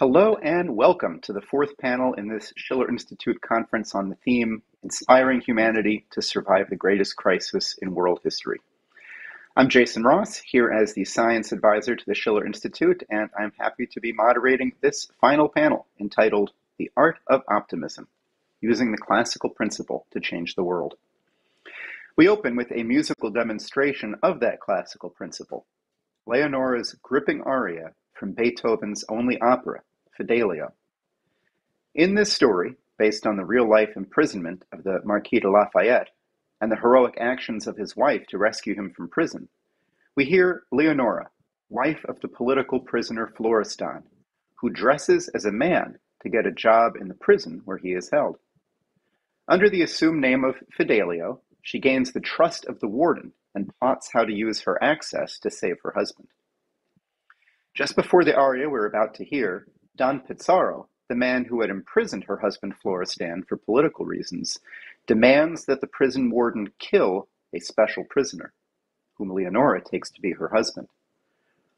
Hello and welcome to the fourth panel in this Schiller Institute conference on the theme Inspiring Humanity to Survive the Greatest Crisis in World History. I'm Jason Ross, here as the science advisor to the Schiller Institute, and I'm happy to be moderating this final panel entitled The Art of Optimism Using the Classical Principle to Change the World. We open with a musical demonstration of that classical principle, Leonora's gripping aria from Beethoven's only opera, Fidelio. In this story, based on the real life imprisonment of the Marquis de Lafayette and the heroic actions of his wife to rescue him from prison, we hear Leonora, wife of the political prisoner Florestan, who dresses as a man to get a job in the prison where he is held. Under the assumed name of Fidelio, she gains the trust of the warden and plots how to use her access to save her husband. Just before the aria we're about to hear, Don Pizarro, the man who had imprisoned her husband Florestan for political reasons, demands that the prison warden kill a special prisoner, whom Leonora takes to be her husband.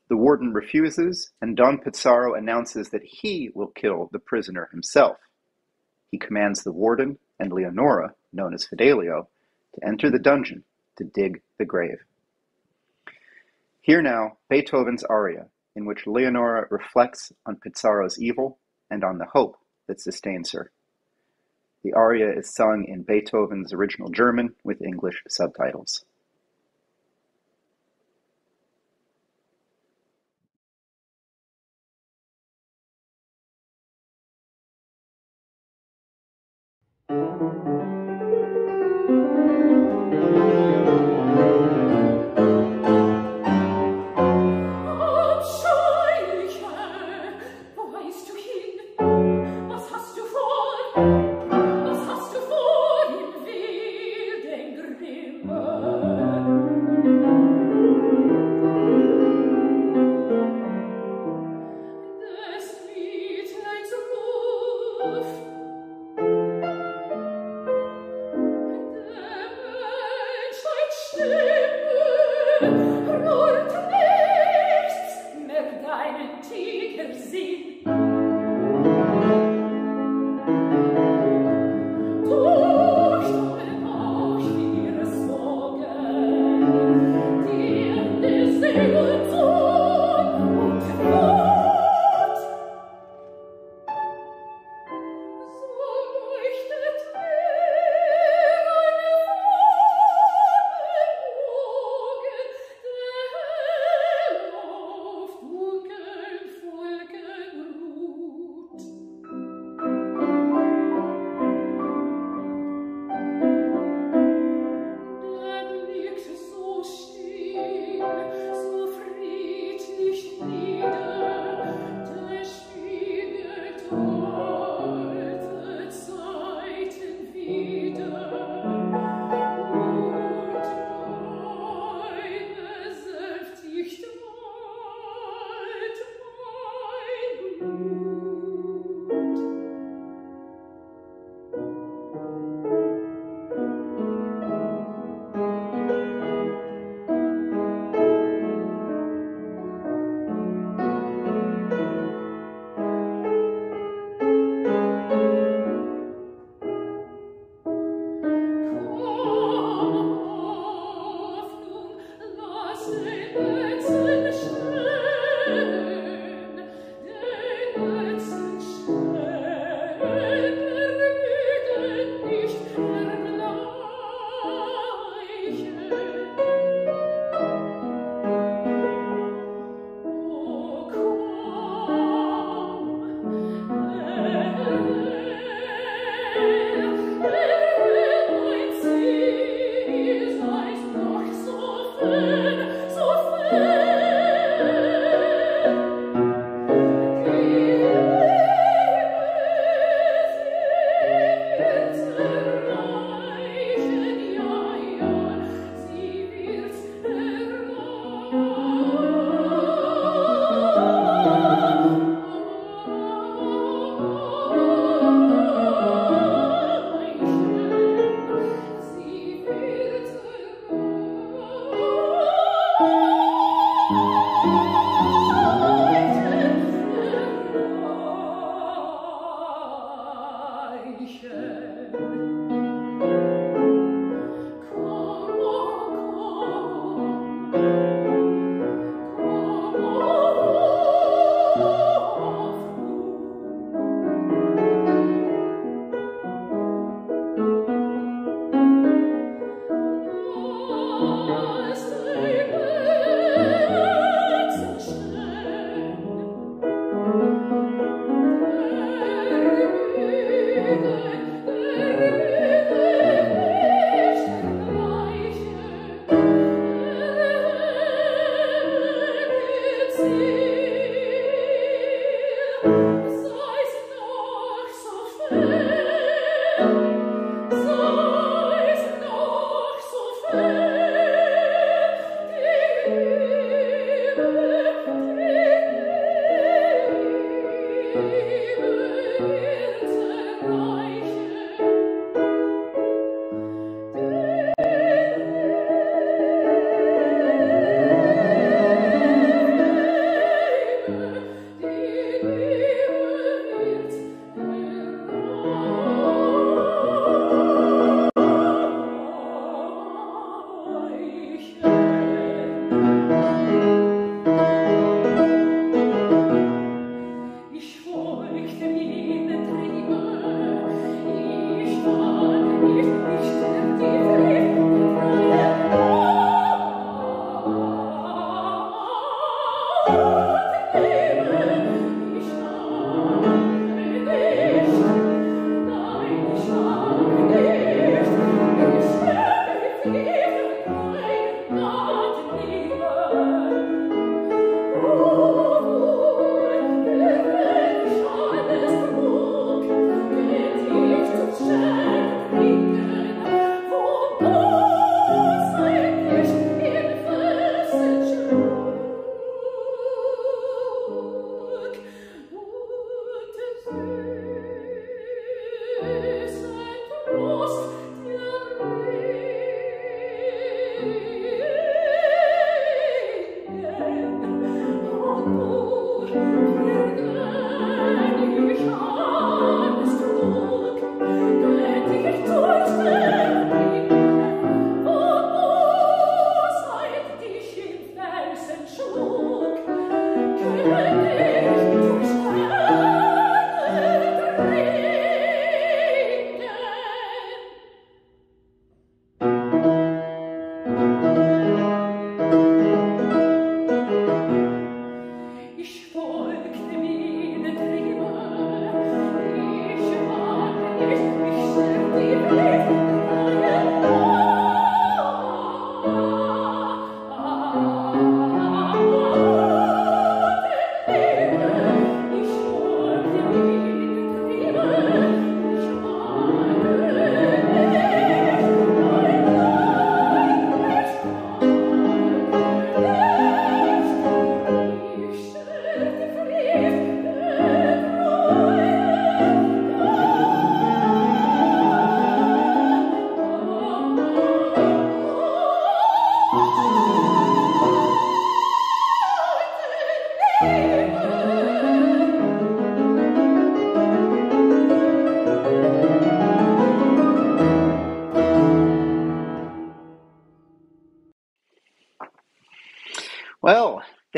The warden refuses, and Don Pizarro announces that he will kill the prisoner himself. He commands the warden and Leonora, known as Fidelio, to enter the dungeon to dig the grave. Hear now Beethoven's aria, in which Leonora reflects on Pizarro's evil and on the hope that sustains her. The aria is sung in Beethoven's original German with English subtitles.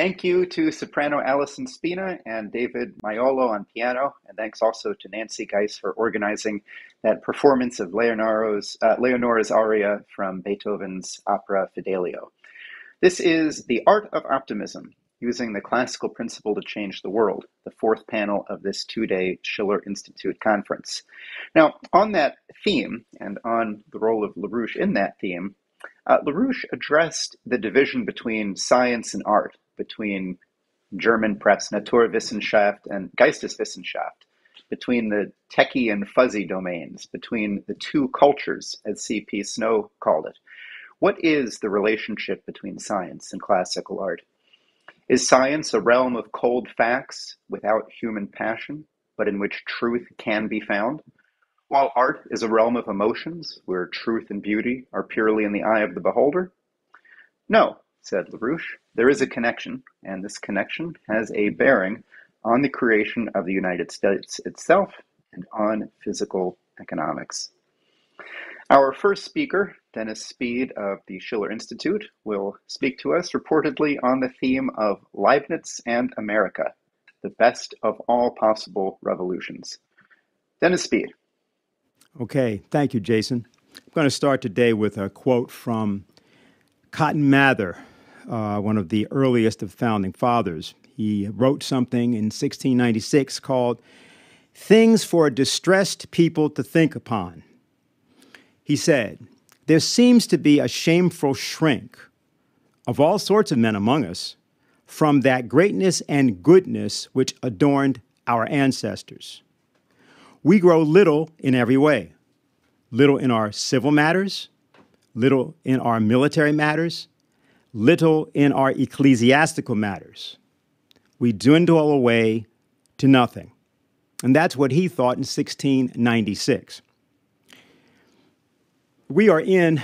Thank you to soprano Allison Spina and David Maiolo on piano, and thanks also to Nancy Geis for organizing that performance of Leonora's, uh, Leonora's aria from Beethoven's opera Fidelio. This is The Art of Optimism, using the classical principle to change the world, the fourth panel of this two-day Schiller Institute conference. Now, on that theme, and on the role of LaRouche in that theme, uh, LaRouche addressed the division between science and art between German perhaps Naturwissenschaft and Geisteswissenschaft, between the techie and fuzzy domains, between the two cultures, as C.P. Snow called it. What is the relationship between science and classical art? Is science a realm of cold facts without human passion, but in which truth can be found? While art is a realm of emotions, where truth and beauty are purely in the eye of the beholder? No, said LaRouche, there is a connection, and this connection has a bearing on the creation of the United States itself and on physical economics. Our first speaker, Dennis Speed of the Schiller Institute, will speak to us reportedly on the theme of Leibniz and America, the best of all possible revolutions. Dennis Speed. Okay, thank you, Jason. I'm going to start today with a quote from Cotton Mather, uh, one of the earliest of founding fathers. He wrote something in 1696 called Things for a Distressed People to Think Upon. He said, There seems to be a shameful shrink of all sorts of men among us from that greatness and goodness which adorned our ancestors. We grow little in every way little in our civil matters, little in our military matters, little in our ecclesiastical matters. We dwindle away to nothing. And that's what he thought in 1696. We are in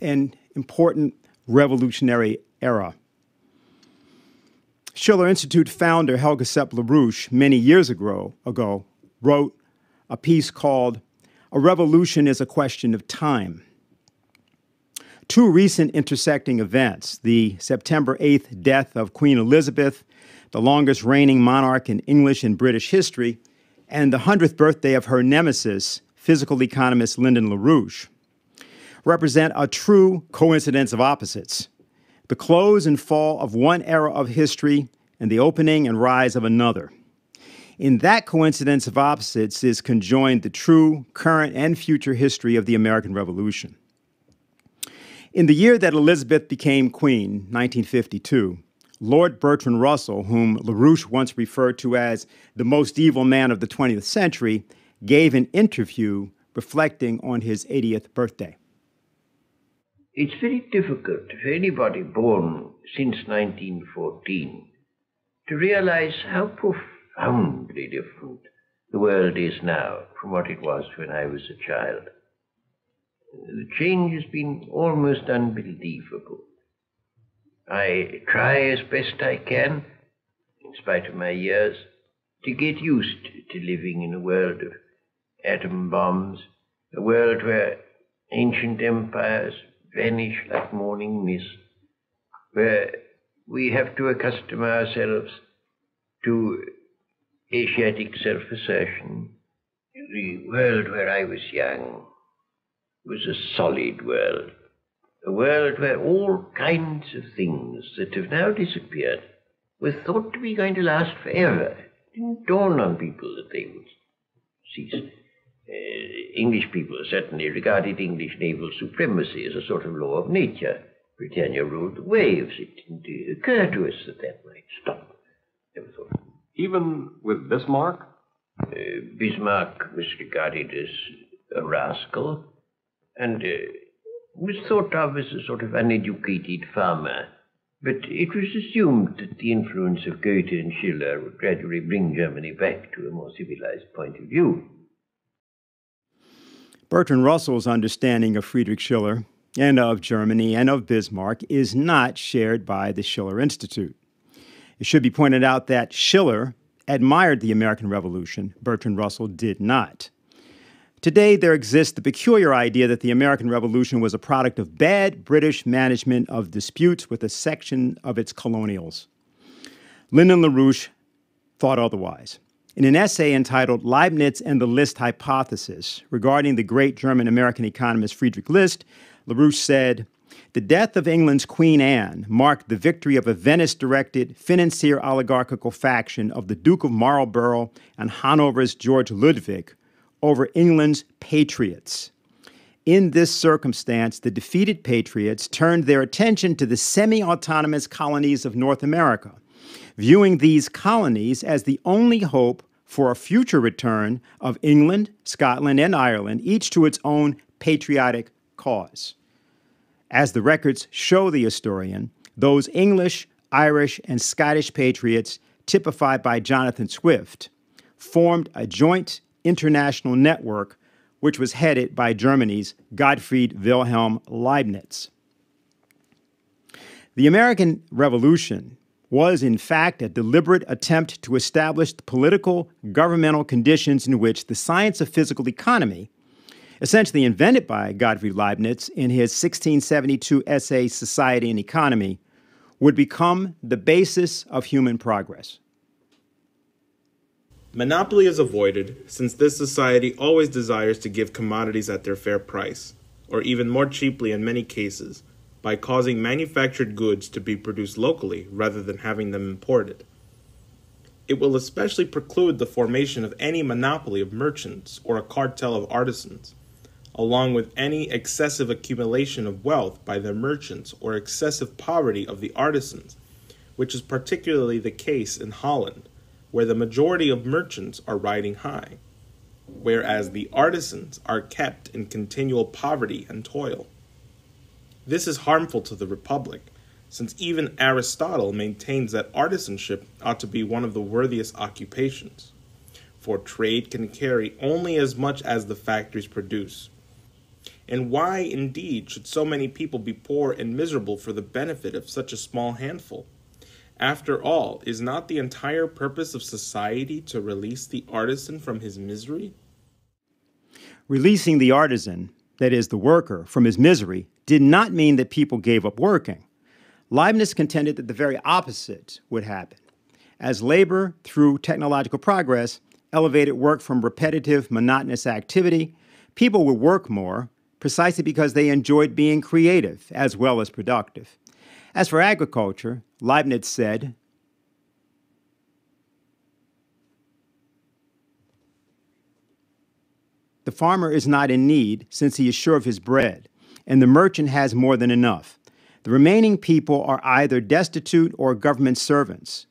an important revolutionary era. Schiller Institute founder Helga Zepp LaRouche, many years ago, ago, wrote a piece called A Revolution is a Question of Time. Two recent intersecting events the September 8th death of Queen Elizabeth, the longest reigning monarch in English and British history, and the 100th birthday of her nemesis, physical economist Lyndon LaRouche, represent a true coincidence of opposites the close and fall of one era of history and the opening and rise of another. In that coincidence of opposites is conjoined the true, current, and future history of the American Revolution. In the year that Elizabeth became queen, 1952, Lord Bertrand Russell, whom LaRouche once referred to as the most evil man of the 20th century, gave an interview reflecting on his 80th birthday. It's very difficult for anybody born since 1914 to realize how profoundly different the world is now from what it was when I was a child. The change has been almost unbelievable. I try as best I can, in spite of my years, to get used to living in a world of atom bombs, a world where ancient empires vanish like morning mist, where we have to accustom ourselves to Asiatic self-assertion. The world where I was young was a solid world, a world where all kinds of things that have now disappeared were thought to be going to last forever. It didn't dawn on people that they would cease. Uh, English people certainly regarded English naval supremacy as a sort of law of nature. Britannia ruled the waves. It didn't occur to us that that might stop. Never thought. Even with Bismarck? Uh, Bismarck was regarded as a rascal and uh, was thought of as a sort of uneducated farmer. But it was assumed that the influence of Goethe and Schiller would gradually bring Germany back to a more civilized point of view. Bertrand Russell's understanding of Friedrich Schiller and of Germany and of Bismarck is not shared by the Schiller Institute. It should be pointed out that Schiller admired the American Revolution, Bertrand Russell did not. Today, there exists the peculiar idea that the American Revolution was a product of bad British management of disputes with a section of its colonials. Lyndon LaRouche thought otherwise. In an essay entitled Leibniz and the List Hypothesis regarding the great German American economist Friedrich List, LaRouche said, The death of England's Queen Anne marked the victory of a Venice directed financier oligarchical faction of the Duke of Marlborough and Hanover's George Ludwig over England's patriots. In this circumstance, the defeated patriots turned their attention to the semi autonomous colonies of North America, viewing these colonies as the only hope for a future return of England, Scotland, and Ireland, each to its own patriotic cause. As the records show the historian, those English, Irish, and Scottish patriots, typified by Jonathan Swift, formed a joint international network, which was headed by Germany's Gottfried Wilhelm Leibniz. The American Revolution was, in fact, a deliberate attempt to establish the political, governmental conditions in which the science of physical economy essentially invented by Gottfried Leibniz in his 1672 essay Society and Economy, would become the basis of human progress. Monopoly is avoided since this society always desires to give commodities at their fair price, or even more cheaply in many cases, by causing manufactured goods to be produced locally rather than having them imported. It will especially preclude the formation of any monopoly of merchants or a cartel of artisans, along with any excessive accumulation of wealth by the merchants or excessive poverty of the artisans, which is particularly the case in Holland, where the majority of merchants are riding high, whereas the artisans are kept in continual poverty and toil. This is harmful to the Republic, since even Aristotle maintains that artisanship ought to be one of the worthiest occupations. For trade can carry only as much as the factories produce. And why, indeed, should so many people be poor and miserable for the benefit of such a small handful? After all, is not the entire purpose of society to release the artisan from his misery? Releasing the artisan, that is, the worker, from his misery did not mean that people gave up working. Leibniz contended that the very opposite would happen. As labor, through technological progress, elevated work from repetitive, monotonous activity, people would work more precisely because they enjoyed being creative as well as productive. As for agriculture, Leibniz said, The farmer is not in need since he is sure of his bread, and the merchant has more than enough. The remaining people are either destitute or government servants.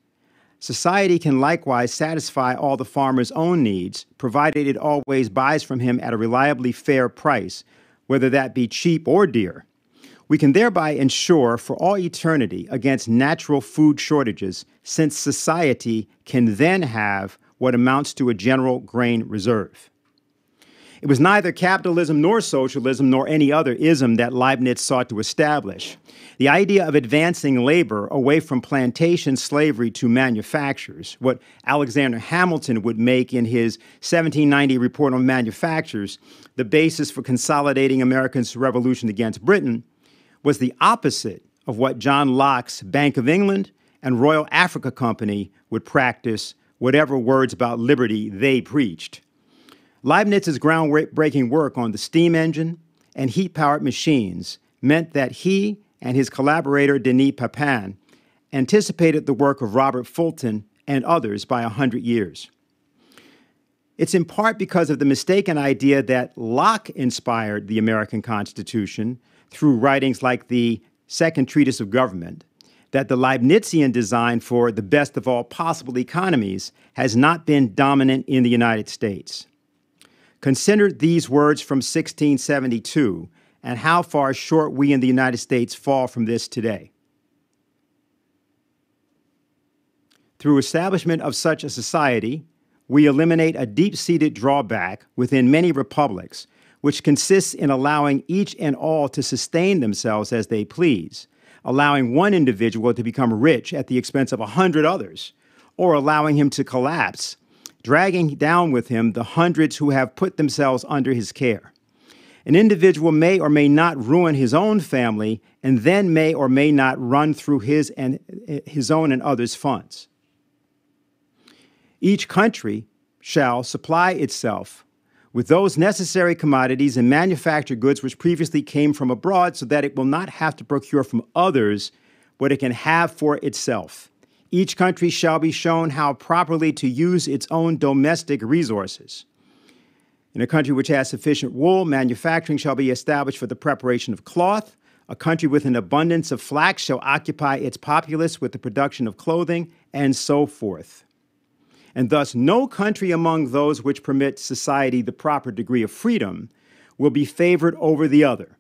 Society can likewise satisfy all the farmer's own needs, provided it always buys from him at a reliably fair price, whether that be cheap or dear. We can thereby ensure for all eternity against natural food shortages, since society can then have what amounts to a general grain reserve. It was neither capitalism nor socialism nor any other ism that Leibniz sought to establish. The idea of advancing labor away from plantation slavery to manufactures, what Alexander Hamilton would make in his 1790 Report on Manufactures, the basis for consolidating America's revolution against Britain, was the opposite of what John Locke's Bank of England and Royal Africa Company would practice, whatever words about liberty they preached. Leibniz's groundbreaking work on the steam engine and heat powered machines meant that he and his collaborator Denis Papin anticipated the work of Robert Fulton and others by a hundred years. It's in part because of the mistaken idea that Locke inspired the American Constitution through writings like the Second Treatise of Government that the Leibnizian design for the best of all possible economies has not been dominant in the United States. Consider these words from 1672 and how far short we in the United States fall from this today. Through establishment of such a society, we eliminate a deep seated drawback within many republics, which consists in allowing each and all to sustain themselves as they please, allowing one individual to become rich at the expense of a hundred others, or allowing him to collapse dragging down with him the hundreds who have put themselves under his care. An individual may or may not ruin his own family and then may or may not run through his and his own and others' funds. Each country shall supply itself with those necessary commodities and manufactured goods which previously came from abroad so that it will not have to procure from others what it can have for itself. Each country shall be shown how properly to use its own domestic resources. In a country which has sufficient wool, manufacturing shall be established for the preparation of cloth. A country with an abundance of flax shall occupy its populace with the production of clothing, and so forth. And thus, no country among those which permit society the proper degree of freedom will be favored over the other.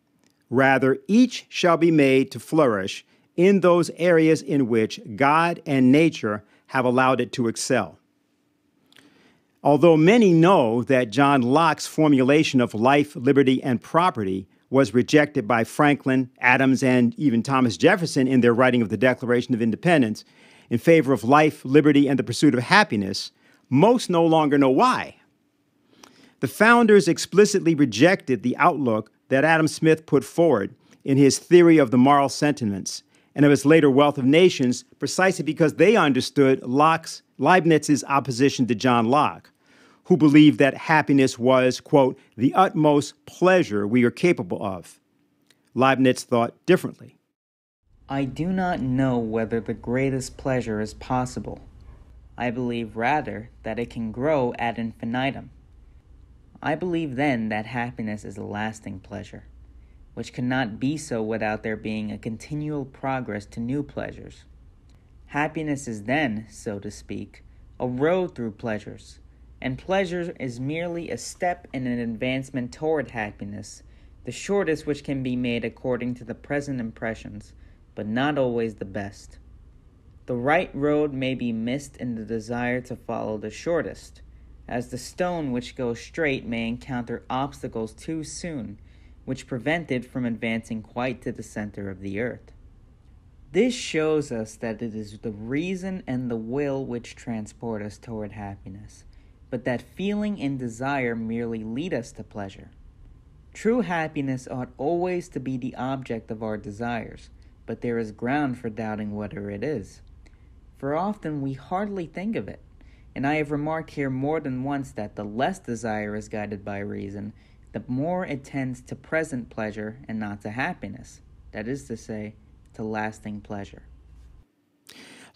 Rather, each shall be made to flourish in those areas in which God and nature have allowed it to excel. Although many know that John Locke's formulation of life, liberty, and property was rejected by Franklin, Adams, and even Thomas Jefferson in their writing of the Declaration of Independence in favor of life, liberty, and the pursuit of happiness, most no longer know why. The founders explicitly rejected the outlook that Adam Smith put forward in his theory of the moral sentiments and of his later Wealth of Nations precisely because they understood Locke's, Leibniz's opposition to John Locke, who believed that happiness was, quote, the utmost pleasure we are capable of. Leibniz thought differently. I do not know whether the greatest pleasure is possible. I believe rather that it can grow ad infinitum. I believe then that happiness is a lasting pleasure which cannot be so without there being a continual progress to new pleasures. Happiness is then, so to speak, a road through pleasures, and pleasure is merely a step in an advancement toward happiness, the shortest which can be made according to the present impressions, but not always the best. The right road may be missed in the desire to follow the shortest, as the stone which goes straight may encounter obstacles too soon which prevent it from advancing quite to the center of the earth. This shows us that it is the reason and the will which transport us toward happiness, but that feeling and desire merely lead us to pleasure. True happiness ought always to be the object of our desires, but there is ground for doubting whether it is. For often we hardly think of it, and I have remarked here more than once that the less desire is guided by reason, the more it tends to present pleasure and not to happiness, that is to say, to lasting pleasure.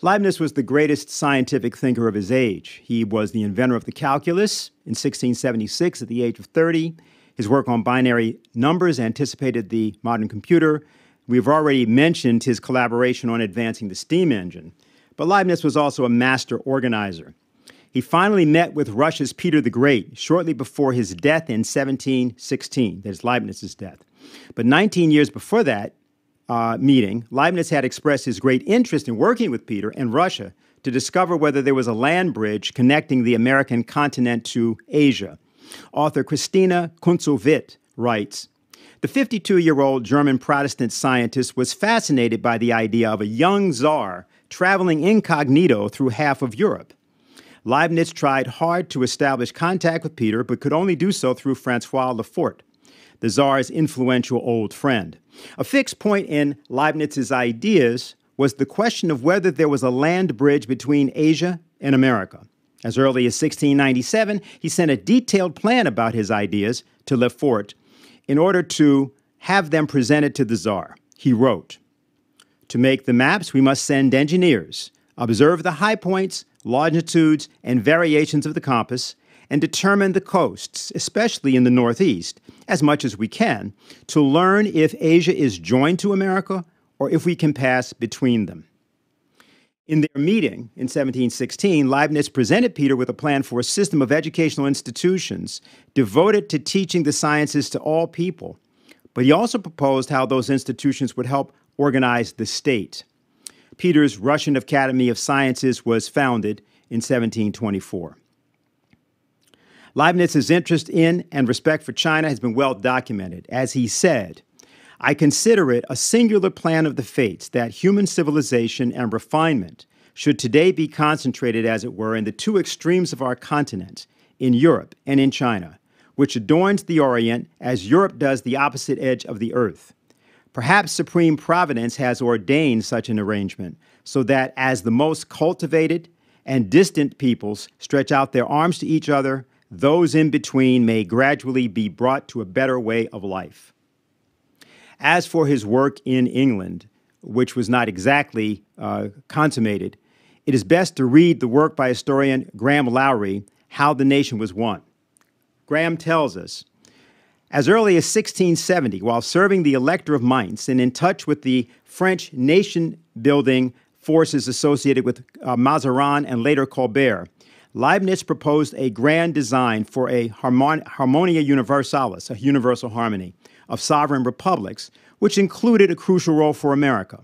Leibniz was the greatest scientific thinker of his age. He was the inventor of the calculus in 1676 at the age of 30. His work on binary numbers anticipated the modern computer. We've already mentioned his collaboration on advancing the steam engine. But Leibniz was also a master organizer. He finally met with Russia's Peter the Great shortly before his death in 1716, that is Leibniz's death. But 19 years before that uh, meeting, Leibniz had expressed his great interest in working with Peter and Russia to discover whether there was a land bridge connecting the American continent to Asia. Author Christina Kunzel-Witt writes, the 52 year old German Protestant scientist was fascinated by the idea of a young czar traveling incognito through half of Europe. Leibniz tried hard to establish contact with Peter, but could only do so through Francois Lefort, the czar's influential old friend. A fixed point in Leibniz's ideas was the question of whether there was a land bridge between Asia and America. As early as 1697, he sent a detailed plan about his ideas to Lefort in order to have them presented to the Tsar. He wrote, To make the maps, we must send engineers, observe the high points, longitudes, and variations of the compass, and determine the coasts, especially in the Northeast, as much as we can, to learn if Asia is joined to America or if we can pass between them. In their meeting in 1716, Leibniz presented Peter with a plan for a system of educational institutions devoted to teaching the sciences to all people. But he also proposed how those institutions would help organize the state. Peter's Russian Academy of Sciences was founded in 1724. Leibniz's interest in and respect for China has been well documented. As he said, I consider it a singular plan of the fates that human civilization and refinement should today be concentrated, as it were, in the two extremes of our continent, in Europe and in China, which adorns the Orient as Europe does the opposite edge of the earth. Perhaps Supreme Providence has ordained such an arrangement so that as the most cultivated and distant peoples stretch out their arms to each other, those in between may gradually be brought to a better way of life. As for his work in England, which was not exactly uh, consummated, it is best to read the work by historian Graham Lowry, How the Nation Was Won. Graham tells us as early as 1670, while serving the Elector of Mainz and in touch with the French nation building forces associated with uh, Mazarin and later Colbert, Leibniz proposed a grand design for a harmon- Harmonia Universalis, a universal harmony, of sovereign republics, which included a crucial role for America.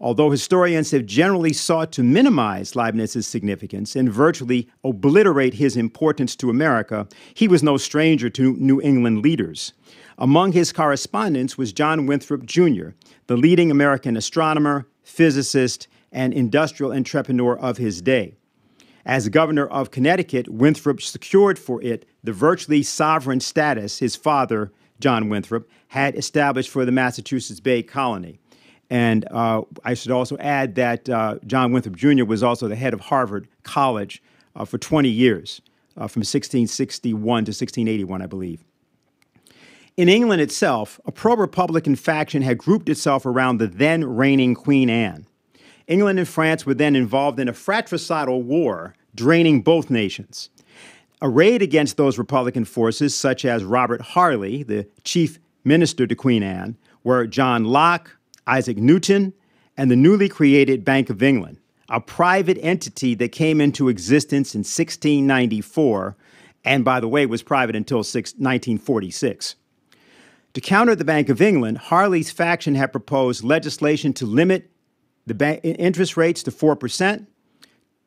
Although historians have generally sought to minimize Leibniz's significance and virtually obliterate his importance to America, he was no stranger to New England leaders. Among his correspondents was John Winthrop Jr., the leading American astronomer, physicist, and industrial entrepreneur of his day. As governor of Connecticut, Winthrop secured for it the virtually sovereign status his father, John Winthrop, had established for the Massachusetts Bay Colony. And uh, I should also add that uh, John Winthrop Jr. was also the head of Harvard College uh, for 20 years, uh, from 1661 to 1681, I believe. In England itself, a pro Republican faction had grouped itself around the then reigning Queen Anne. England and France were then involved in a fratricidal war, draining both nations. Arrayed against those Republican forces, such as Robert Harley, the chief minister to Queen Anne, were John Locke, Isaac Newton, and the newly created Bank of England, a private entity that came into existence in 1694 and, by the way, was private until 1946. To counter the Bank of England, Harley's faction had proposed legislation to limit the interest rates to 4%,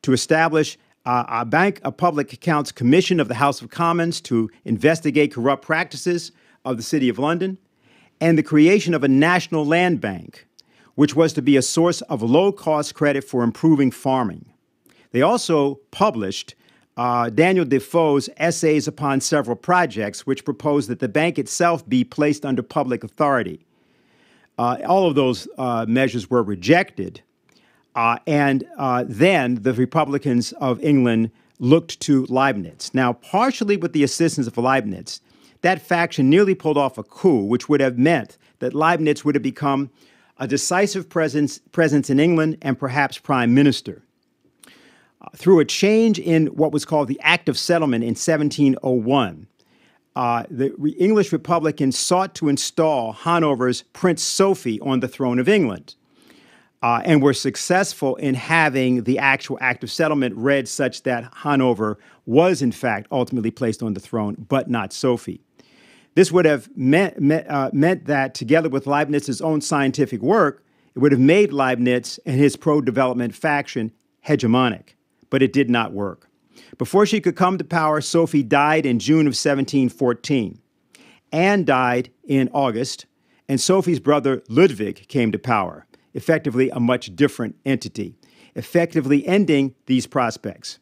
to establish uh, a Bank of Public Accounts Commission of the House of Commons to investigate corrupt practices of the City of London, and the creation of a national land bank, which was to be a source of low cost credit for improving farming. They also published uh, Daniel Defoe's essays upon several projects, which proposed that the bank itself be placed under public authority. Uh, all of those uh, measures were rejected. Uh, and uh, then the Republicans of England looked to Leibniz. Now, partially with the assistance of Leibniz, that faction nearly pulled off a coup, which would have meant that Leibniz would have become a decisive presence, presence in England and perhaps prime minister. Uh, through a change in what was called the Act of Settlement in 1701, uh, the Re- English Republicans sought to install Hanover's Prince Sophie on the throne of England. Uh, and were successful in having the actual act of settlement read such that Hanover was, in fact, ultimately placed on the throne, but not Sophie. This would have meant, uh, meant that, together with Leibniz's own scientific work, it would have made Leibniz and his pro development faction hegemonic, but it did not work. Before she could come to power, Sophie died in June of 1714. Anne died in August, and Sophie's brother Ludwig came to power, effectively a much different entity, effectively ending these prospects.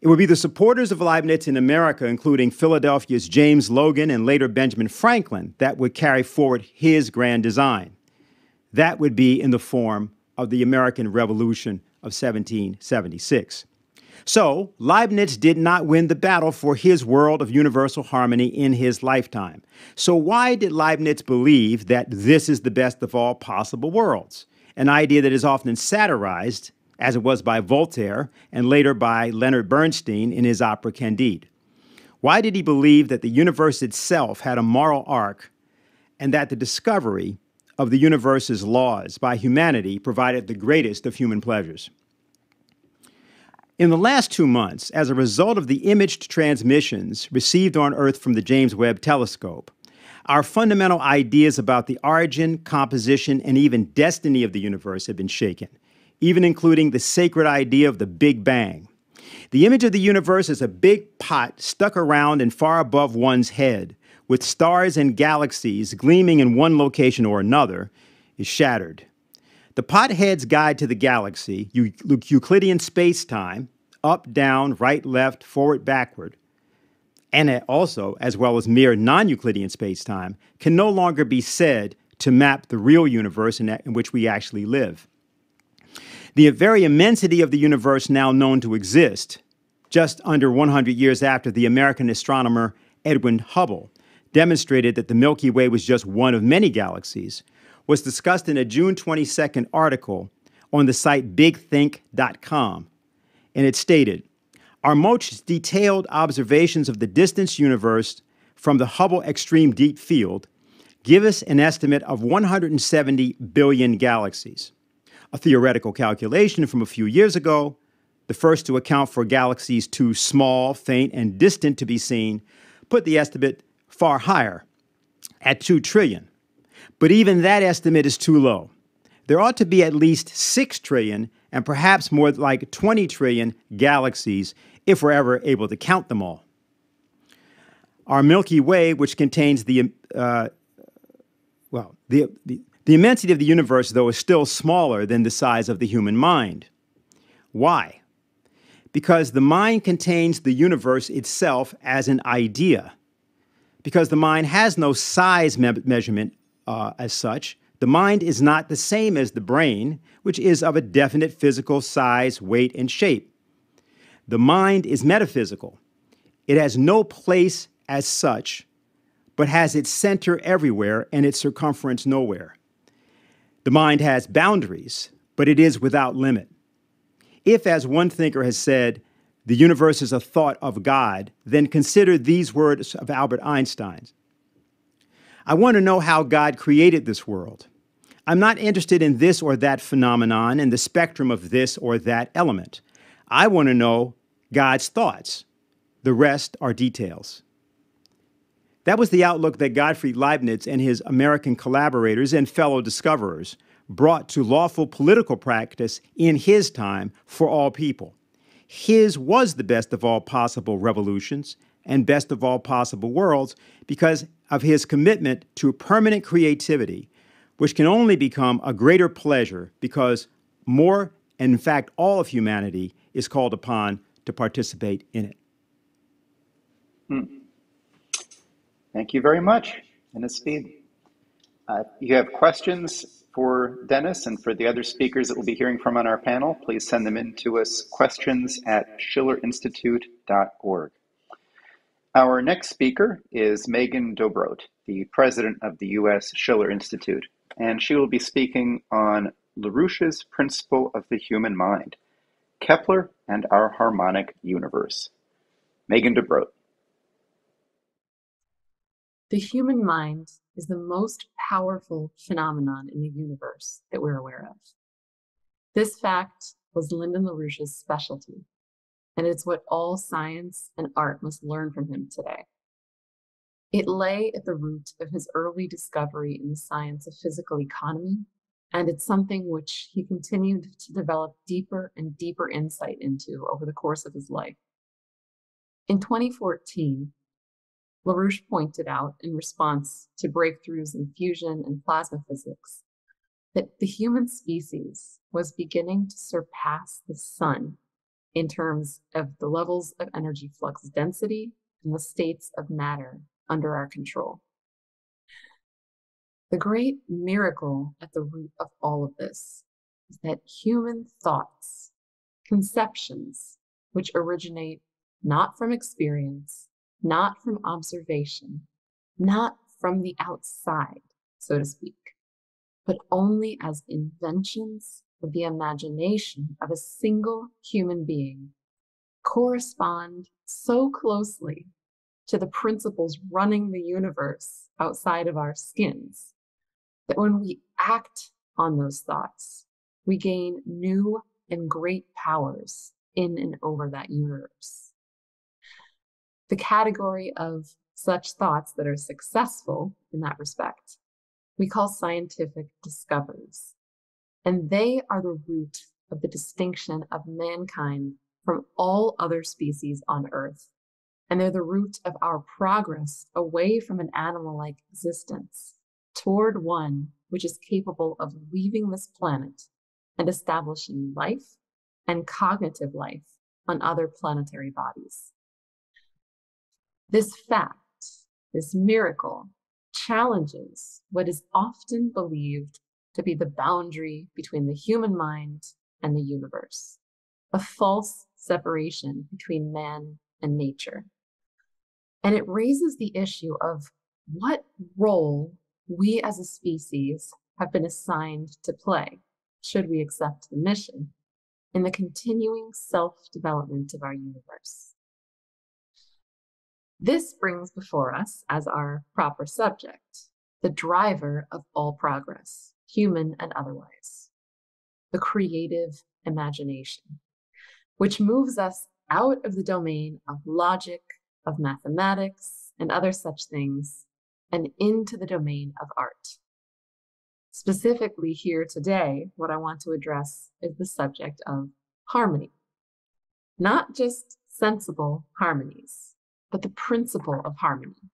It would be the supporters of Leibniz in America, including Philadelphia's James Logan and later Benjamin Franklin, that would carry forward his grand design. That would be in the form of the American Revolution of 1776. So, Leibniz did not win the battle for his world of universal harmony in his lifetime. So, why did Leibniz believe that this is the best of all possible worlds? An idea that is often satirized, as it was by Voltaire and later by Leonard Bernstein in his opera Candide. Why did he believe that the universe itself had a moral arc and that the discovery of the universe's laws by humanity provided the greatest of human pleasures? In the last two months, as a result of the imaged transmissions received on Earth from the James Webb Telescope, our fundamental ideas about the origin, composition, and even destiny of the universe have been shaken, even including the sacred idea of the Big Bang. The image of the universe as a big pot stuck around and far above one's head, with stars and galaxies gleaming in one location or another, is shattered. The pothead's guide to the galaxy, Euclidean space-time, up, down, right, left, forward, backward, and also, as well as mere non-Euclidean space-time, can no longer be said to map the real universe in, in which we actually live. The very immensity of the universe now known to exist, just under 100 years after the American astronomer Edwin Hubble demonstrated that the Milky Way was just one of many galaxies, was discussed in a June 22nd article on the site bigthink.com. And it stated Our most detailed observations of the distance universe from the Hubble Extreme Deep Field give us an estimate of 170 billion galaxies. A theoretical calculation from a few years ago, the first to account for galaxies too small, faint, and distant to be seen, put the estimate far higher at 2 trillion. But even that estimate is too low. There ought to be at least 6 trillion and perhaps more like 20 trillion galaxies if we're ever able to count them all. Our Milky Way, which contains the, uh, well, the, the, the immensity of the universe, though, is still smaller than the size of the human mind. Why? because the mind contains the universe itself as an idea. Because the mind has no size me- measurement uh, as such, the mind is not the same as the brain, which is of a definite physical size, weight, and shape. The mind is metaphysical. It has no place as such, but has its center everywhere and its circumference nowhere. The mind has boundaries, but it is without limit. If, as one thinker has said, the universe is a thought of God, then consider these words of Albert Einstein. I want to know how God created this world. I'm not interested in this or that phenomenon and the spectrum of this or that element. I want to know God's thoughts. The rest are details. That was the outlook that Gottfried Leibniz and his American collaborators and fellow discoverers brought to lawful political practice in his time for all people. His was the best of all possible revolutions and best of all possible worlds because of his commitment to permanent creativity, which can only become a greater pleasure because more, and in fact, all of humanity is called upon to participate in it. Hmm. Thank you very much, Speed. Uh, you have questions for Dennis and for the other speakers that we'll be hearing from on our panel, please send them in to us, questions at schillerinstitute.org. Our next speaker is Megan Dobrodt, the president of the U.S. Schiller Institute, and she will be speaking on LaRouche's Principle of the Human Mind, Kepler and Our Harmonic Universe. Megan Dobrodt. The human mind is the most powerful phenomenon in the universe that we're aware of. This fact was Lyndon LaRouche's specialty, and it's what all science and art must learn from him today. It lay at the root of his early discovery in the science of physical economy, and it's something which he continued to develop deeper and deeper insight into over the course of his life. In 2014, LaRouche pointed out in response to breakthroughs in fusion and plasma physics that the human species was beginning to surpass the sun in terms of the levels of energy flux density and the states of matter under our control. The great miracle at the root of all of this is that human thoughts, conceptions, which originate not from experience, not from observation, not from the outside, so to speak, but only as inventions of the imagination of a single human being, correspond so closely to the principles running the universe outside of our skins that when we act on those thoughts, we gain new and great powers in and over that universe the category of such thoughts that are successful in that respect, we call scientific discoveries. And they are the root of the distinction of mankind from all other species on Earth. And they're the root of our progress away from an animal like existence toward one which is capable of leaving this planet and establishing life and cognitive life on other planetary bodies. This fact, this miracle, challenges what is often believed to be the boundary between the human mind and the universe, a false separation between man and nature. And it raises the issue of what role we as a species have been assigned to play, should we accept the mission, in the continuing self development of our universe. This brings before us as our proper subject the driver of all progress, human and otherwise, the creative imagination, which moves us out of the domain of logic, of mathematics, and other such things, and into the domain of art. Specifically, here today, what I want to address is the subject of harmony. Not just sensible harmonies, but the principle of harmony.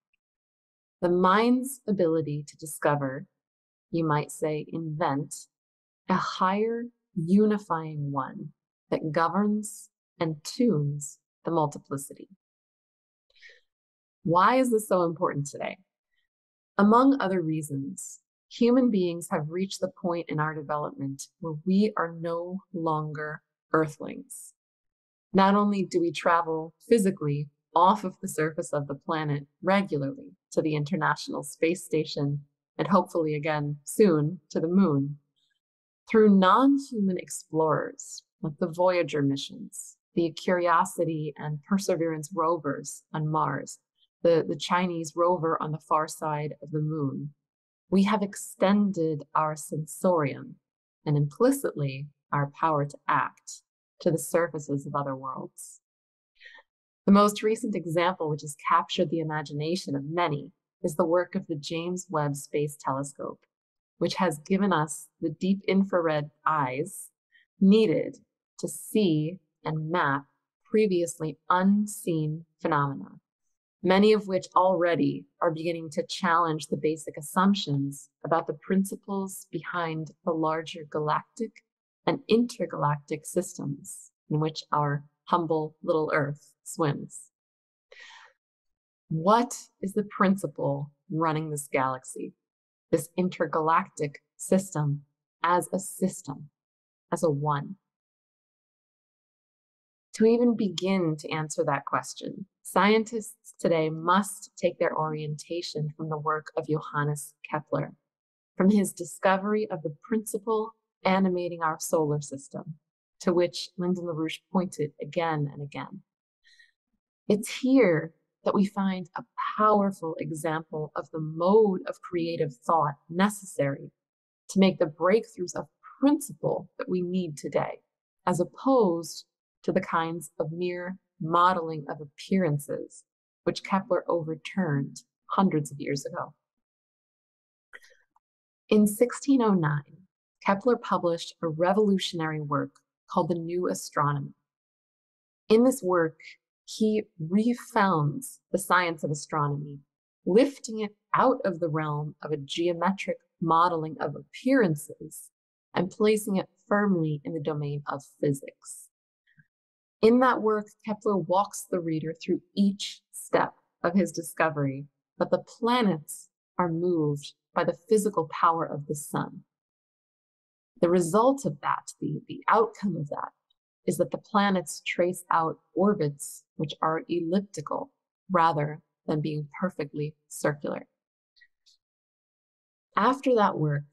The mind's ability to discover, you might say, invent, a higher unifying one that governs and tunes the multiplicity. Why is this so important today? Among other reasons, human beings have reached the point in our development where we are no longer earthlings. Not only do we travel physically off of the surface of the planet regularly to the International Space Station and hopefully again soon to the moon, through non human explorers like the Voyager missions, the Curiosity and Perseverance rovers on Mars, the, the Chinese rover on the far side of the moon, we have extended our sensorium and implicitly our power to act to the surfaces of other worlds. The most recent example, which has captured the imagination of many, is the work of the James Webb Space Telescope, which has given us the deep infrared eyes needed to see and map previously unseen phenomena, many of which already are beginning to challenge the basic assumptions about the principles behind the larger galactic and intergalactic systems in which our humble little Earth swims. What is the principle running this galaxy, this intergalactic system as a system, as a one? To even begin to answer that question, scientists today must take their orientation from the work of Johannes Kepler, from his discovery of the principle animating our solar system, to which Lyndon LaRouche pointed again and again. It's here that we find a powerful example of the mode of creative thought necessary to make the breakthroughs of principle that we need today, as opposed to the kinds of mere modeling of appearances which Kepler overturned hundreds of years ago. In 1609, Kepler published a revolutionary work called The New Astronomy. In this work, he refounds the science of astronomy, lifting it out of the realm of a geometric modeling of appearances and placing it firmly in the domain of physics. In that work, Kepler walks the reader through each step of his discovery that the planets are moved by the physical power of the sun. The result of that, the, the outcome of that, is that the planets trace out orbits which are elliptical rather than being perfectly circular. After that work,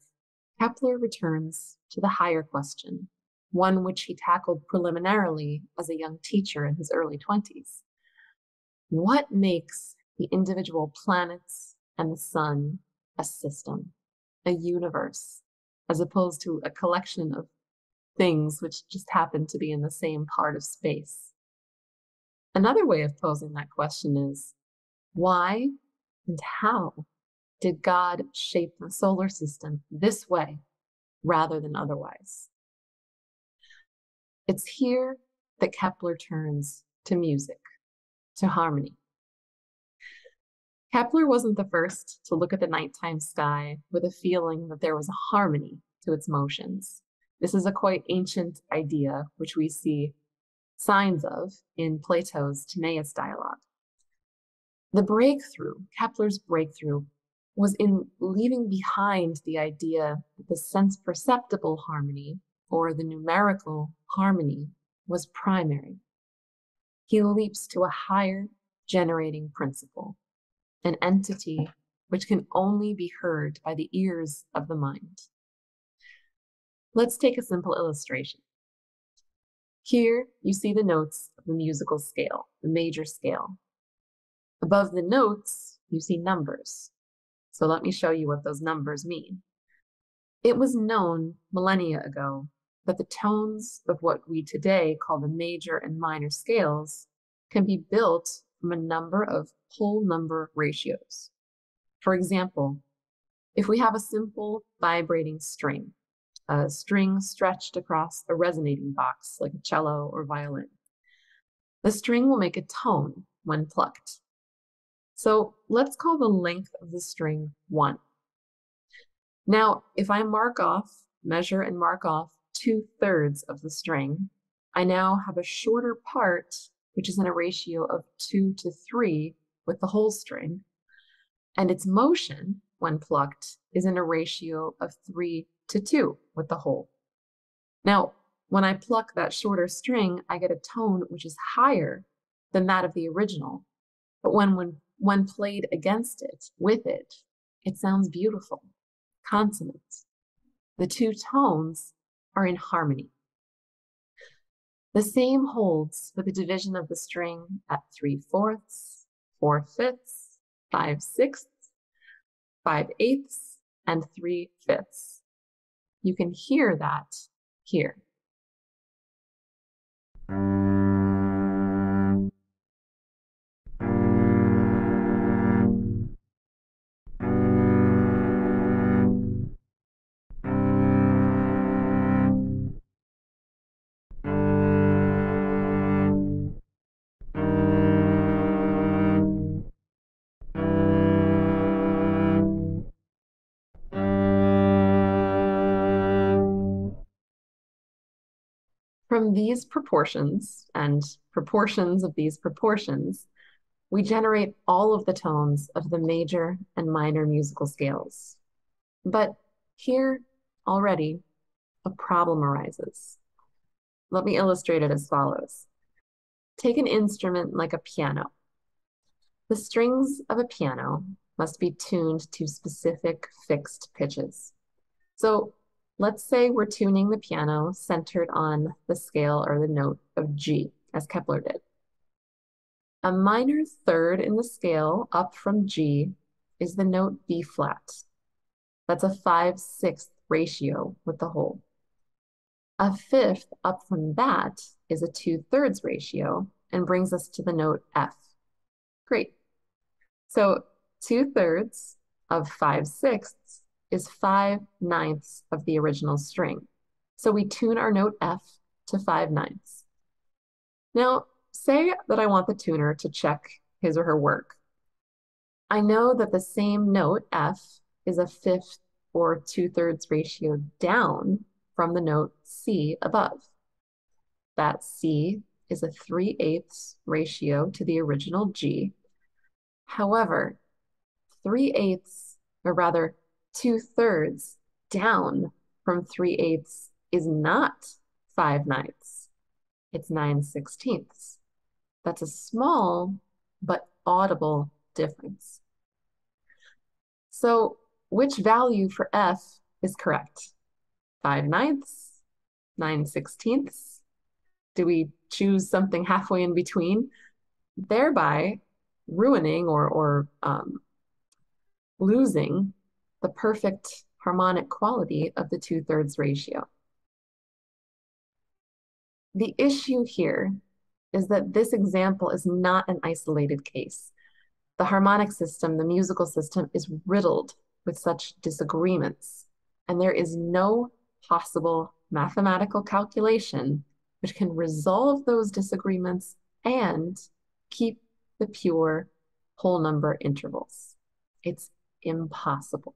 Kepler returns to the higher question, one which he tackled preliminarily as a young teacher in his early 20s. What makes the individual planets and the sun a system, a universe, as opposed to a collection of things which just happen to be in the same part of space. Another way of posing that question is why and how did God shape the solar system this way rather than otherwise? It's here that Kepler turns to music, to harmony. Kepler wasn't the first to look at the nighttime sky with a feeling that there was a harmony to its motions. This is a quite ancient idea, which we see signs of in Plato's Timaeus dialogue. The breakthrough, Kepler's breakthrough, was in leaving behind the idea that the sense perceptible harmony or the numerical harmony was primary. He leaps to a higher generating principle, an entity which can only be heard by the ears of the mind. Let's take a simple illustration. Here you see the notes of the musical scale, the major scale. Above the notes, you see numbers. So let me show you what those numbers mean. It was known millennia ago that the tones of what we today call the major and minor scales can be built from a number of whole number ratios. For example, if we have a simple vibrating string, a string stretched across a resonating box like a cello or violin. The string will make a tone when plucked. So let's call the length of the string 1. Now, if I mark off, measure and mark off two thirds of the string, I now have a shorter part, which is in a ratio of two to three with the whole string, and its motion, when plucked, is in a ratio of three to two with the whole. Now, when I pluck that shorter string, I get a tone which is higher than that of the original. But when, when, when played against it, with it, it sounds beautiful, consonant. The two tones are in harmony. The same holds for the division of the string at three fourths, four fifths, five sixths, five eighths, and three fifths. You can hear that here. From these proportions and proportions of these proportions, we generate all of the tones of the major and minor musical scales. But here already a problem arises. Let me illustrate it as follows. Take an instrument like a piano. The strings of a piano must be tuned to specific fixed pitches. So Let's say we're tuning the piano centered on the scale or the note of G, as Kepler did. A minor third in the scale up from G is the note B flat. That's a 5 6 ratio with the whole. A fifth up from that is a 2 thirds ratio and brings us to the note F. Great. So 2 thirds of 5 sixths is 5 ninths of the original string. So we tune our note F to 5 ninths. Now, say that I want the tuner to check his or her work. I know that the same note F is a fifth or two thirds ratio down from the note C above. That C is a 3 eighths ratio to the original G. However, 3 eighths, or rather two thirds down from three eighths is not five ninths, it's nine sixteenths. That's a small but audible difference. So which value for F is correct? Five ninths, nine sixteenths? Do we choose something halfway in between, thereby ruining or, or um, losing the perfect harmonic quality of the two-thirds ratio. The issue here is that this example is not an isolated case. The harmonic system, the musical system, is riddled with such disagreements, and there is no possible mathematical calculation which can resolve those disagreements and keep the pure whole number intervals. It's impossible.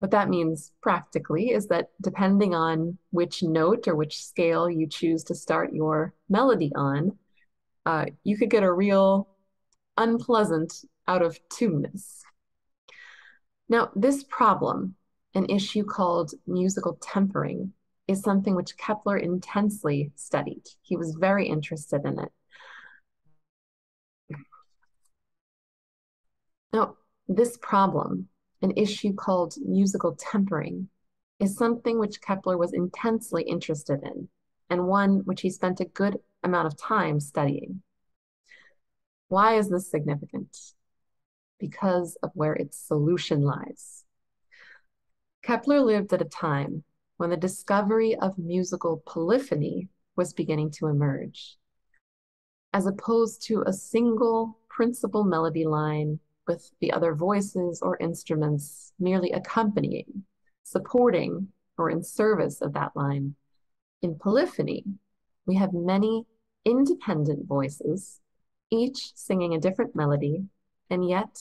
What that means practically is that depending on which note or which scale you choose to start your melody on, uh, you could get a real unpleasant out of tuneness. Now, this problem, an issue called musical tempering, is something which Kepler intensely studied. He was very interested in it. Now, this problem, an issue called musical tempering, is something which Kepler was intensely interested in, and one which he spent a good amount of time studying. Why is this significant? Because of where its solution lies. Kepler lived at a time when the discovery of musical polyphony was beginning to emerge. As opposed to a single principal melody line with the other voices or instruments merely accompanying, supporting, or in service of that line. In polyphony, we have many independent voices, each singing a different melody, and yet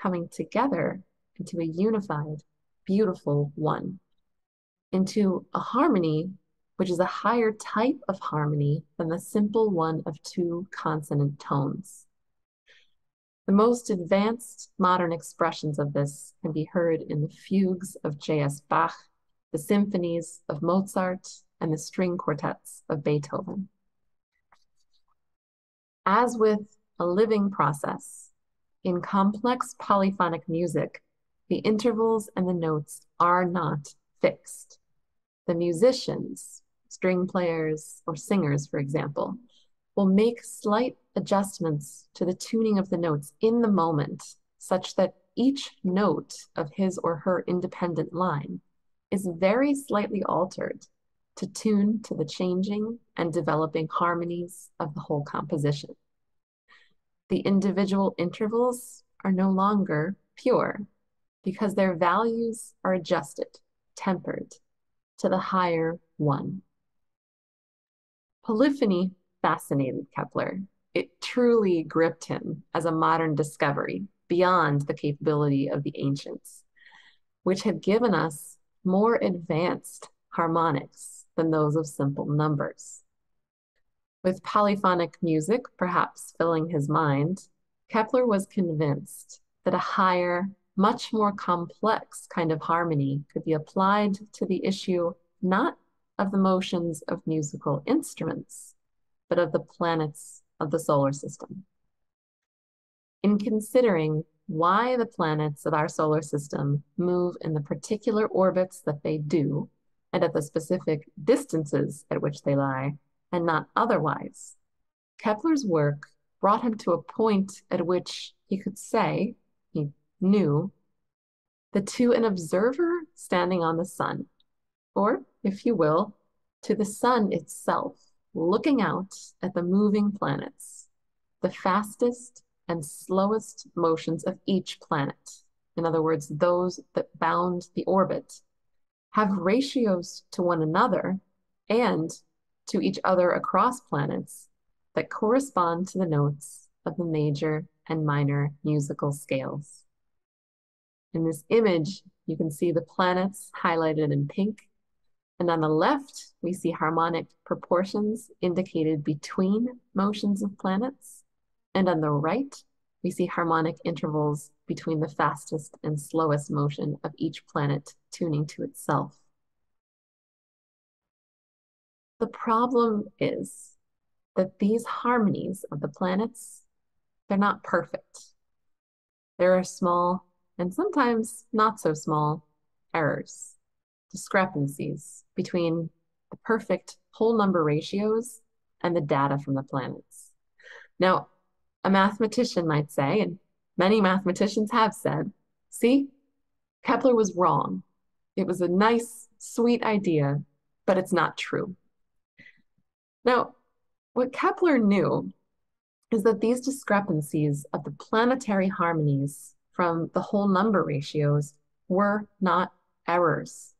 coming together into a unified, beautiful one, into a harmony which is a higher type of harmony than the simple one of two consonant tones. The most advanced modern expressions of this can be heard in the fugues of J.S. Bach, the symphonies of Mozart, and the string quartets of Beethoven. As with a living process, in complex polyphonic music, the intervals and the notes are not fixed. The musicians, string players or singers, for example, will make slight adjustments to the tuning of the notes in the moment, such that each note of his or her independent line is very slightly altered to tune to the changing and developing harmonies of the whole composition. The individual intervals are no longer pure because their values are adjusted, tempered to the higher one. Polyphony fascinated Kepler. It truly gripped him as a modern discovery beyond the capability of the ancients, which had given us more advanced harmonics than those of simple numbers. With polyphonic music perhaps filling his mind, Kepler was convinced that a higher, much more complex kind of harmony could be applied to the issue not of the motions of musical instruments, but of the planets of the solar system. In considering why the planets of our solar system move in the particular orbits that they do, and at the specific distances at which they lie, and not otherwise, Kepler's work brought him to a point at which he could say, he knew, that to an observer standing on the sun, or, if you will, to the sun itself, looking out at the moving planets, the fastest and slowest motions of each planet, in other words, those that bound the orbit, have ratios to one another and to each other across planets that correspond to the notes of the major and minor musical scales. In this image, you can see the planets highlighted in pink and on the left, we see harmonic proportions indicated between motions of planets. And on the right, we see harmonic intervals between the fastest and slowest motion of each planet tuning to itself. The problem is that these harmonies of the planets, they're not perfect. There are small and sometimes not so small errors discrepancies between the perfect whole number ratios and the data from the planets. Now, a mathematician might say, and many mathematicians have said, see, Kepler was wrong. It was a nice, sweet idea, but it's not true. Now, what Kepler knew is that these discrepancies of the planetary harmonies from the whole number ratios were not errors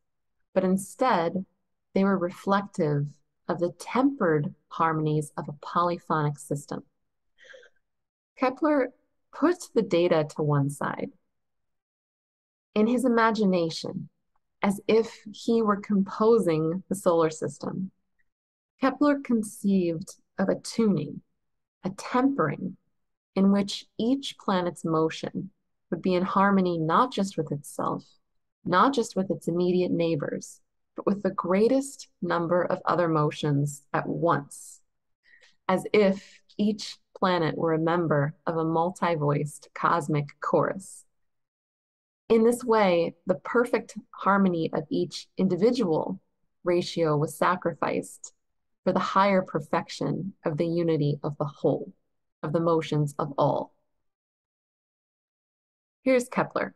but instead they were reflective of the tempered harmonies of a polyphonic system. Kepler put the data to one side. In his imagination, as if he were composing the solar system, Kepler conceived of a tuning, a tempering, in which each planet's motion would be in harmony not just with itself, not just with its immediate neighbors, but with the greatest number of other motions at once, as if each planet were a member of a multi voiced cosmic chorus. In this way, the perfect harmony of each individual ratio was sacrificed for the higher perfection of the unity of the whole, of the motions of all. Here's Kepler.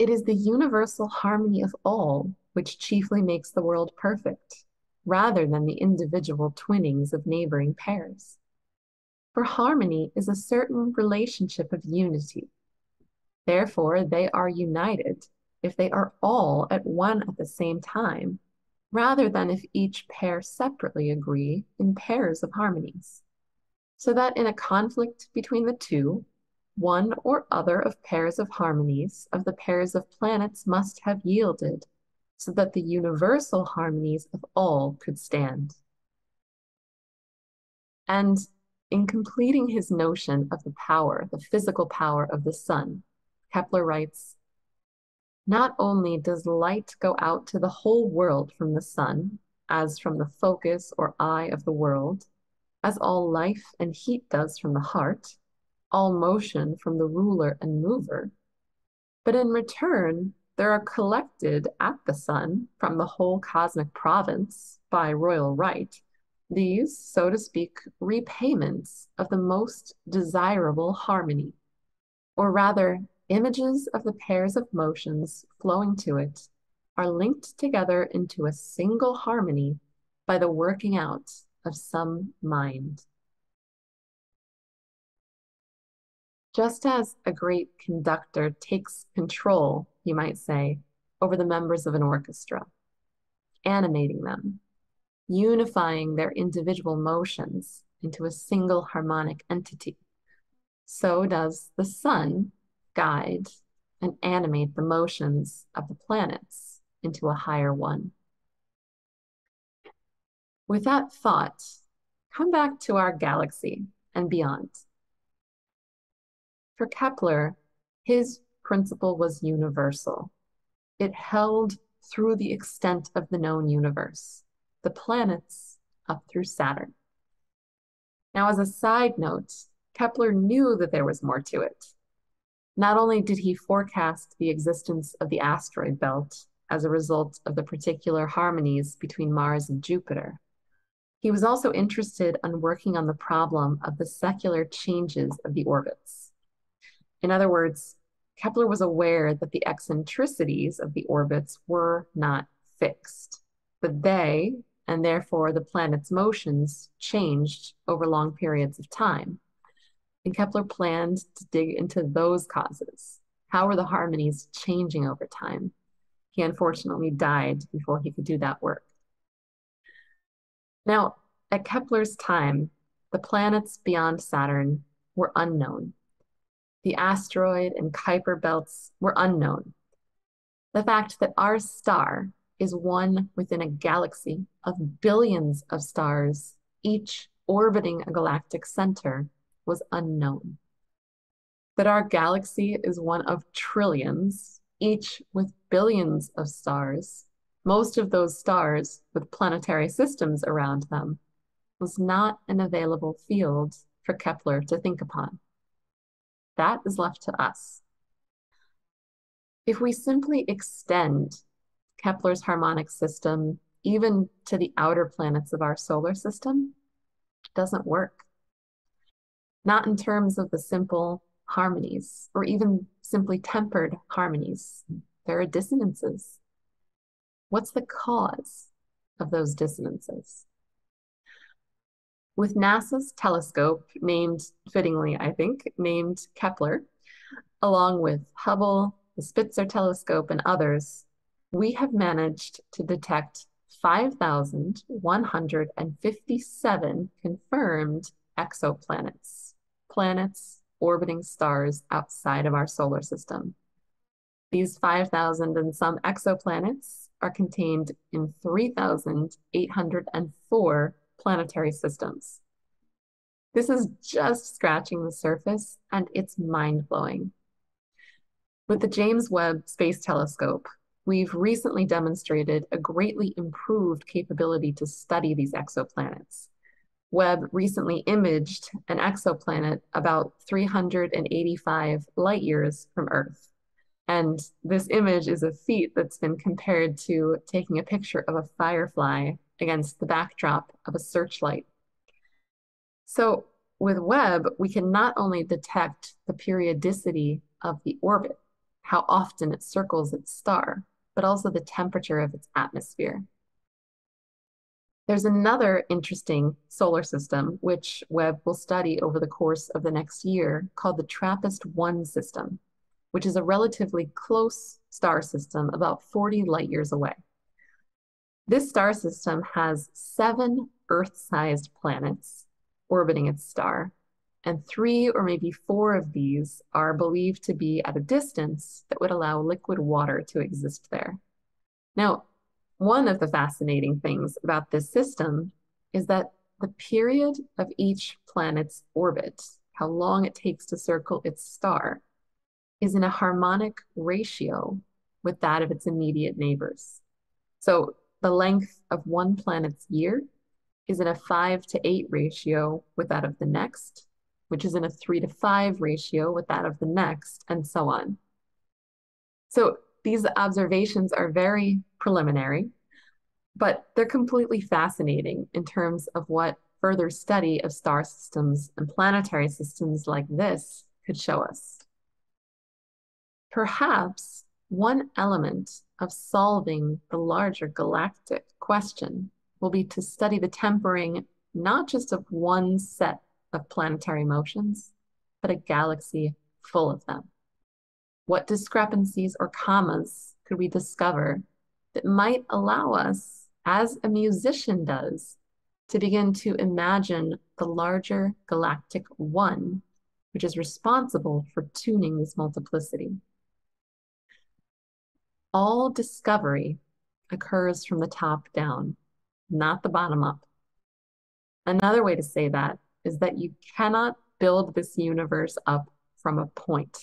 It is the universal harmony of all which chiefly makes the world perfect, rather than the individual twinnings of neighboring pairs. For harmony is a certain relationship of unity. Therefore, they are united if they are all at one at the same time, rather than if each pair separately agree in pairs of harmonies. So that in a conflict between the two, one or other of pairs of harmonies of the pairs of planets must have yielded, so that the universal harmonies of all could stand. And in completing his notion of the power, the physical power of the sun, Kepler writes, not only does light go out to the whole world from the sun, as from the focus or eye of the world, as all life and heat does from the heart, all motion from the ruler and mover, but in return, there are collected at the sun from the whole cosmic province by royal right these, so to speak, repayments of the most desirable harmony, or rather, images of the pairs of motions flowing to it, are linked together into a single harmony by the working out of some mind. Just as a great conductor takes control, you might say, over the members of an orchestra, animating them, unifying their individual motions into a single harmonic entity. So does the sun guide and animate the motions of the planets into a higher one. With that thought, come back to our galaxy and beyond. For Kepler, his principle was universal. It held through the extent of the known universe the planets up through Saturn. Now, as a side note, Kepler knew that there was more to it. Not only did he forecast the existence of the asteroid belt as a result of the particular harmonies between Mars and Jupiter, he was also interested in working on the problem of the secular changes of the orbits. In other words, Kepler was aware that the eccentricities of the orbits were not fixed, but they, and therefore the planet's motions changed over long periods of time. And Kepler planned to dig into those causes. How were the harmonies changing over time? He unfortunately died before he could do that work. Now, at Kepler's time, the planets beyond Saturn were unknown. The asteroid and Kuiper belts were unknown. The fact that our star is one within a galaxy of billions of stars, each orbiting a galactic center, was unknown. That our galaxy is one of trillions, each with billions of stars, most of those stars with planetary systems around them, was not an available field for Kepler to think upon. That is left to us. If we simply extend Kepler's harmonic system, even to the outer planets of our solar system, it doesn't work. Not in terms of the simple harmonies or even simply tempered harmonies. There are dissonances. What's the cause of those dissonances? With NASA's telescope, named fittingly, I think, named Kepler, along with Hubble, the Spitzer telescope, and others, we have managed to detect 5,157 confirmed exoplanets, planets orbiting stars outside of our solar system. These 5,000 and some exoplanets are contained in 3,804 planetary systems. This is just scratching the surface and it's mind blowing. With the James Webb Space Telescope, we've recently demonstrated a greatly improved capability to study these exoplanets. Webb recently imaged an exoplanet about 385 light years from Earth. And this image is a feat that's been compared to taking a picture of a firefly against the backdrop of a searchlight. So with Webb, we can not only detect the periodicity of the orbit, how often it circles its star, but also the temperature of its atmosphere. There's another interesting solar system which Webb will study over the course of the next year called the TRAPPIST-1 system, which is a relatively close star system about 40 light years away. This star system has seven Earth-sized planets orbiting its star, and three or maybe four of these are believed to be at a distance that would allow liquid water to exist there. Now, One of the fascinating things about this system is that the period of each planet's orbit, how long it takes to circle its star, is in a harmonic ratio with that of its immediate neighbors. So the length of one planet's year is in a five to eight ratio with that of the next, which is in a three to five ratio with that of the next, and so on. So these observations are very preliminary, but they're completely fascinating in terms of what further study of star systems and planetary systems like this could show us. Perhaps one element of solving the larger galactic question will be to study the tempering not just of one set of planetary motions, but a galaxy full of them. What discrepancies or commas could we discover that might allow us, as a musician does, to begin to imagine the larger galactic one, which is responsible for tuning this multiplicity? All discovery occurs from the top down, not the bottom up. Another way to say that is that you cannot build this universe up from a point.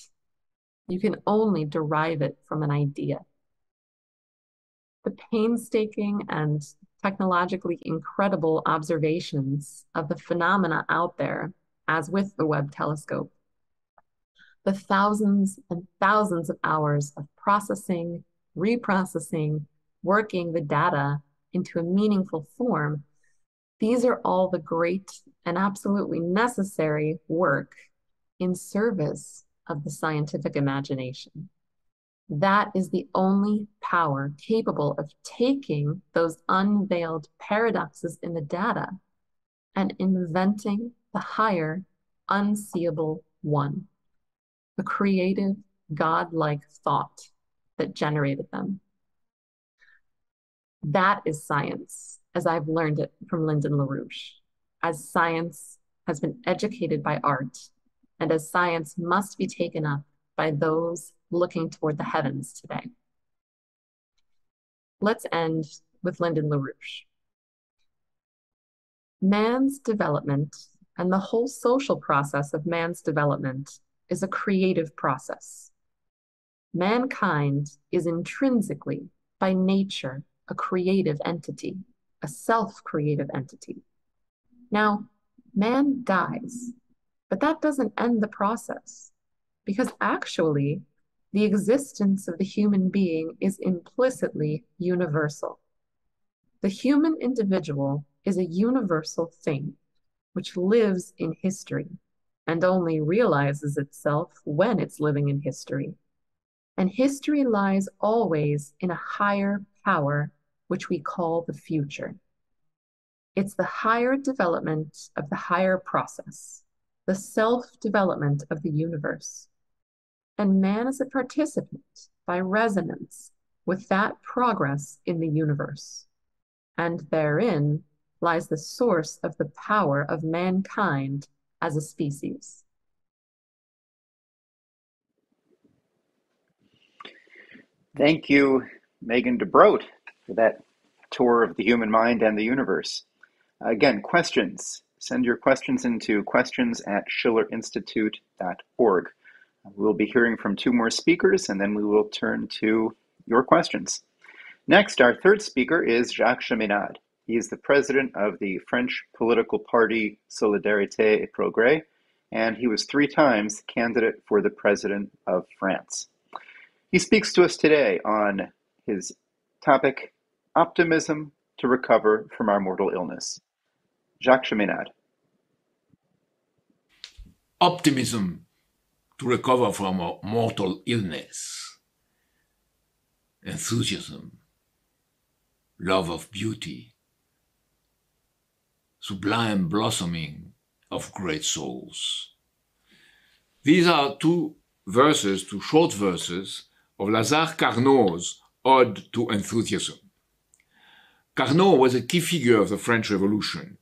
You can only derive it from an idea. The painstaking and technologically incredible observations of the phenomena out there, as with the Webb telescope, the thousands and thousands of hours of processing, reprocessing, working the data into a meaningful form, these are all the great and absolutely necessary work in service of the scientific imagination. That is the only power capable of taking those unveiled paradoxes in the data and inventing the higher, unseeable one, the creative, godlike thought that generated them. That is science, as I've learned it from Lyndon LaRouche, as science has been educated by art, and as science must be taken up by those looking toward the heavens today. Let's end with Lyndon LaRouche. Man's development and the whole social process of man's development is a creative process. Mankind is intrinsically, by nature, a creative entity, a self creative entity. Now, man dies, but that doesn't end the process because actually, the existence of the human being is implicitly universal. The human individual is a universal thing which lives in history and only realizes itself when it's living in history. And history lies always in a higher power, which we call the future. It's the higher development of the higher process, the self development of the universe. And man is a participant by resonance with that progress in the universe. And therein lies the source of the power of mankind as a species. Thank you, Megan Dobrodt, for that tour of the human mind and the universe. Again, questions. Send your questions into questions at schillerinstitute.org. We'll be hearing from two more speakers and then we will turn to your questions. Next, our third speaker is Jacques Cheminade. He is the president of the French political party Solidarité et Progrès, and he was three times candidate for the president of France. He speaks to us today on his topic Optimism to Recover from Our Mortal Illness. Jacques Cheminade. Optimism to recover from a mortal illness. Enthusiasm, love of beauty, sublime blossoming of great souls. These are two verses, two short verses of Lazare Carnot's Ode to Enthusiasm. Carnot was a key figure of the French Revolution,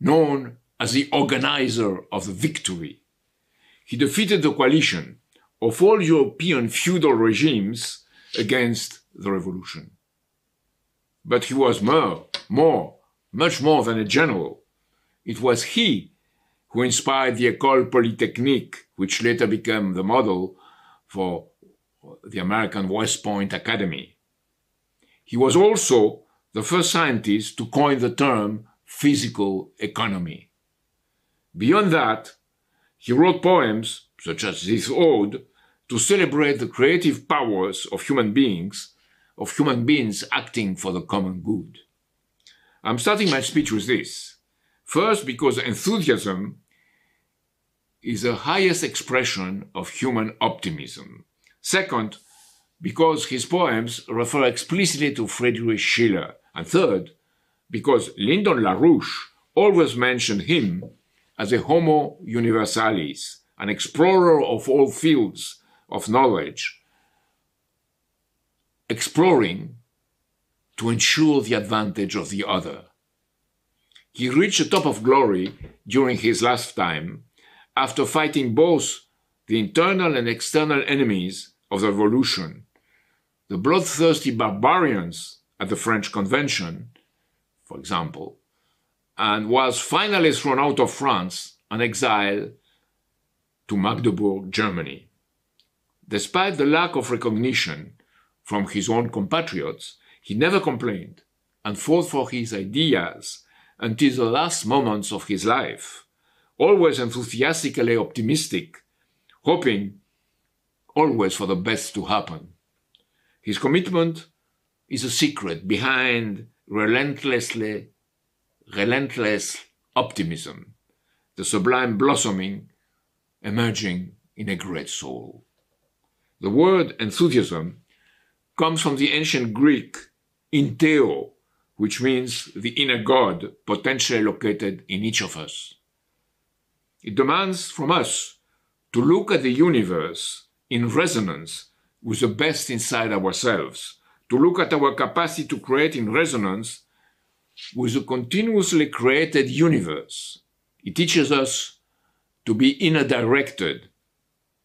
known as the organizer of the victory. He defeated the coalition of all European feudal regimes against the revolution. but he was more, more, much more than a general. It was he who inspired the École Polytechnique, which later became the model for the American West Point Academy. He was also the first scientist to coin the term physical economy. Beyond that, he wrote poems, such as this ode, to celebrate the creative powers of human beings, of human beings acting for the common good. I'm starting my speech with this. First, because enthusiasm is the highest expression of human optimism. Second, because his poems refer explicitly to Friedrich Schiller. And third, because Lyndon LaRouche always mentioned him as a homo universalis, an explorer of all fields of knowledge, exploring to ensure the advantage of the other. He reached the top of glory during his lifetime after fighting both the internal and external enemies of the revolution, the bloodthirsty barbarians at the French Convention, for example, and was finally thrown out of France and exiled to Magdeburg, Germany. Despite the lack of recognition from his own compatriots, he never complained and fought for his ideas until the last moments of his life, always enthusiastically optimistic, hoping always for the best to happen. His commitment is a secret behind relentlessly, relentless optimism, the sublime blossoming emerging in a great soul. The word enthusiasm comes from the ancient Greek entheo, which means the inner God potentially located in each of us. It demands from us to look at the universe in resonance with the best inside ourselves, to look at our capacity to create in resonance with the continuously created universe. It teaches us to be inner directed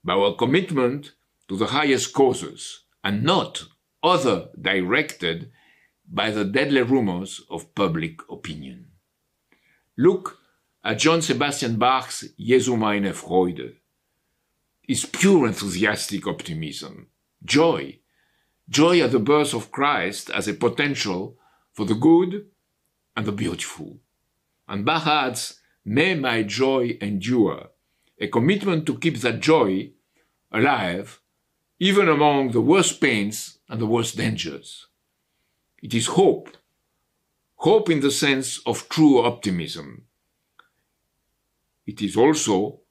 by our commitment to the highest causes and not other directed by the deadly rumors of public opinion. Look at John Sebastian Bach's Jesu meine Freude. It's pure enthusiastic optimism, joy, joy at the birth of Christ as a potential for the good and the beautiful. And Bach adds, May my joy endure, a commitment to keep that joy alive even among the worst pains and the worst dangers. It is hope, hope in the sense of true optimism. It is also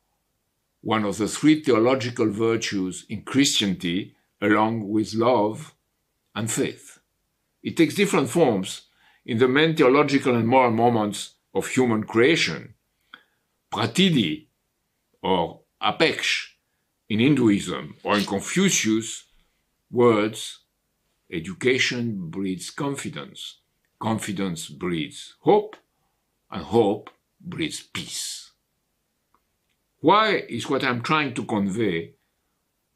one of the three theological virtues in Christianity, along with love and faith. It takes different forms in the main theological and moral moments of human creation. Pratidhi, or apex, in Hinduism, or in Confucius, words, education breeds confidence, confidence breeds hope, and hope breeds peace. Why is what I'm trying to convey,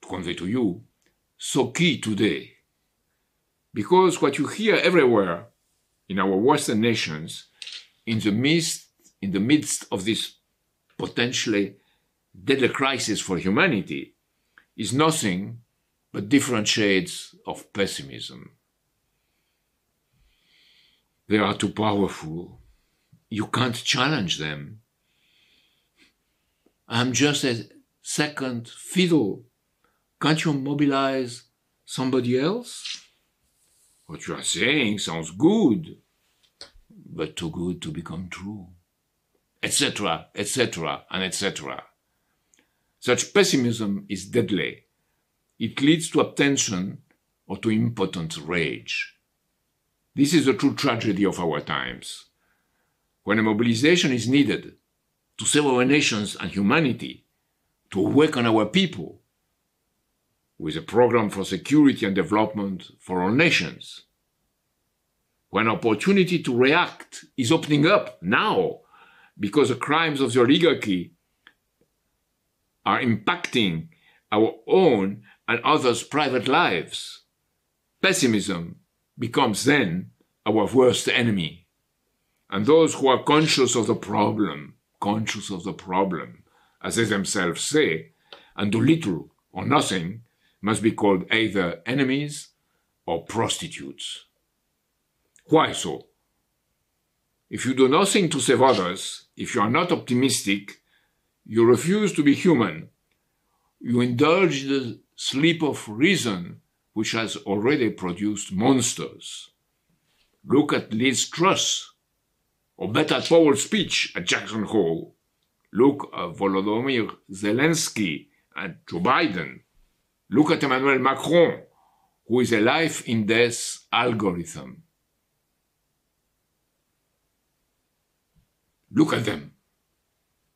to convey to you, so key today? Because what you hear everywhere in our Western nations, in the midst, in the midst of this potentially deadly crisis for humanity, is nothing but different shades of pessimism. They are too powerful. You can't challenge them. I'm just a second fiddle. Can't you mobilize somebody else? What you are saying sounds good, but too good to become true. Etc., etc., and etc. Such pessimism is deadly. It leads to abstention or to impotent rage. This is the true tragedy of our times. When a mobilization is needed, to save our nations and humanity, to awaken our people, with a program for security and development for all nations. When opportunity to react is opening up now, because the crimes of the oligarchy are impacting our own and others' private lives, pessimism becomes then our worst enemy. And those who are conscious of the problem, conscious of the problem, as they themselves say, and do little or nothing, must be called either enemies or prostitutes. Why so? If you do nothing to save others, if you are not optimistic, you refuse to be human, you indulge the sleep of reason, which has already produced monsters. Look at Liz Truss, or better Powell's speech at Jackson Hole. Look at Volodymyr Zelensky and Joe Biden. Look at Emmanuel Macron, who is a life in death algorithm. Look at them.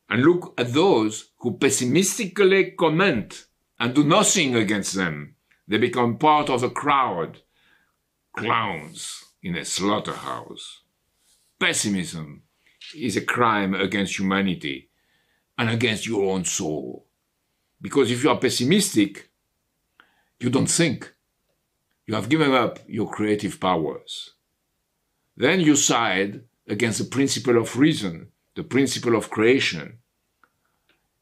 And look at those who pessimistically comment and do nothing against them. They become part of the crowd, clowns in a slaughterhouse. Pessimism is a crime against humanity and against your own soul. Because if you are pessimistic, you don't think. You have given up your creative powers. Then you side against the principle of reason, the principle of creation.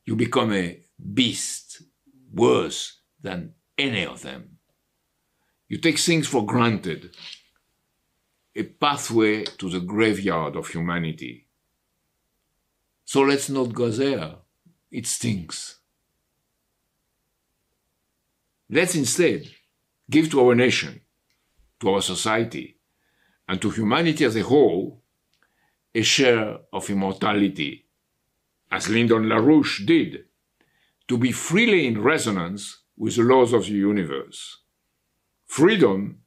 You become a beast worse than any of them. You take things for granted, a pathway to the graveyard of humanity. So let's not go there. It stinks. Let's instead give to our nation, to our society, and to humanity as a whole a share of immortality, as Lyndon LaRouche did, to be freely in resonance with the laws of the universe. Freedom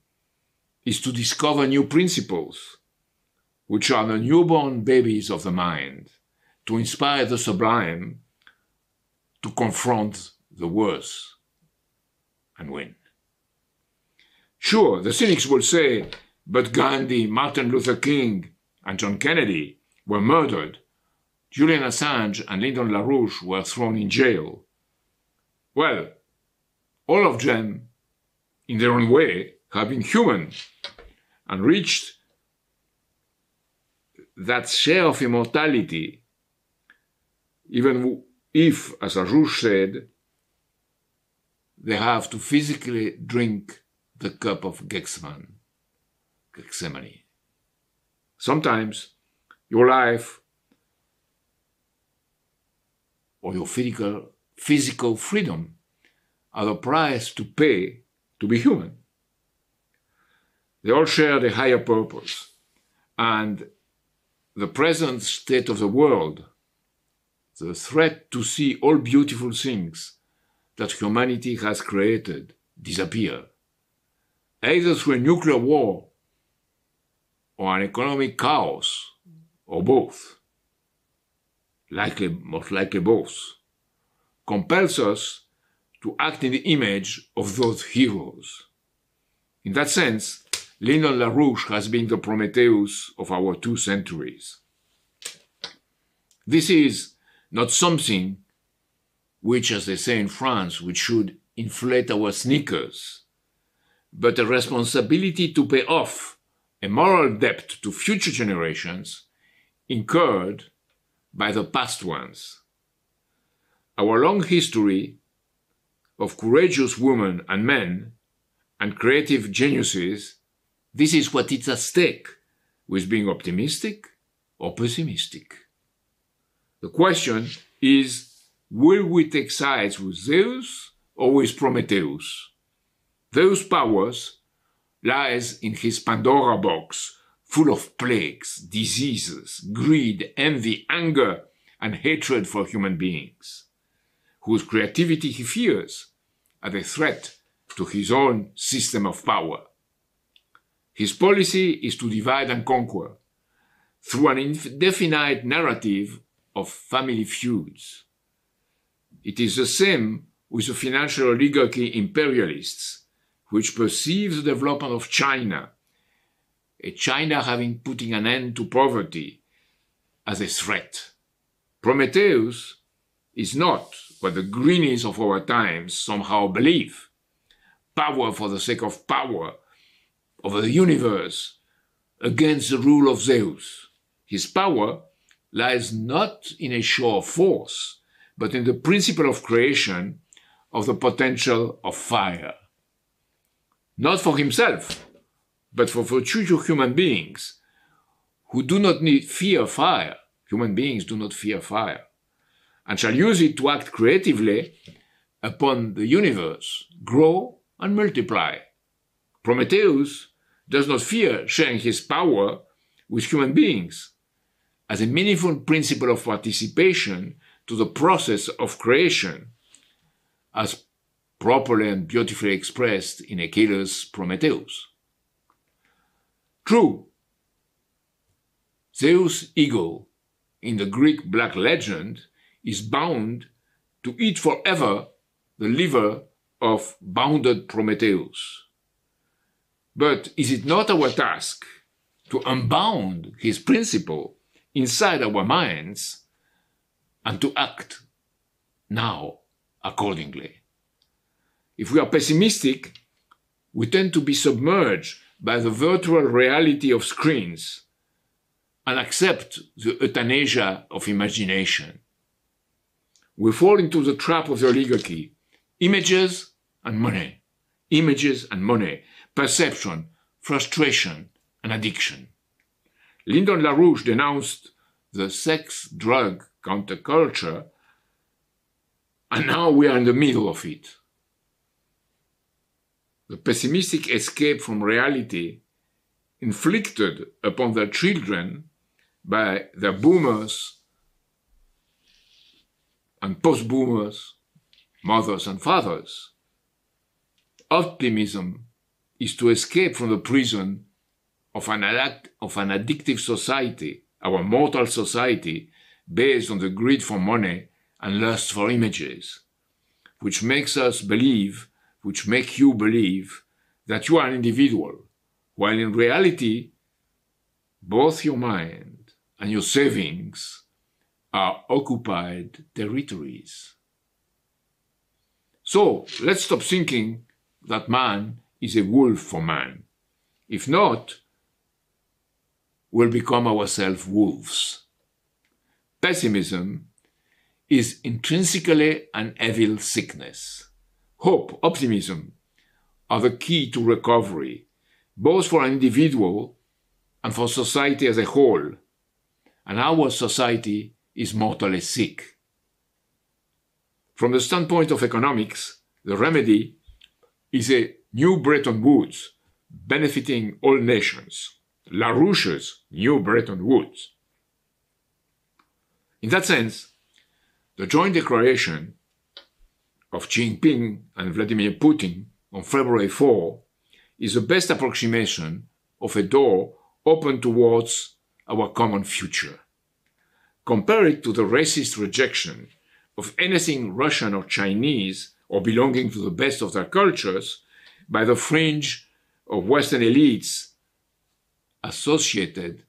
is to discover new principles, which are the newborn babies of the mind, to inspire the sublime, to confront the worse and win. Sure, the cynics will say, but Gandhi, Martin Luther King, and John Kennedy were murdered. Julian Assange and Lyndon LaRouche were thrown in jail. Well, all of them, in their own way, have been human and reached that share of immortality, even if, as LaRouche said, they have to physically drink the cup of Gexman, Gethsemane. Sometimes your life or your physical, physical freedom are the price to pay to be human. They all share the higher purpose. And the present state of the world, the threat to see all beautiful things that humanity has created disappear, either through a nuclear war or an economic chaos, or both, likely, most likely both, compels us to act in the image of those heroes. In that sense, Lyndon LaRouche has been the Prometheus of our two centuries. This is not something which, as they say in France, which should inflate our sneakers, but a responsibility to pay off a moral debt to future generations incurred by the past ones. Our long history of courageous women and men and creative geniuses, this is what is at stake with being optimistic or pessimistic. The question is will we take sides with Zeus or with Prometheus? Zeus' powers lies in his Pandora box, full of plagues, diseases, greed, envy, anger, and hatred for human beings, whose creativity he fears as a threat to his own system of power. His policy is to divide and conquer through an indefinite narrative of family feuds. It is the same with the financial oligarchy imperialists, which perceive the development of China, a China having putting an end to poverty, as a threat. Prometheus is not what the greenies of our times somehow believe. Power for the sake of power over the universe, against the rule of Zeus. His power lies not in a show of force, but in the principle of creation of the potential of fire. Not for himself, but for future human beings who do not need fear fire. Human beings do not fear fire, and shall use it to act creatively upon the universe, grow and multiply. Prometheus does not fear sharing his power with human beings as a meaningful principle of participation to the process of creation, as properly and beautifully expressed in Aeschylus' Prometheus. True, Zeus' eagle in the Greek black legend is bound to eat forever the liver of bounded Prometheus. But is it not our task to unbound his principle inside our minds and to act now accordingly? If we are pessimistic, we tend to be submerged by the virtual reality of screens and accept the euthanasia of imagination. We fall into the trap of the oligarchy images and money, images and money, perception, frustration, and addiction. Lyndon LaRouche denounced the sex drug counterculture, and now we are in the middle of it. The pessimistic escape from reality inflicted upon their children by the boomers and post boomers, mothers and fathers. Optimism is to escape from the prison of an, addict, of an addictive society, our mortal society, based on the greed for money and lust for images, which makes us believe, which make you believe that you are an individual, while in reality, both your mind and your savings are occupied territories. So let's stop thinking that man is a wolf for man. If not, we'll become ourselves wolves. Pessimism is intrinsically an evil sickness. Hope, optimism are the key to recovery, both for an individual and for society as a whole. And our society is mortally sick. From the standpoint of economics, the remedy is a new Bretton Woods benefiting all nations, LaRouche's new Bretton Woods. In that sense, the joint declaration of Jinping and Vladimir Putin on February 4 is the best approximation of a door open towards our common future. Compare it to the racist rejection of anything Russian or Chinese or belonging to the best of their cultures by the fringe of Western elites associated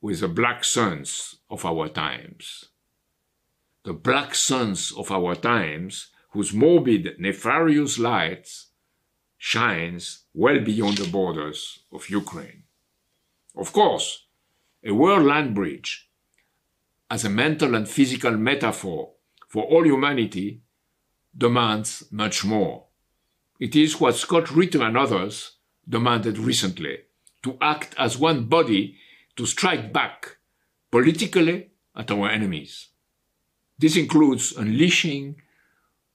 with the black suns of our times. The black suns of our times, whose morbid, nefarious light shines well beyond the borders of Ukraine. Of course, a world land bridge as a mental and physical metaphor for all humanity demands much more. It is what Scott Ritter and others demanded recently to act as one body to strike back politically at our enemies. This includes unleashing,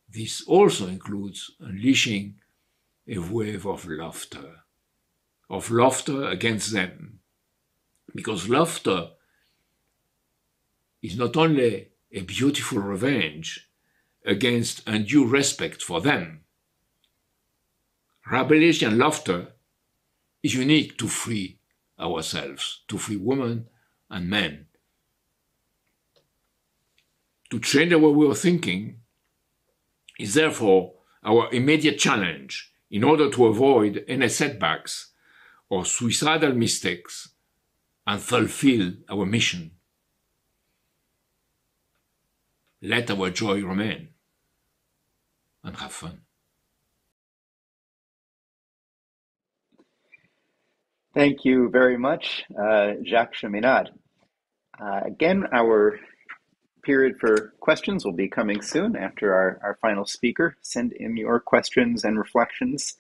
this also includes unleashing a wave of laughter, of laughter against them. Because laughter is not only a beautiful revenge against undue respect for them. Rabelaisian laughter is unique to free ourselves, to free women and men. To change our way of thinking is therefore our immediate challenge in order to avoid any setbacks or suicidal mistakes and fulfill our mission. Let our joy remain and have fun. Thank you very much, uh, Jacques Cheminade. Uh, again, our period for questions will be coming soon after our, our final speaker. Send in your questions and reflections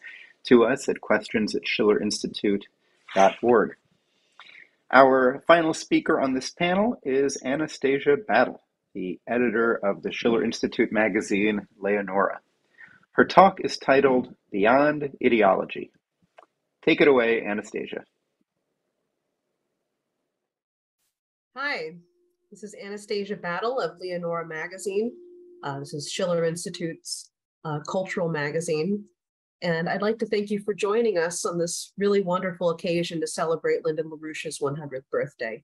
to us at questions at schillerinstitute.org. Our final speaker on this panel is Anastasia Battle, the editor of the Schiller Institute magazine, Leonore. Her talk is titled Beyond Ideology. Take it away, Anastasia. Hi, this is Anastasia Battle of Leonore Magazine. Uh, this is Schiller Institute's uh, cultural magazine. And I'd like to thank you for joining us on this really wonderful occasion to celebrate Lyndon LaRouche's 100th birthday.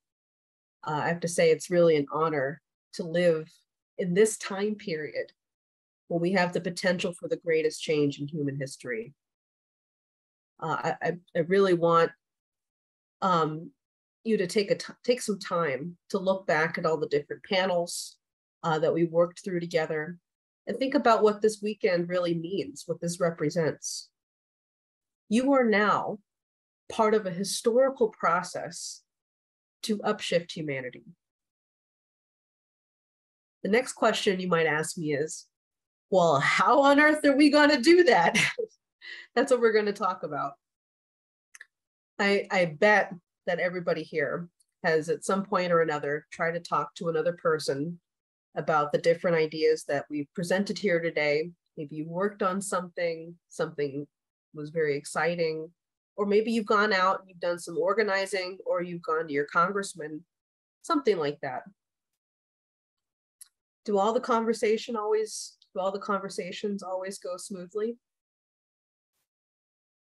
Uh, I have to say, it's really an honor to live in this time period when we have the potential for the greatest change in human history. Uh, I, I, really want um, you to take a t- take some time to look back at all the different panels uh, that we worked through together and think about what this weekend really means, what this represents. You are now part of a historical process to upshift humanity. The next question you might ask me is well, how on earth are we going to do that? That's what we're going to talk about. I, I bet that everybody here has at some point or another tried to talk to another person about the different ideas that we've presented here today. Maybe you worked on something, something was very exciting, or maybe you've gone out and you've done some organizing, or you've gone to your congressman, something like that. Do all the conversation always, do all the conversations always go smoothly?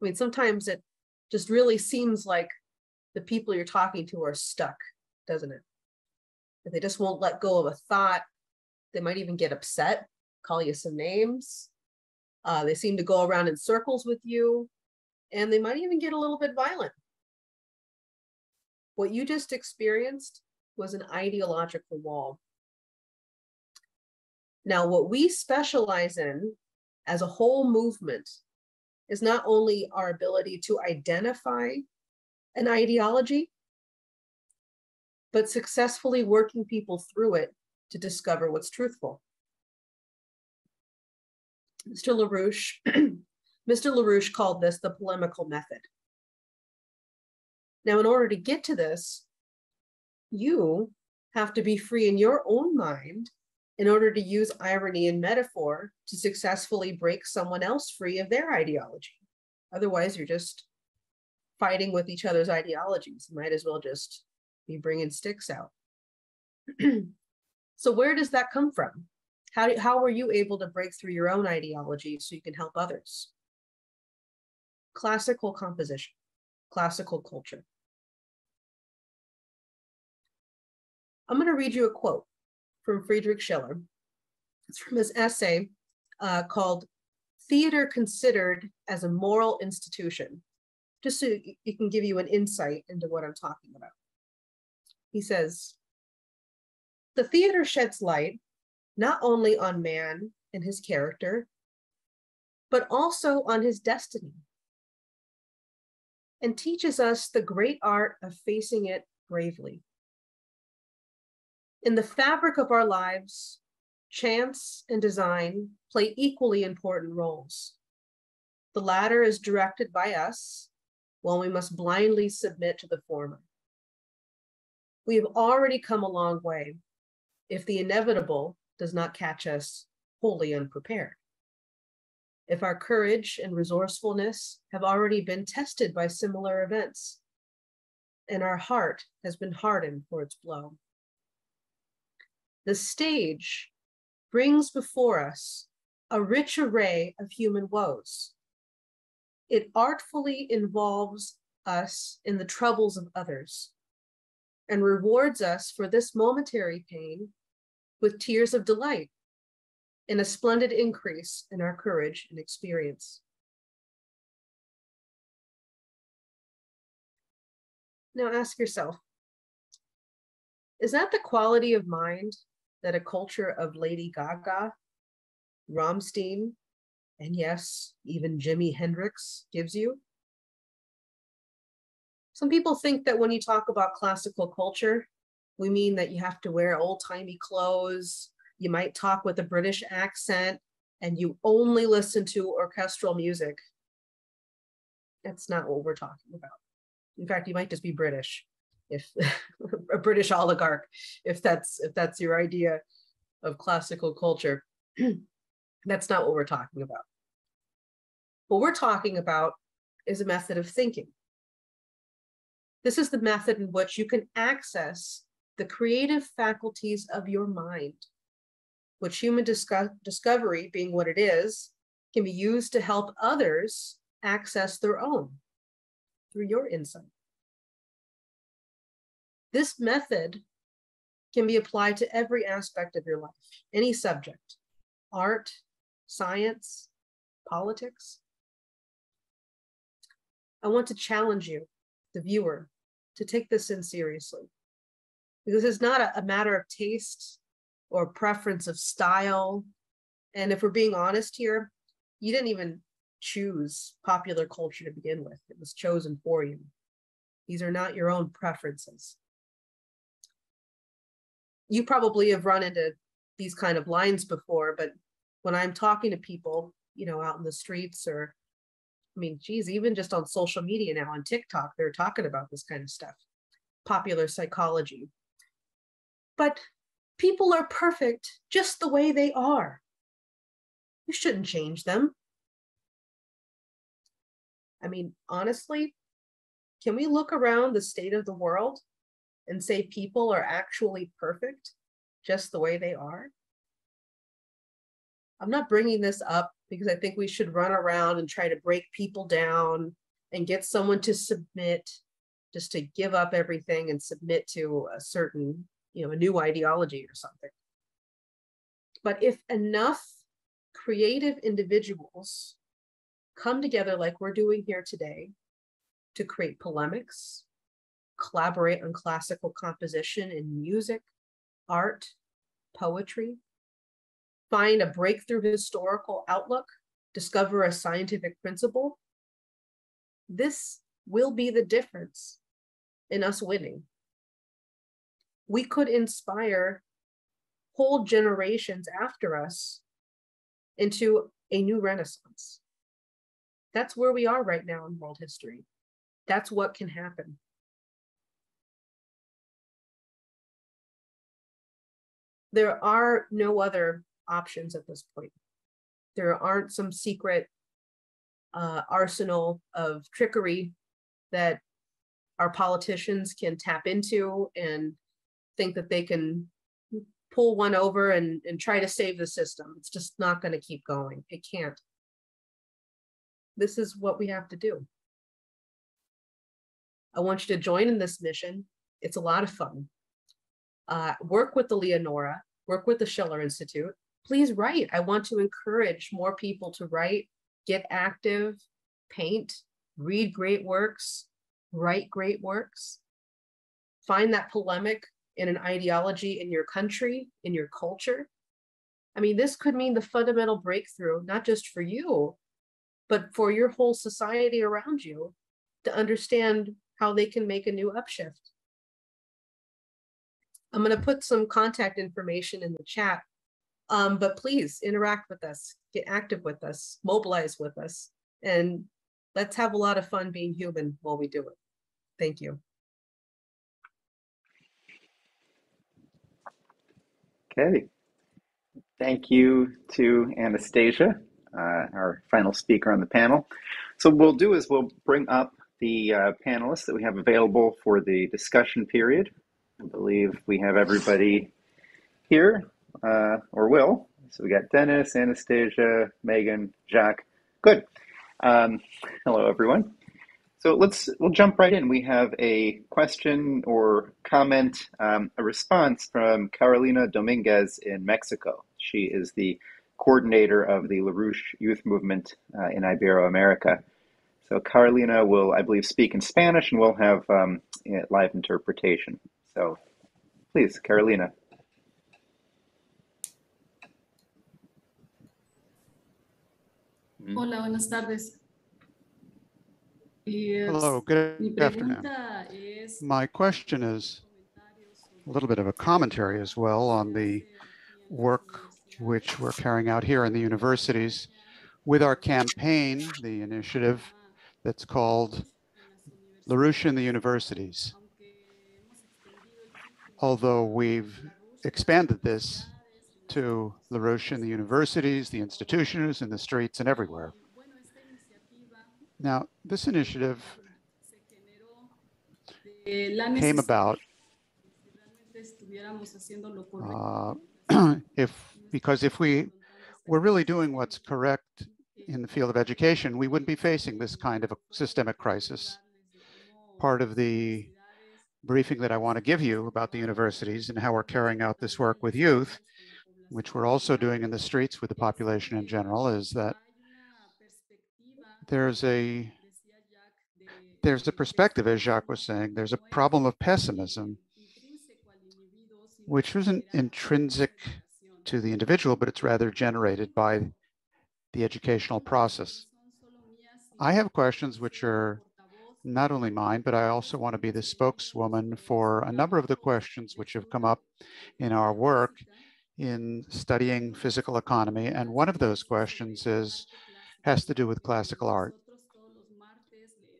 I mean, sometimes it just really seems like the people you're talking to are stuck, doesn't it? If they just won't let go of a thought, they might even get upset, call you some names. Uh, they seem to go around in circles with you, and they might even get a little bit violent. What you just experienced was an ideological wall. Now, what we specialize in as a whole movement is not only our ability to identify an ideology, but successfully working people through it to discover what's truthful. Mr. LaRouche, Mr. LaRouche called this the polemical method. Now, in order to get to this, you have to be free in your own mind in order to use irony and metaphor to successfully break someone else free of their ideology. Otherwise, you're just fighting with each other's ideologies. You might as well just be bringing sticks out. so, where does that come from? How, do, how were you able to break through your own ideology so you can help others? Classical composition, classical culture. I'm going to read you a quote from Friedrich Schiller. It's from his essay uh, called Theater Considered as a Moral Institution, just so it can give you an insight into what I'm talking about. He says, The theater sheds light not only on man and his character, but also on his destiny, and teaches us the great art of facing it bravely. In the fabric of our lives, chance and design play equally important roles. The latter is directed by us, while we must blindly submit to the former. We have already come a long way if the inevitable does not catch us wholly unprepared. If our courage and resourcefulness have already been tested by similar events, and our heart has been hardened for its blow. The stage brings before us a rich array of human woes. It artfully involves us in the troubles of others and rewards us for this momentary pain with tears of delight and a splendid increase in our courage and experience. Now ask yourself, is that the quality of mind that a culture of Lady Gaga, Rammstein, and yes, even Jimi Hendrix gives you? Some people think that when you talk about classical culture, we mean that you have to wear old timey clothes, you might talk with a British accent, and you only listen to orchestral music. That's not what we're talking about. In fact, you might just be British, if a British oligarch, if that's if that's your idea of classical culture. that's not what we're talking about. What we're talking about is a method of thinking. This is the method in which you can access the creative faculties of your mind, which human disco discovery, being what it is, can be used to help others access their own through your insight. This method can be applied to every aspect of your life, any subject, art, science, politics. I want to challenge you, the viewer, to take this in seriously. Because it's not a, a matter of taste or preference of style. And if we're being honest here, you didn't even choose popular culture to begin with. It was chosen for you. These are not your own preferences. You probably have run into these kind of lines before, but when I'm talking to people, you know, out in the streets or, I mean, geez, even just on social media now on TikTok, they're talking about this kind of stuff, popular psychology. But people are perfect just the way they are. You shouldn't change them. I mean, honestly, can we look around the state of the world and say people are actually perfect just the way they are? I'm not bringing this up because I think we should run around and try to break people down and get someone to submit, just to give up everything and submit to a certain, you know, a new ideology or something. But if enough creative individuals come together like we're doing here today to create polemics, collaborate on classical composition in music, art, poetry, find a breakthrough historical outlook, discover a scientific principle, this will be the difference in us winning. We could inspire whole generations after us into a new renaissance. That's where we are right now in world history. That's what can happen. There are no other options at this point. There aren't some secret uh, arsenal of trickery that our politicians can tap into and think that they can pull one over and, and try to save the system. It's just not going to keep going. It can't. This is what we have to do. I want you to join in this mission. It's a lot of fun. Uh, work with the Leonore, work with the Schiller Institute, please write. I want to encourage more people to write, get active, paint, read great works, write great works. Find that polemic in an ideology in your country, in your culture. I mean, this could mean the fundamental breakthrough, not just for you, but for your whole society around you to understand how they can make a new upshift. I'm going to put some contact information in the chat um, but please interact with us, get active with us, mobilize with us, and let's have a lot of fun being human while we do it. Thank you. Okay. Thank you to Anastasia, uh, our final speaker on the panel. So what we'll do is we'll bring up the uh, panelists that we have available for the discussion period. I believe we have everybody here uh, or will. So we got Dennis, Anastasia, Megan, Jacques. Good. Um, hello, everyone. So let's we'll jump right in. We have a question or comment, um, a response from Carolina Dominguez in Mexico. She is the coordinator of the LaRouche Youth Movement uh, in Iberoamerica. So Carolina will, I believe, speak in Spanish, and we'll have um, live interpretation. So please, Carolina. Hmm? Hola, buenas tardes. Hello, good afternoon. My question is a little bit of a commentary as well on the work which we're carrying out here in the universities with our campaign, the initiative that's called LaRouche in the Universities. Although we've expanded this to LaRouche in the universities, the institutions, and the streets, and everywhere. Now, this initiative came about uh, if because if we were really doing what's correct in the field of education, we wouldn't be facing this kind of a systemic crisis. Part of the briefing that I want to give you about the universities and how we're carrying out this work with youth, which we're also doing in the streets with the population in general, is that there's a there's a perspective, as Jacques was saying, there's a problem of pessimism, which isn't intrinsic to the individual, but it's rather generated by the educational process. I have questions which are not only mine, but I also want to be the spokeswoman for a number of the questions which have come up in our work in studying physical economy. And one of those questions is has to do with classical art.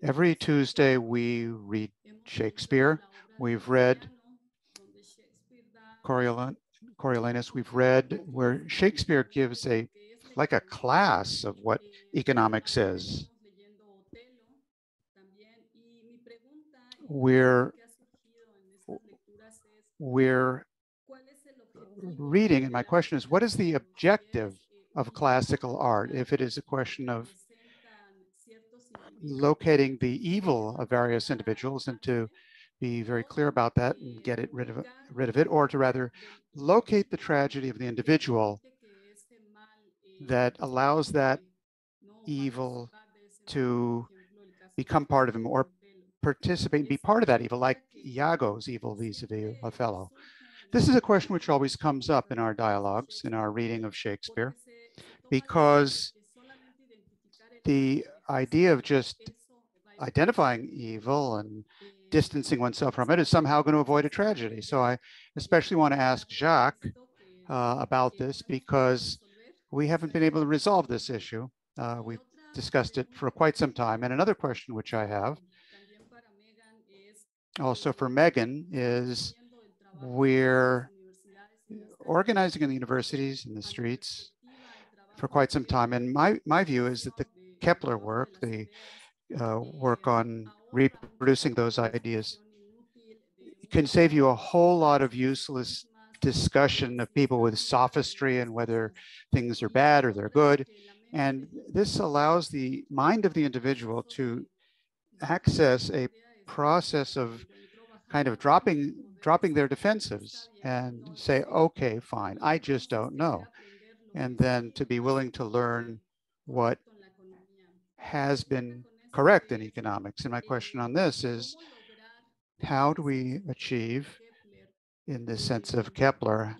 Every Tuesday, we read Shakespeare. We've read Coriolanus. We've read where Shakespeare gives a like a class of what economics is. We're we're reading, and my question is, what is the objective of classical art? If it is a question of locating the evil of various individuals and to be very clear about that and get it rid of, rid of it, or to rather locate the tragedy of the individual that allows that evil to become part of him or participate and be part of that evil, like Iago's evil vis-a-vis -vis Othello. This is a question which always comes up in our dialogues, in our reading of Shakespeare because the idea of just identifying evil and distancing oneself from it is somehow going to avoid a tragedy. So I especially want to ask Jacques uh, about this because we haven't been able to resolve this issue. Uh, we've discussed it for quite some time. And another question which I have also for Megan is we're organizing in the universities in the streets for quite some time. And my, my view is that the Kepler work, the uh, work on reproducing those ideas, can save you a whole lot of useless discussion of people with sophistry and whether things are bad or they're good. And this allows the mind of the individual to access a process of kind of dropping dropping their defensives and say, okay, fine, I just don't know and then to be willing to learn what has been correct in economics. And my question on this is, how do we achieve, in the sense of Kepler,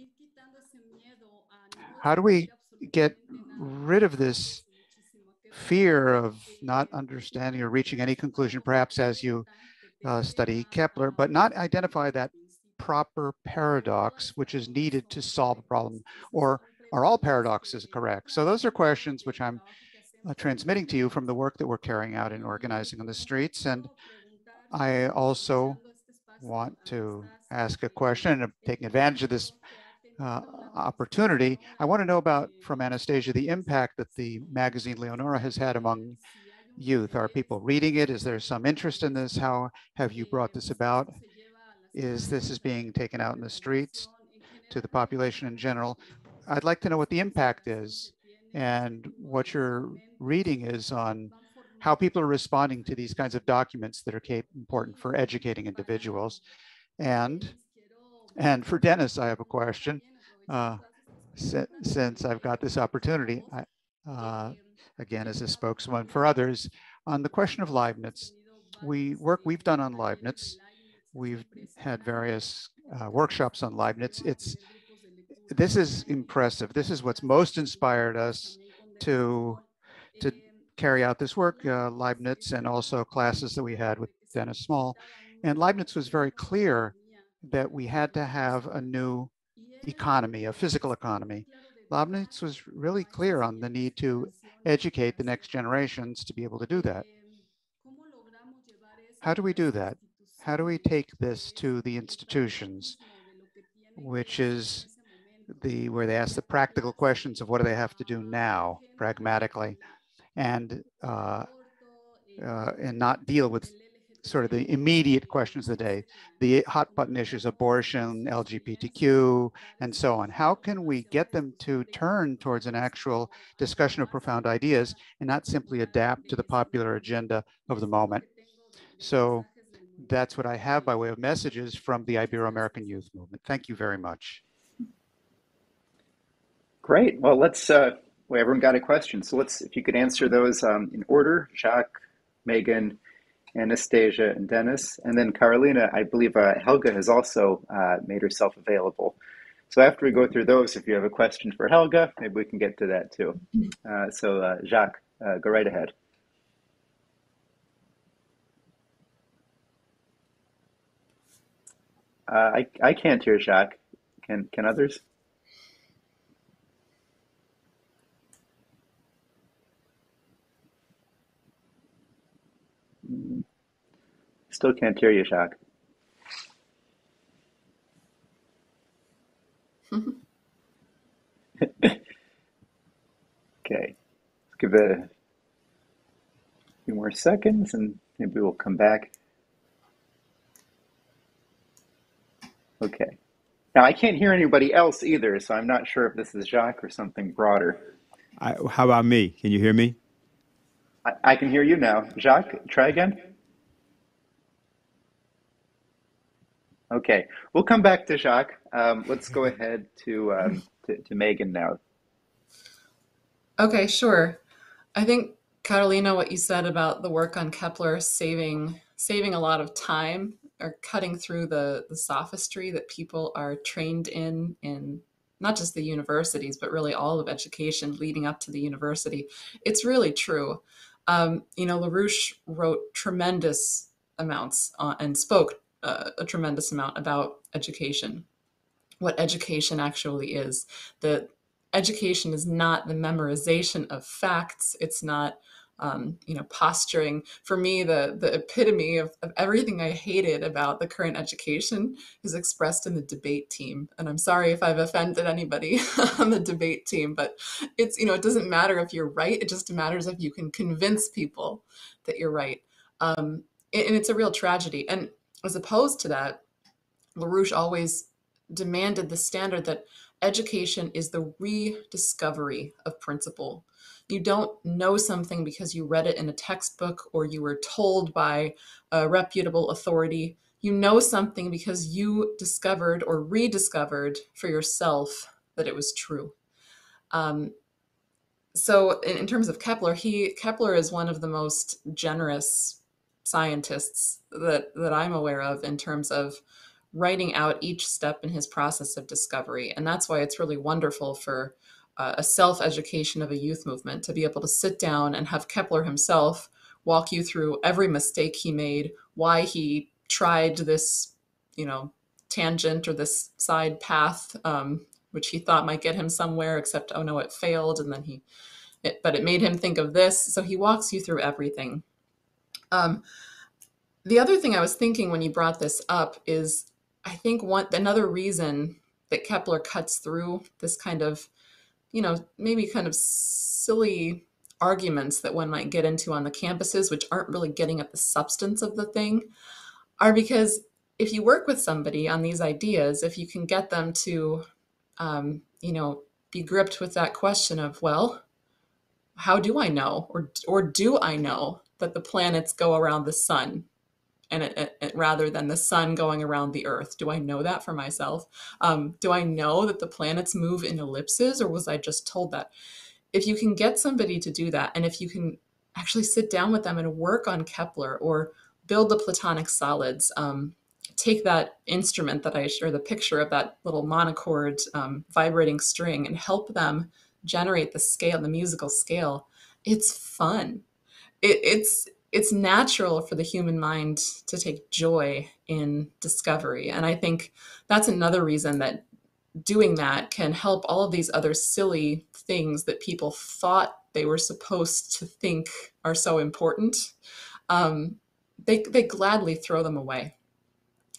how do we get rid of this fear of not understanding or reaching any conclusion, perhaps as you uh, study Kepler, but not identify that proper paradox which is needed to solve a problem or are all paradoxes correct? So those are questions which I'm uh, transmitting to you from the work that we're carrying out in organizing on the streets. And I also want to ask a question and taking advantage of this uh, opportunity. I want to know about from Anastasia the impact that the magazine Leonore has had among youth. Are people reading it? Is there some interest in this? How have you brought this about? Is this is being taken out in the streets to the population in general? I'd like to know what the impact is and what your reading is on how people are responding to these kinds of documents that are important for educating individuals. And, and for Dennis, I have a question. Uh, since I've got this opportunity, I, uh, again, as a spokesman for others, on the question of Leibniz, we work we've done on Leibniz. We've had various uh, workshops on Leibniz. It's this is impressive. This is what's most inspired us to to carry out this work, uh, Leibniz, and also classes that we had with Dennis Small. And Leibniz was very clear that we had to have a new economy, a physical economy. Leibniz was really clear on the need to educate the next generations to be able to do that. How do we do that? How do we take this to the institutions, which is the where they ask the practical questions of what do they have to do now, pragmatically, and uh, uh, and not deal with sort of the immediate questions of the day, the hot button issues, abortion, LGBTQ, and so on. How can we get them to turn towards an actual discussion of profound ideas and not simply adapt to the popular agenda of the moment? So that's what I have by way of messages from the Ibero-American Youth Movement. Thank you very much. Great. Well, let's, uh, well, everyone got a question. So let's, if you could answer those um, in order, Jacques, Megan, Anastasia, and Dennis. And then Carolina, I believe uh, Helga has also uh, made herself available. So after we go through those, if you have a question for Helga, maybe we can get to that too. Uh, so uh, Jacques, uh, go right ahead. Uh, I, I can't hear Jacques. Can, can others? Still can't hear you, Jacques. okay, let's give it a few more seconds and maybe we'll come back. Okay. Now I can't hear anybody else either, so I'm not sure if this is Jacques or something broader. I, how about me? Can you hear me? I, I can hear you now. Jacques, try again. Okay, we'll come back to Jacques. Um, let's go ahead to, um, to, to Megan now. Okay, sure. I think Catalina, what you said about the work on Kepler saving saving a lot of time or cutting through the the sophistry that people are trained in in not just the universities, but really all of education leading up to the university. It's really true. Um, you know, LaRouche wrote tremendous amounts uh, and spoke a tremendous amount about education, what education actually is. That education is not the memorization of facts. It's not um, you know, posturing. For me, the the epitome of, of everything I hated about the current education is expressed in the debate team. And I'm sorry if I've offended anybody on the debate team, but it's you know, it doesn't matter if you're right. It just matters if you can convince people that you're right. Um, and it's a real tragedy. And as opposed to that, LaRouche always demanded the standard that education is the rediscovery of principle. You don't know something because you read it in a textbook or you were told by a reputable authority. You know something because you discovered or rediscovered for yourself that it was true. Um, so, in, in terms of Kepler, he Kepler is one of the most generous scientists that that I'm aware of in terms of writing out each step in his process of discovery. And that's why it's really wonderful for uh, a self education of a youth movement to be able to sit down and have Kepler himself walk you through every mistake he made, why he tried this, you know, tangent or this side path, um, which he thought might get him somewhere, except, oh no, it failed. And then he, it, but it made him think of this. So he walks you through everything. Um, the other thing I was thinking when you brought this up is I think one another reason that Kepler cuts through this kind of, you know, maybe kind of silly arguments that one might get into on the campuses, which aren't really getting at the substance of the thing, are because if you work with somebody on these ideas, if you can get them to, um, you know, be gripped with that question of, well, how do I know, or or do I know that the planets go around the sun. And it, it, rather than the sun going around the earth do i know that for myself? Um, do i know that the planets move in ellipses or was i just told that? If you can get somebody to do that and if you can actually sit down with them and work on kepler or build the platonic solids um, take that instrument that i share the picture of that little monochord um, vibrating string and help them generate the scale the musical scale it's fun. It, it's it's natural for the human mind to take joy in discovery. And I think that's another reason that doing that can help all of these other silly things that people thought they were supposed to think are so important. Um, they, they gladly throw them away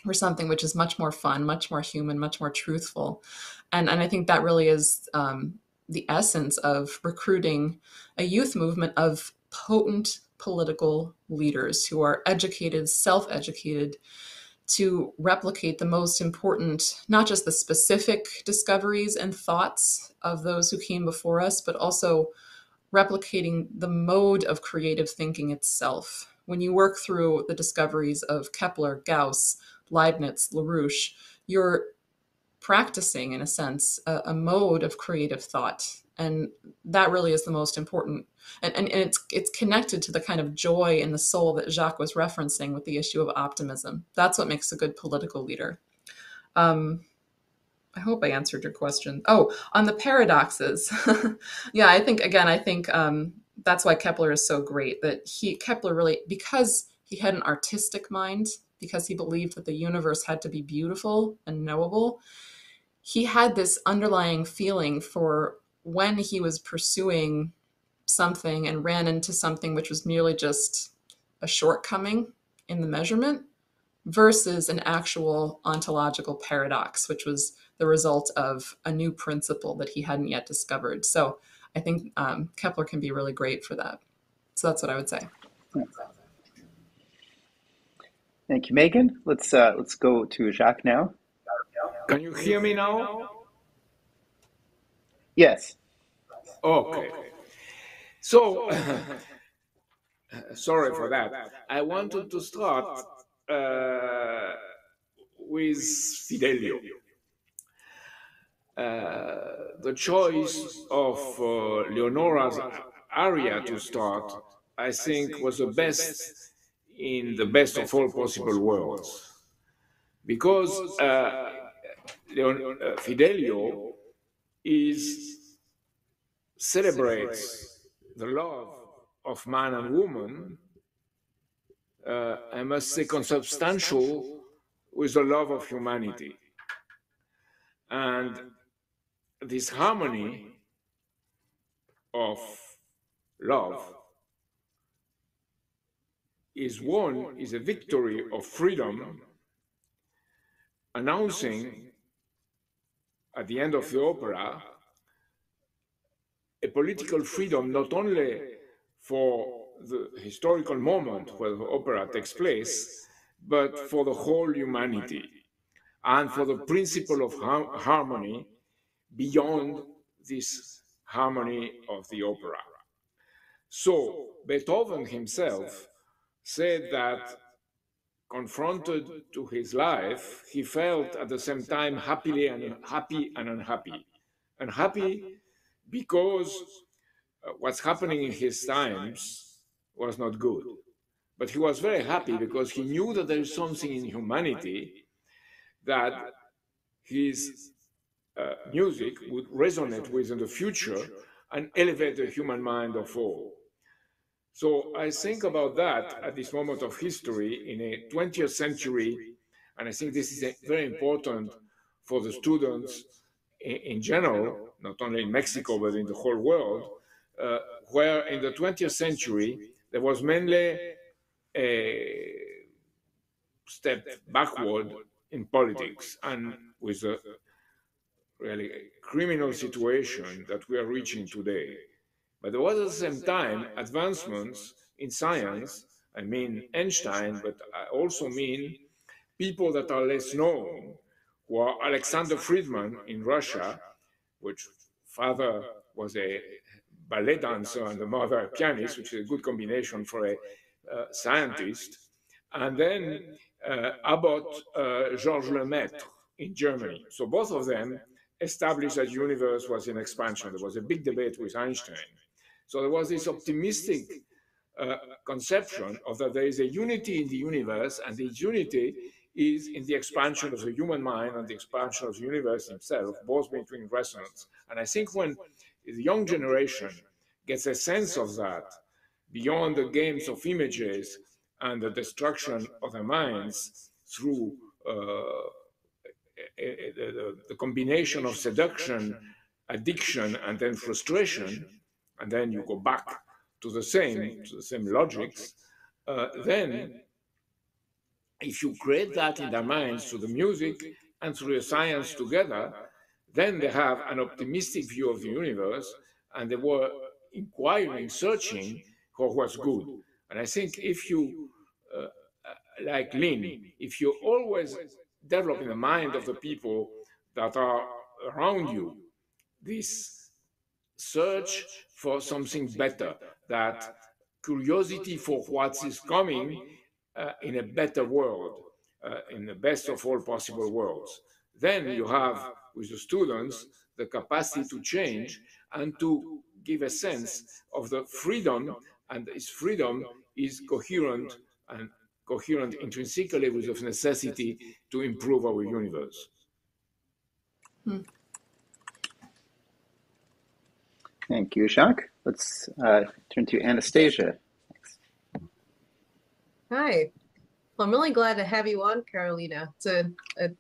for something which is much more fun, much more human, much more truthful. And, and I think that really is um, the essence of recruiting a youth movement of potent political leaders who are educated, self educated, to replicate the most important, not just the specific discoveries and thoughts of those who came before us, but also replicating the mode of creative thinking itself. When you work through the discoveries of Kepler, Gauss, Leibniz, LaRouche, you're practicing, in a sense, a, a mode of creative thought. And that really is the most important and, and, and it's it's connected to the kind of joy in the soul that Jacques was referencing with the issue of optimism. That's what makes a good political leader. Um, I hope I answered your question. Oh, on the paradoxes, yeah, I think again, I think um, that's why Kepler is so great. That he Kepler really because he had an artistic mind, because he believed that the universe had to be beautiful and knowable. He had this underlying feeling for when he was pursuing something and ran into something which was merely just a shortcoming in the measurement versus an actual ontological paradox, which was the result of a new principle that he hadn't yet discovered. So I think um, Kepler can be really great for that. So that's what I would say. Thank you, Megan. Let's uh, let's go to Jacques now. Can you hear me now? Yes. Okay. So, sorry for that. I wanted to start uh, with Fidelio. Uh, the choice of uh, Leonore's aria to start, I think, was the best in the best of all possible worlds. Because uh, uh, Fidelio is celebrates the love of man and woman, uh, I must say, consubstantial with the love of humanity. And this harmony of love is won, is a victory of freedom, announcing at the end of the opera a political freedom not only for the historical moment where the opera takes place, but for the whole humanity and for the principle of harmony beyond this harmony of the opera. So Beethoven himself said that confronted to his life, he felt at the same time happily and happy and unhappy. Unhappy because uh, what's happening in his times was not good. But he was very happy because he knew that there is something in humanity that his uh, music would resonate with in the future and elevate the human mind of all. So I think about that at this moment of history in a 20th century, and I think this is very important for the students in, in general, not only in Mexico, but in the whole world, uh, where in the 20th century, there was mainly a step backward in politics and with a really criminal situation that we are reaching today. But there was at the same time advancements in science. I mean Einstein, but I also mean people that are less known, who are Alexander Friedmann in Russia, which father was a ballet dancer and the mother a pianist, which is a good combination for a uh, scientist. And then uh, Abbot uh, Georges Lemaitre in Germany. So both of them established that universe was in expansion. There was a big debate with Einstein. So there was this optimistic uh, conception of that there is a unity in the universe, and this unity is in the expansion of the human mind and the expansion of the universe itself, both between resonance. And I think when the young generation gets a sense of that beyond the games of images and the destruction of the minds through uh, the, combination of seduction, addiction, and then frustration, and then you go back to the same, to the same logics, uh, then if you create that in their minds through the music and through the science together, then they have an optimistic view of the universe and they were inquiring, searching for what's good. And I think if you, uh, like Lyn, if you always develop in the mind of the people that are around you this search for something better, that curiosity for what is coming uh, in a better world, uh, in the best of all possible worlds. Then you have, with the students, the capacity to change and to give a sense of the freedom, and this freedom is coherent and coherent intrinsically with the necessity to improve our universe. Hmm. Thank you, Jacques. Let's uh, turn to Anastasia. Hi. Well, I'm really glad to have you on, Carolina. It's a, a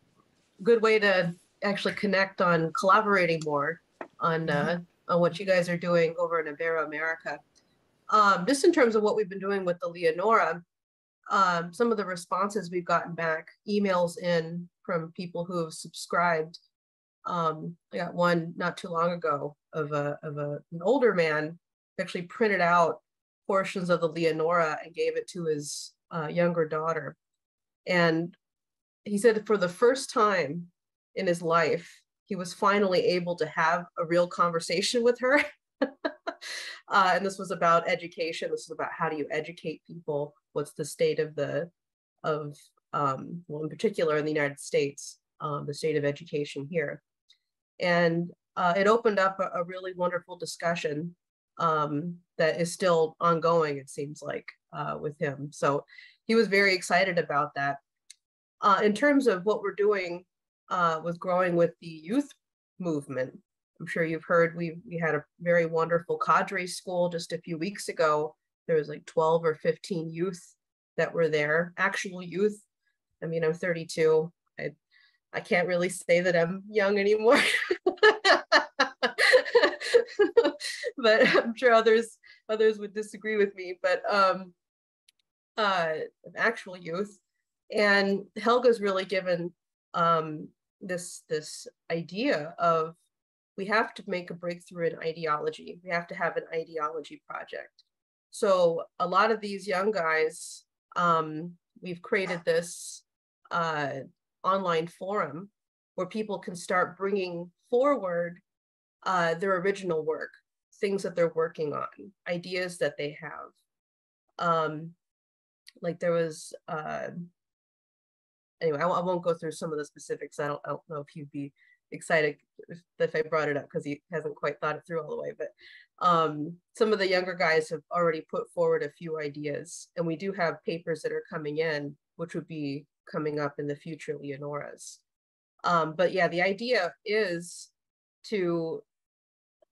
good way to actually connect on collaborating more on uh, on what you guys are doing over in Iberoamerica. Um, just in terms of what we've been doing with the Leonore, um, some of the responses we've gotten back, emails in from people who have subscribed. Um, I got one not too long ago of a of a, an older man actually printed out portions of the Leonore and gave it to his uh, younger daughter. And he said for the first time in his life, he was finally able to have a real conversation with her. uh, and this was about education. This is about how do you educate people? What's the state of the, of, um, well, in particular in the United States, um, the state of education here. And uh, it opened up a, a, really wonderful discussion um, that is still ongoing, it seems like, uh, with him. So he was very excited about that. Uh, in terms of what we're doing uh, with growing with the youth movement, I'm sure you've heard we we had a very wonderful cadre school just a few weeks ago. There was like 12 or 15 youth that were there, actual youth. I mean, I'm 32. I I can't really say that I'm young anymore. but I'm sure others others would disagree with me. But um, uh, actual youth, and Helga's really given um, this this idea of we have to make a breakthrough in ideology. We have to have an ideology project. So a lot of these young guys, um, we've created this uh, online forum where people can start bringing forward uh, their original work, things that they're working on, ideas that they have. Um, like there was, uh, anyway, I, I, won't go through some of the specifics. I don't, I don't know if you'd be excited if, if I brought it up because he hasn't quite thought it through all the way. But um, some of the younger guys have already put forward a few ideas, and we do have papers that are coming in, which would be coming up in the future Leonores. Um, but yeah, the idea is to,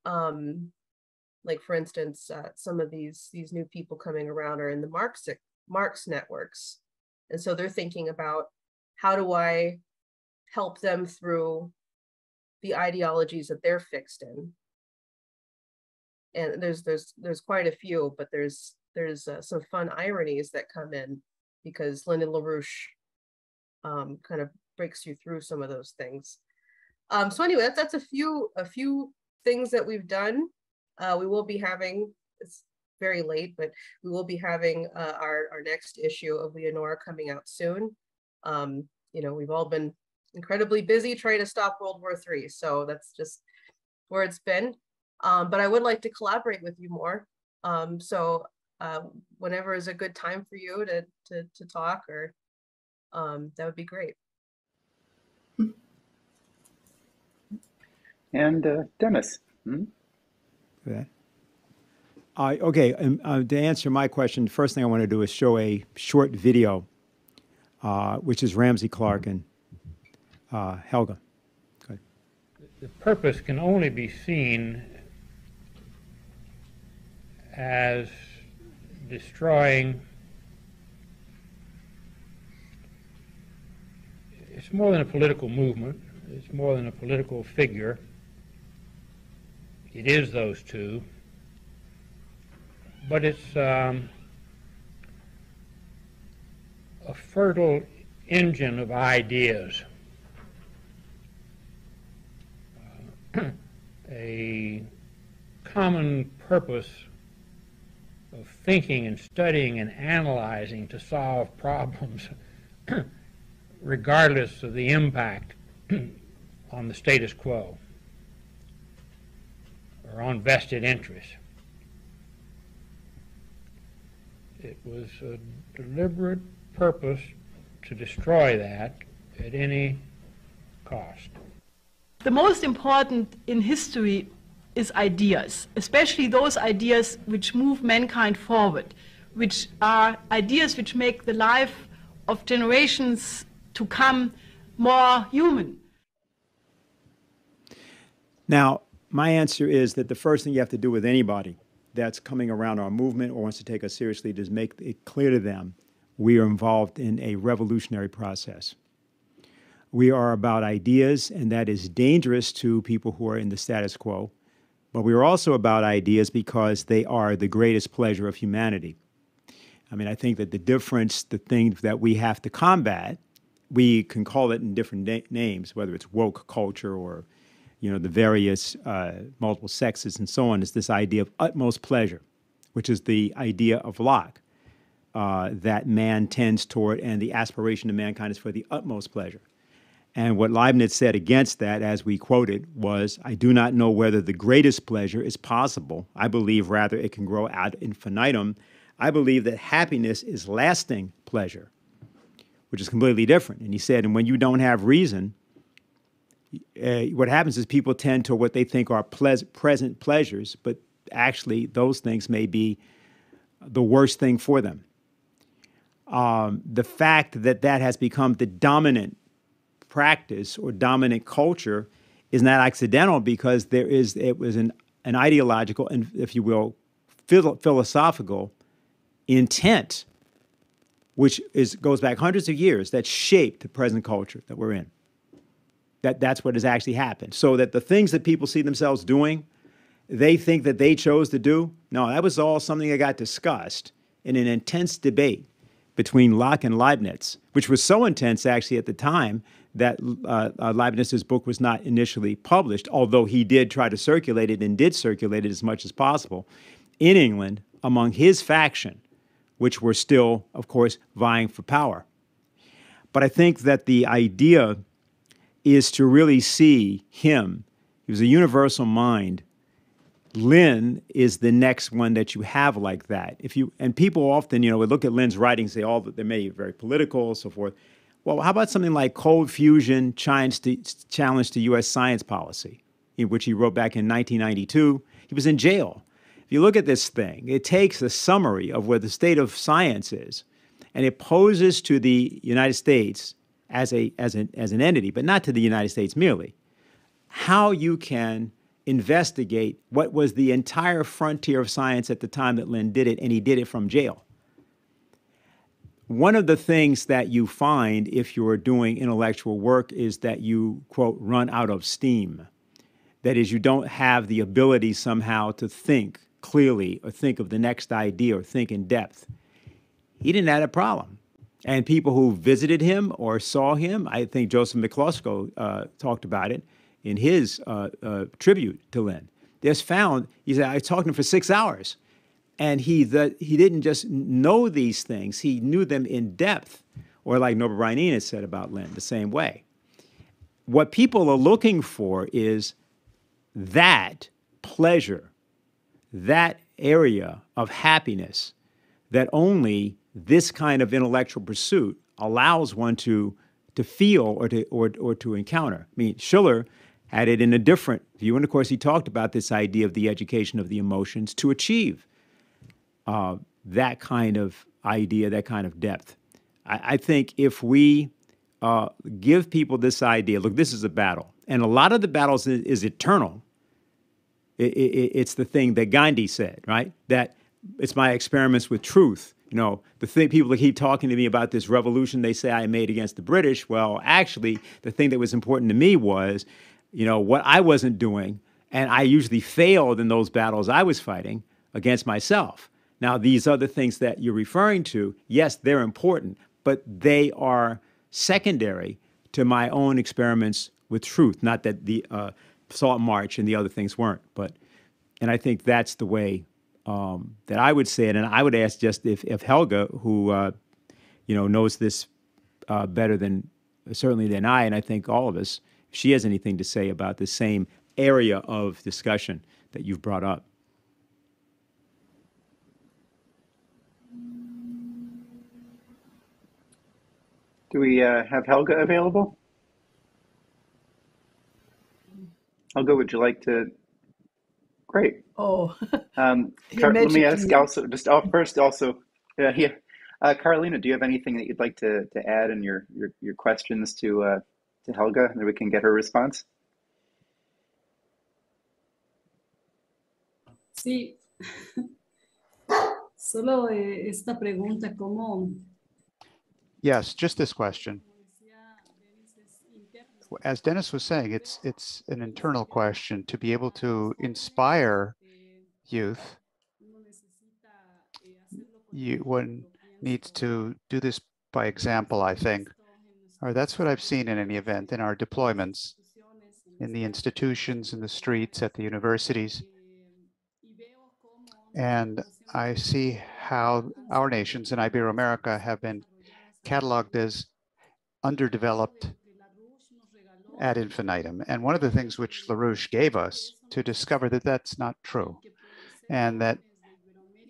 um, like for instance, uh, some of these these new people coming around are in the Marx Marx networks, and so they're thinking about how do I help them through the ideologies that they're fixed in. And there's there's there's quite a few, but there's there's uh, some fun ironies that come in because Lyndon LaRouche um, kind of breaks you through some of those things. Um, so anyway, that's, that's a few a few things that we've done. Uh, we will be having it's very late, but we will be having uh, our our next issue of Leonore coming out soon. Um, you know, we've all been incredibly busy trying to stop World War III. So that's just where it's been. Um, but I would like to collaborate with you more. Um, so uh, whenever is a good time for you to, to, to talk or um, that would be great. And uh, Dennis. Hmm? Okay. Uh, okay, um, uh, to answer my question, the first thing I want to do is show a short video, uh, which is Ramsey Clark and uh, Helga. The purpose can only be seen as destroying it's more than a political movement, it's more than a political figure. It is those two, but it's um, a fertile engine of ideas. Uh, a common purpose of thinking and studying and analyzing to solve problems, regardless of the impact on the status quo or on vested interests. It was a deliberate purpose to destroy that at any cost. The most important in history is ideas, especially those ideas which move mankind forward, which are ideas which make the life of generations to come more human. Now, my answer is that the first thing you have to do with anybody that's coming around our movement or wants to take us seriously is make it clear to them we are involved in a revolutionary process. We are about ideas, and that is dangerous to people who are in the status quo. But we are also about ideas because they are the greatest pleasure of humanity. I mean, I think that the difference, the thing that we have to combat, we can call it in different na- names, whether it's woke culture or, you know, the various uh, multiple sexes and so on, is this idea of utmost pleasure, which is the idea of Locke uh, that man tends toward, and the aspiration of mankind is for the utmost pleasure. And what Leibniz said against that, as we quoted, was I do not know whether the greatest pleasure is possible. I believe rather it can grow ad infinitum. I believe that happiness is lasting pleasure, which is completely different. And he said, and when you don't have reason, uh, what happens is people tend to what they think are present pleasures, but actually those things may be the worst thing for them. Um, the fact that that has become the dominant practice or dominant culture is not accidental because there is it was an, an ideological and if you will philo- philosophical intent which is goes back hundreds of years that shaped the present culture that we're in that that's what has actually happened so that the things that people see themselves doing they think that they chose to do no that was all something that got discussed in an intense debate between Locke and Leibniz, which was so intense actually at the time that uh, uh, Leibniz's book was not initially published, although he did try to circulate it and did circulate it as much as possible in England among his faction, which were still, of course, vying for power. But I think that the idea is to really see him, he was a universal mind, Lyn is the next one that you have like that. If you and people often, you know, would look at Lyn's writings, say all they may be very political, so forth. Well, how about something like Cold Fusion Challenge to, challenge to U.S. Science Policy, in which he wrote back in 1992? He was in jail. If you look at this thing, it takes a summary of where the state of science is, and it poses to the United States as a as an as an entity, but not to the United States merely, how you can investigate what was the entire frontier of science at the time that Lyn did it, and he did it from jail. One of the things that you find if you're doing intellectual work is that you, quote, run out of steam. That is, you don't have the ability somehow to think clearly or think of the next idea or think in depth. He didn't have a problem. And people who visited him or saw him, I think Joseph McCluskey uh, talked about it, in his uh, uh, tribute to Lyn. There's found, he said, I talked to him for six hours. And he, the, he didn't just know these things, he knew them in depth, or like Norbert Brainin has said about Lyn, the same way. What people are looking for is that pleasure, that area of happiness that only this kind of intellectual pursuit allows one to, to feel or to, or, or to encounter. I mean, Schiller had it in a different view. And of course, he talked about this idea of the education of the emotions to achieve uh, that kind of idea, that kind of depth. I, I think if we uh, give people this idea look, this is a battle, and a lot of the battles is, is eternal. It, it, it's the thing that Gandhi said, right? That it's my experiments with truth. You know, the thing people keep talking to me about this revolution they say I made against the British. Well, actually, the thing that was important to me was, you know, what I wasn't doing, and I usually failed in those battles I was fighting against myself. Now, these other things that you're referring to, yes, they're important, but they are secondary to my own experiments with truth. Not that the uh, Salt March and the other things weren't, but and I think that's the way um, that I would say it. And I would ask just if, if Helga, who uh, you know knows this uh, better than certainly than I, and I think all of us, if she has anything to say about the same area of discussion that you've brought up. Do we uh, have Helga available? Helga, would you like to? Great. Oh, Um, Car- let me ask also, just oh, first also, yeah, yeah. Uh, Carolina, do you have anything that you'd like to, to add in your, your, your questions to, uh, to Helga that we can get her response? Sí, solo eh, esta pregunta, ¿cómo? Yes, just this question. As Dennis was saying, it's it's an internal question to be able to inspire youth. You one needs to do this by example, I think. Or that's what I've seen in any event in our deployments, in the institutions, in the streets, at the universities. And I see how our nations in Iberoamerica have been cataloged as underdeveloped ad infinitum. And one of the things which LaRouche gave us to discover that that's not true. And that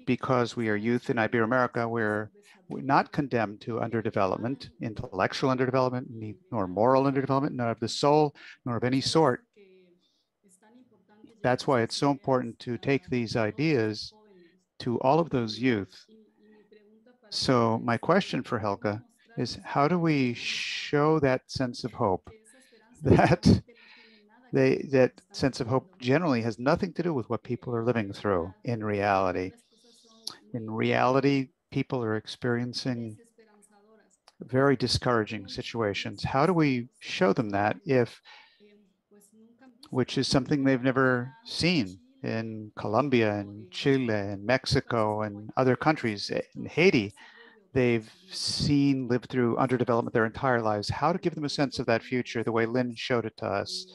because we are youth in Iberoamerica, we're, we're not condemned to underdevelopment, intellectual underdevelopment, nor moral underdevelopment, nor of the soul, nor of any sort. That's why it's so important to take these ideas to all of those youth. So my question for Helga is how do we show that sense of hope that they that sense of hope generally has nothing to do with what people are living through in reality. In reality people are experiencing very discouraging situations. How do we show them that if which is something they've never seen in Colombia and Chile and Mexico and other countries in Haiti they've seen, lived through underdevelopment their entire lives, how to give them a sense of that future the way Lyn showed it to us,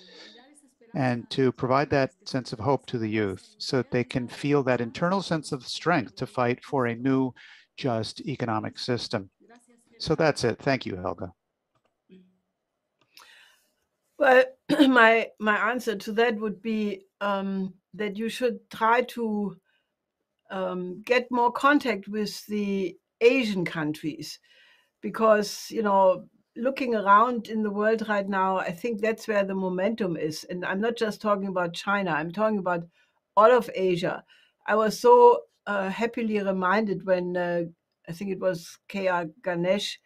and to provide that sense of hope to the youth so that they can feel that internal sense of strength to fight for a new, just economic system. So that's it. Thank you, Helga. Well, my my answer to that would be um, that you should try to um, get more contact with the Asian countries, because you know, looking around in the world right now, I think that's where the momentum is. And I'm not just talking about China; I'm talking about all of Asia. I was so uh, happily reminded when uh, I think it was K.R. Ganesh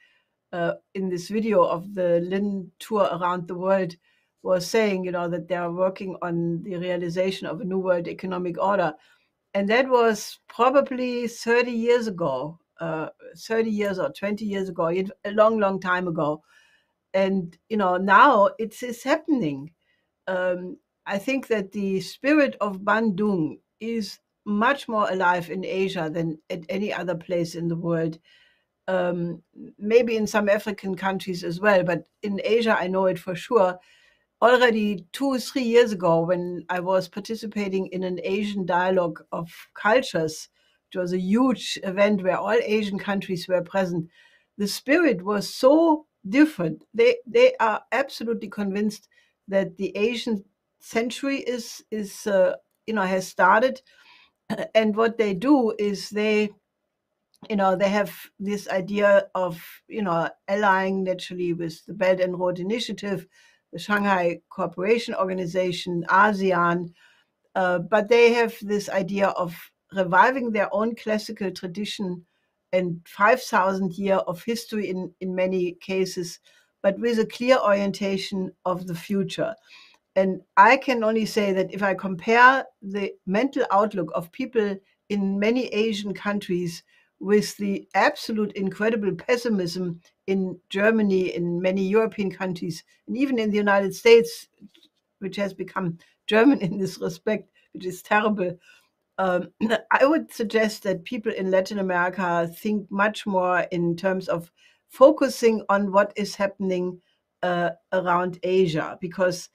uh, in this video of the Lyn tour around the world was saying, you know, that they are working on the realization of a new world economic order. And that was probably 30 years ago uh, 30 years or 20 years ago, a long, long time ago. And, you know, now it's, it's happening. Um, I think that the spirit of Bandung is much more alive in Asia than at any other place in the world. Um, maybe in some African countries as well, but in Asia, I know it for sure. Already two three years ago, when I was participating in an Asian dialogue of cultures, it was a huge event where all Asian countries were present. The spirit was so different. They they are absolutely convinced that the Asian century is is uh, you know has started, and what they do is they you know they have this idea of you know allying naturally with the Belt and Road Initiative, the Shanghai Cooperation Organization, ASEAN, uh, but they have this idea of reviving their own classical tradition and 5,000 year of history in, in many cases, but with a clear orientation of the future. And I can only say that if I compare the mental outlook of people in many Asian countries with the absolute incredible pessimism in Germany, in many European countries, and even in the United States, which has become German in this respect, which is terrible. Um, I would suggest that people in Latin America think much more in terms of focusing on what is happening uh, around Asia, because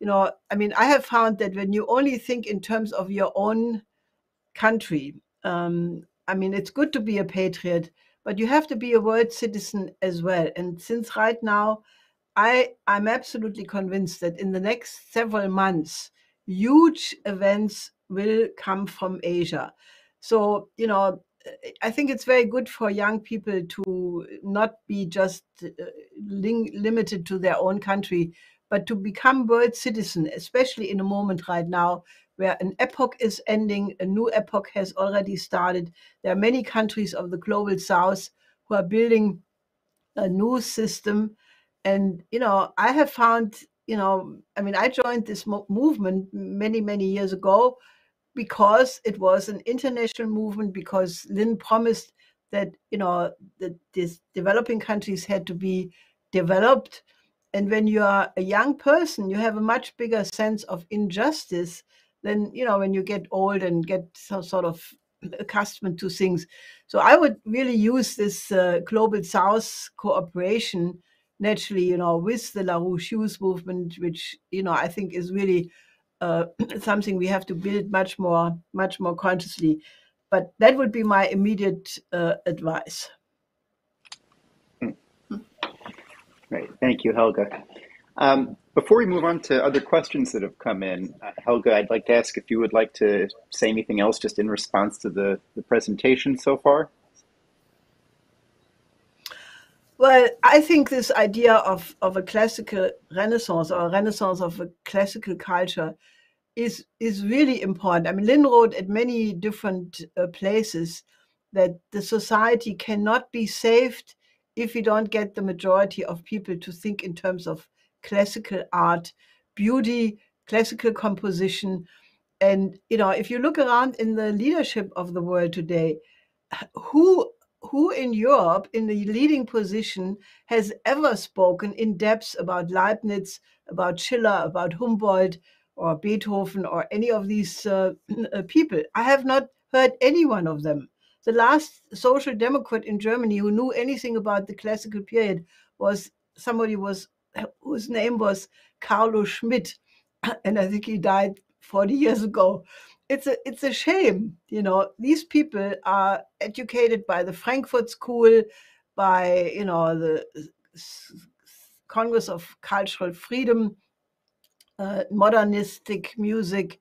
you know, I mean, I have found that when you only think in terms of your own country, um, I mean, it's good to be a patriot, but you have to be a world citizen as well. And since right now, I I'm absolutely convinced that in the next several months, huge events will come from Asia. So you know, I think it's very good for young people to not be just uh, ling- limited to their own country, but to become world citizen, especially in a moment right now where an epoch is ending, a new epoch has already started. There are many countries of the global south who are building a new system. And, you know, I have found, you know, I mean, I joined this mo- movement many, many years ago because it was an international movement, because Lyn promised that, you know, that these developing countries had to be developed. And when you are a young person, you have a much bigger sense of injustice than you know when you get old and get some sort of accustomed to things. So I would really use this uh, global South cooperation naturally, you know, with the LaRouche Youth movement, which you know I think is really uh, something we have to build much more, much more consciously. But that would be my immediate uh, advice. Great, thank you, Helga. Um, before we move on to other questions that have come in, uh, Helga, I'd like to ask if you would like to say anything else just in response to the, the presentation so far. Well, I think this idea of, of a classical renaissance or a renaissance of a classical culture is is really important. I mean, Lyn wrote at many different uh, places that the society cannot be saved if we don't get the majority of people to think in terms of classical art, beauty, classical composition. And you know, if you look around in the leadership of the world today, who who in Europe in the leading position has ever spoken in depth about Leibniz, about Schiller, about Humboldt, or Beethoven, or any of these uh, people? I have not heard any one of them. The last social democrat in Germany who knew anything about the classical period was somebody was whose name was Carlo Schmid, and I think he died 40 years ago. It's a it's a shame, you know. These people are educated by the Frankfurt School, by you know the Congress of Cultural Freedom, uh, modernistic music,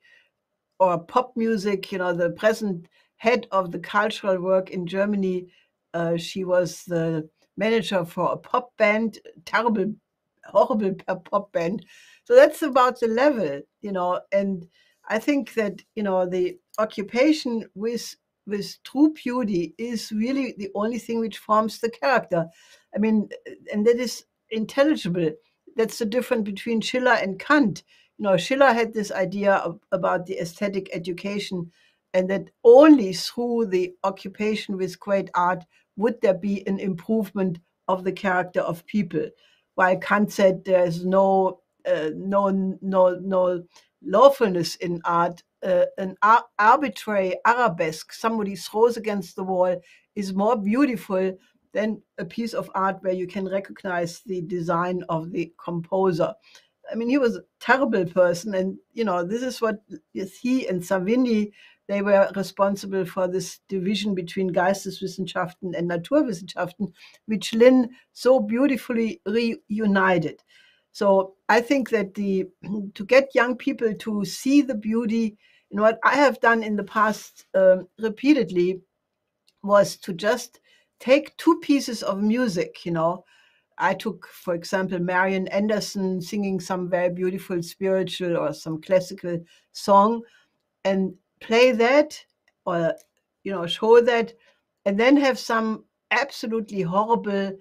or pop music. You know, the present head of the cultural work in Germany. Uh, she was the manager for a pop band, terrible horrible pop band. So that's about the level, you know. And I think that you know the occupation with with true beauty is really the only thing which forms the character. I mean, and that is intelligible. That's the difference between Schiller and Kant. You know, Schiller had this idea of, about the aesthetic education, and that only through the occupation with great art would there be an improvement of the character of people while Kant said there's no uh, no no no lawfulness in art. Uh, an ar- arbitrary arabesque somebody throws against the wall is more beautiful than a piece of art where you can recognize the design of the composer. I mean, he was a terrible person, and you know this is what he and Savigny they were responsible for this division between Geisteswissenschaften and Naturwissenschaften, which Lyn so beautifully reunited. So I think that the to get young people to see the beauty, and what I have done in the past um, repeatedly was to just take two pieces of music, you know. I took, for example, Marian Anderson singing some very beautiful spiritual or some classical song, and play that or you know show that and then have some absolutely horrible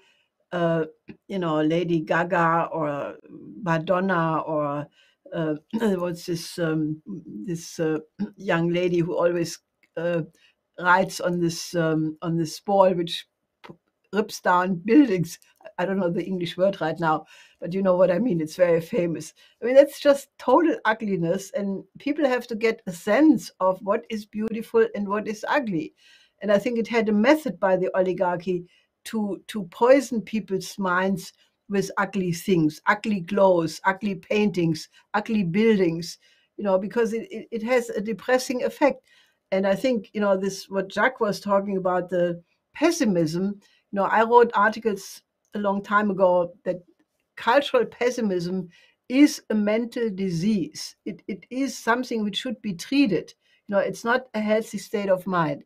uh, you know lady gaga or madonna or uh, what's this um, this uh, young lady who always uh, rides on this um, on this ball which rips down buildings. I don't know the English word right now, but you know what I mean. It's very famous. I mean, that's just total ugliness, and people have to get a sense of what is beautiful and what is ugly. And I think it had a method by the oligarchy to to poison people's minds with ugly things, ugly clothes, ugly paintings, ugly buildings, you know, because it, it, it has a depressing effect. And I think, you know, this what Jacques was talking about, the pessimism, you know, I wrote articles a long time ago that cultural pessimism is a mental disease. It, it is something which should be treated. You know, it's not a healthy state of mind.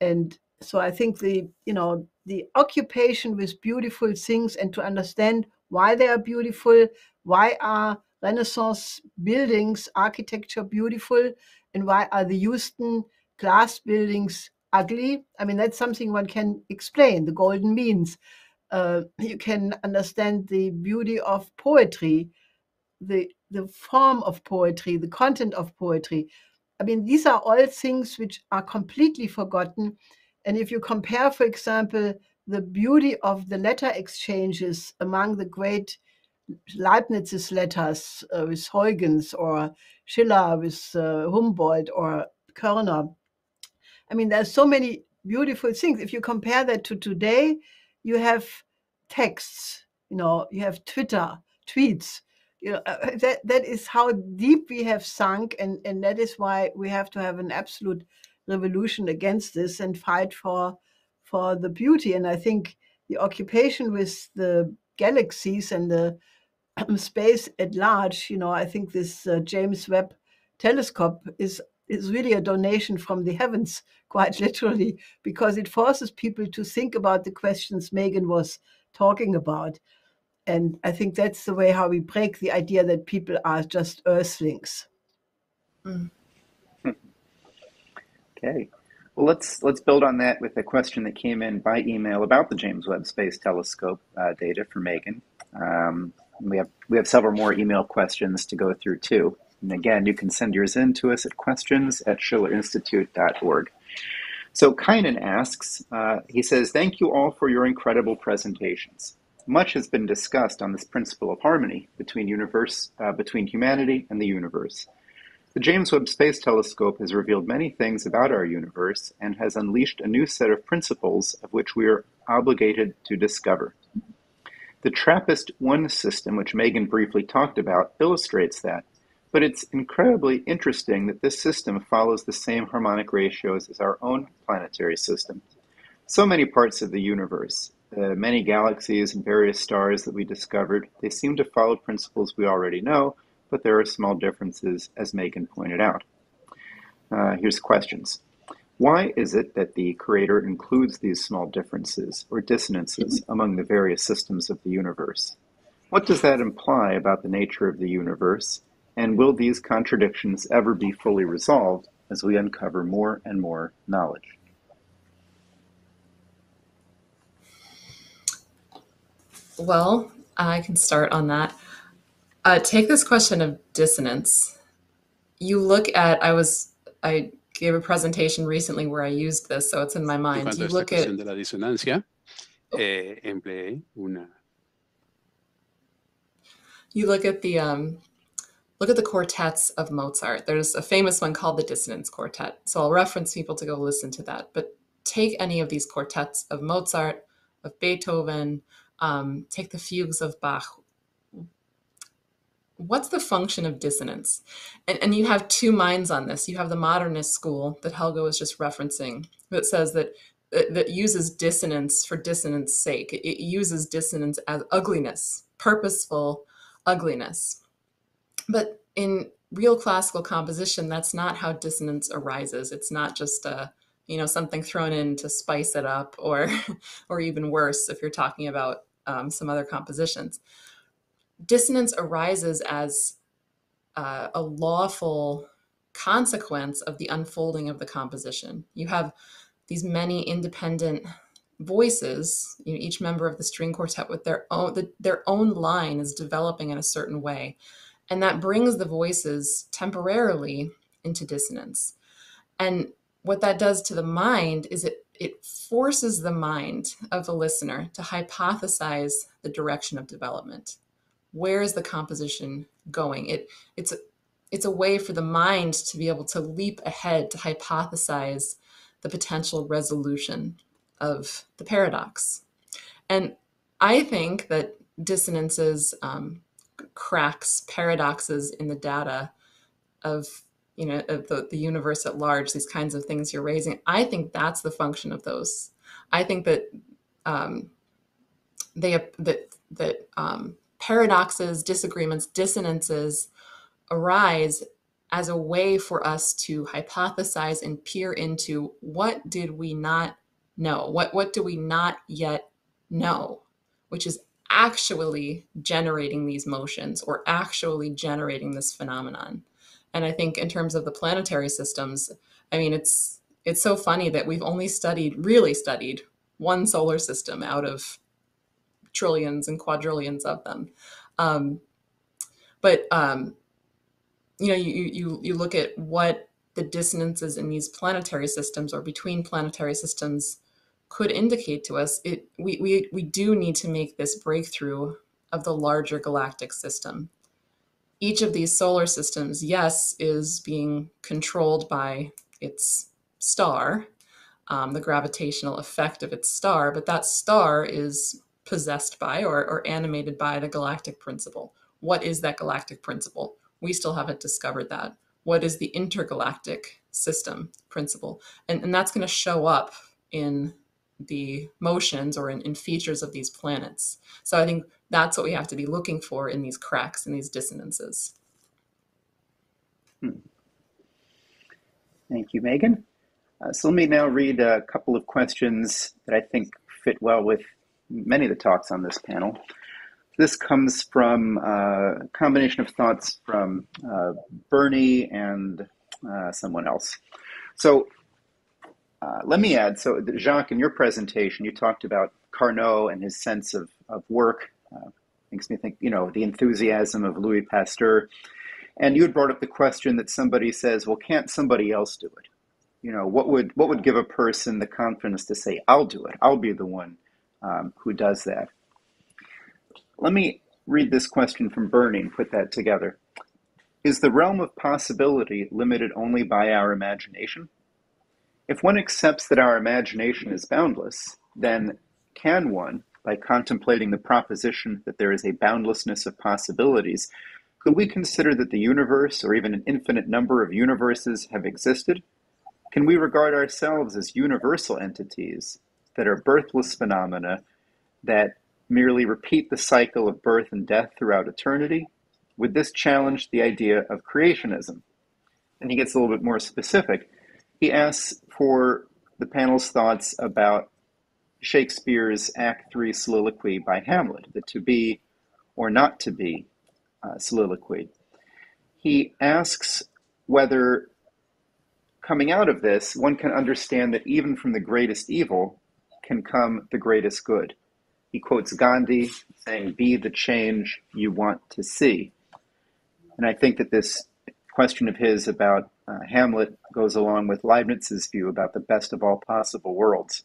And so I think the, you know, the occupation with beautiful things and to understand why they are beautiful, why are Renaissance buildings, architecture beautiful, and why are the Houston glass buildings ugly? I mean, that's something one can explain, the golden means. Uh, you can understand the beauty of poetry, the, the form of poetry, the content of poetry. I mean, these are all things which are completely forgotten. And if you compare, for example, the beauty of the letter exchanges among the great Leibniz's letters uh, with Huygens or Schiller with uh, Humboldt or Körner. I mean, there's so many beautiful things. If you compare that to today, you have texts, you know, you have Twitter, tweets. You know, uh, that that is how deep we have sunk, and and that is why we have to have an absolute revolution against this and fight for for the beauty. And I think the occupation with the galaxies and the space at large, you know, I think this uh, James Webb telescope is is really a donation from the heavens, quite literally, because it forces people to think about the questions Megan was talking about. And I think that's the way how we break the idea that people are just earthlings. Mm. Okay. Well, let's let's build on that with a question that came in by email about the James Webb Space Telescope uh, data for Megan. Um, we have we have several more email questions to go through too. And again, you can send yours in to us at questions at schillerinstitute.org. So Kynan asks, uh, he says, Thank you all for your incredible presentations. Much has been discussed on this principle of harmony between universe, uh, between humanity and the universe. The James Webb Space Telescope has revealed many things about our universe and has unleashed a new set of principles of which we are obligated to discover. The TRAPPIST 1 system, which Megan briefly talked about, illustrates that, but it's incredibly interesting that this system follows the same harmonic ratios as our own planetary system. So many parts of the universe, the many galaxies and various stars that we discovered, they seem to follow principles we already know, but there are small differences, as Megan pointed out. Uh, here's questions. Why is it that the Creator includes these small differences or dissonances among the various systems of the universe? What does that imply about the nature of the universe, and will these contradictions ever be fully resolved as we uncover more and more knowledge? Well, I can start on that. Uh, take this question of dissonance. You look at, I was, I gave a presentation recently where I used this, so it's in my mind. You look at, de la disonancia, eh, empleé una. you look at the, um, look at the quartets of Mozart. There's a famous one called the Dissonance Quartet. So I'll reference people to go listen to that. But take any of these quartets of Mozart, of Beethoven, um, take the fugues of Bach, what's the function of dissonance? And, and you have two minds on this. You have the modernist school that Helga was just referencing that says that that uses dissonance for dissonance sake. It, uses dissonance as ugliness, purposeful ugliness. But in real classical composition, that's not how dissonance arises. It's not just a you know something thrown in to spice it up, or or even worse if you're talking about um, some other compositions dissonance arises as uh, a lawful consequence of the unfolding of the composition. You have these many independent voices, you know, each member of the string quartet with their own the, their own line is developing in a certain way. And that brings the voices temporarily into dissonance. And what that does to the mind is it it forces the mind of the listener to hypothesize the direction of development. Where is the composition going? It it's a, it's a way for the mind to be able to leap ahead to hypothesize the potential resolution of the paradox. And I think that dissonances, um, cracks, paradoxes in the data of you know of the, the universe at large, these kinds of things you're raising, I think that's the function of those. I think that um, they that that um, paradoxes, disagreements, dissonances arise as a way for us to hypothesize and peer into what did we not know? What what do we not yet know? Which is actually generating these motions or actually generating this phenomenon. And I think in terms of the planetary systems, I mean it's it's so funny that we've only studied really studied one solar system out of trillions and quadrillions of them. Um, but um, you know, you, you you look at what the dissonances in these planetary systems or between planetary systems could indicate to us, it we, we, we do need to make this breakthrough of the larger galactic system. Each of these solar systems, yes, is being controlled by its star, um, the gravitational effect of its star, but that star is possessed by or, or animated by the galactic principle. What is that galactic principle? We still haven't discovered that. What is the intergalactic system principle? And, and that's going to show up in the motions or in, in features of these planets. So I think that's what we have to be looking for in these cracks and these dissonances. Hmm. Thank you, Megan. Uh, so let me now read a couple of questions that I think fit well with many of the talks on this panel. This comes from uh, a combination of thoughts from uh, Bernie and uh, someone else. So uh, let me add, so Jacques, in your presentation, you talked about Carnot and his sense of, of work. Uh, makes me think, you know, the enthusiasm of Louis Pasteur. And you had brought up the question that somebody says, well, can't somebody else do it? You know, what would what would give a person the confidence to say, I'll do it. I'll be the one um, who does that. Let me read this question from Bernie and put that together. Is the realm of possibility limited only by our imagination? If one accepts that our imagination is boundless, then can one, by contemplating the proposition that there is a boundlessness of possibilities, could we consider that the universe, or even an infinite number of universes, have existed? Can we regard ourselves as universal entities that are birthless phenomena that merely repeat the cycle of birth and death throughout eternity? Would this challenge the idea of creationism? And he gets a little bit more specific. He asks for the panel's thoughts about Shakespeare's Act Three soliloquy by Hamlet, the to be or not to be uh, soliloquy. He asks whether, coming out of this, one can understand that even from the greatest evil can come the greatest good. He quotes Gandhi saying, Be the change you want to see. And I think that this question of his about uh, Hamlet goes along with Leibniz's view about the best of all possible worlds.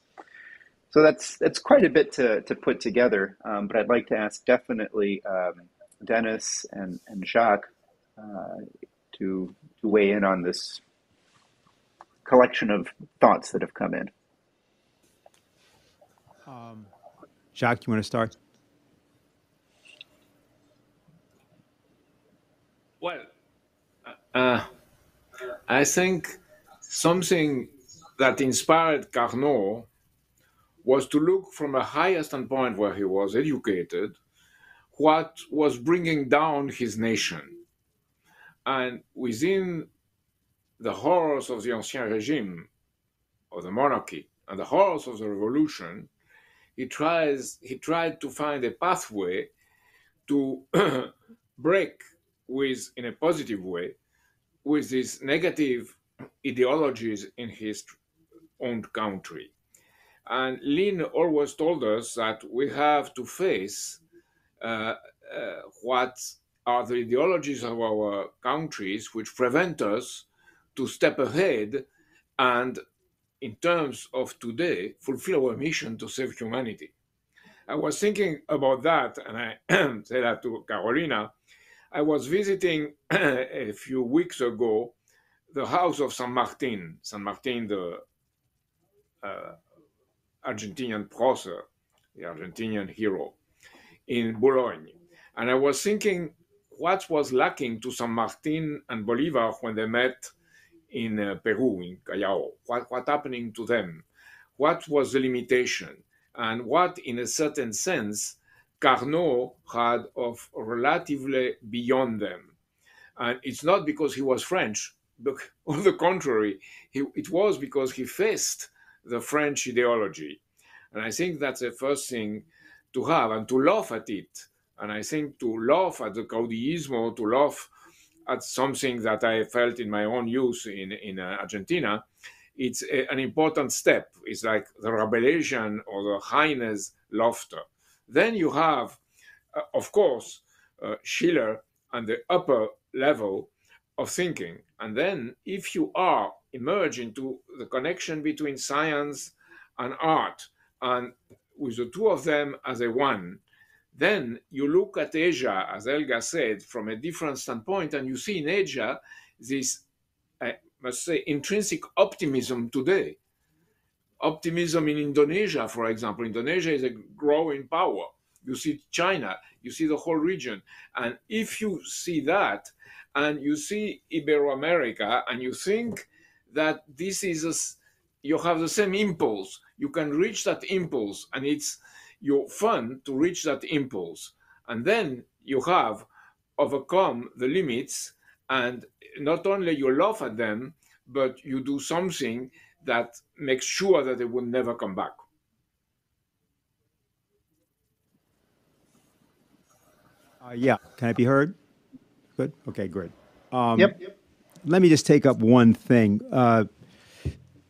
So that's that's quite a bit to, to put together. Um, but I'd like to ask definitely um, Dennis and, and Jacques uh, to, to weigh in on this collection of thoughts that have come in. Um, Jacques, you want to start? Well, uh, I think something that inspired Carnot was to look from a higher standpoint where he was educated, what was bringing down his nation. And within the horrors of the Ancien Regime, of the monarchy, and the horrors of the revolution, he tries he tried to find a pathway to break with in a positive way with these negative ideologies in his own country. And Lyn always told us that we have to face uh, uh, what are the ideologies of our countries which prevent us to step ahead and in terms of today, fulfill our mission to save humanity. I was thinking about that, and I said that to Carolina. I was visiting a few weeks ago the house of San Martin, San Martin, the uh, Argentinian prócer, the Argentinian hero, in Boulogne. And I was thinking what was lacking to San Martin and Bolivar when they met in uh, Peru, in Callao? What, what happening to them? What was the limitation? And what, in a certain sense, Carnot had of relatively beyond them. And it's not because he was French, but on the contrary, he, it was because he faced the French ideology. And I think that's the first thing to have and to laugh at it. And I think to laugh at the caudillismo, to laugh at something that I felt in my own youth in, in uh, Argentina, it's a, an important step. It's like the Rabelaisian or the Heine's laughter. Then you have, uh, of course, uh, Schiller and the upper level of thinking. And then if you are emerge into the connection between science and art, and with the two of them as a one, then you look at Asia, as Elga said, from a different standpoint, and you see in Asia this, I must say, intrinsic optimism today. Optimism in Indonesia, for example. Indonesia is a growing power. You see China, you see the whole region. And if you see that, and you see Iberoamerica, and you think that this is a, you have the same impulse, you can reach that impulse, and it's your fun to reach that impulse. And then you have overcome the limits, and not only you laugh at them, but you do something that makes sure that they will never come back. Uh, yeah, can I be heard? Good. Okay, good. Um, Yep. Let me just take up one thing. Uh,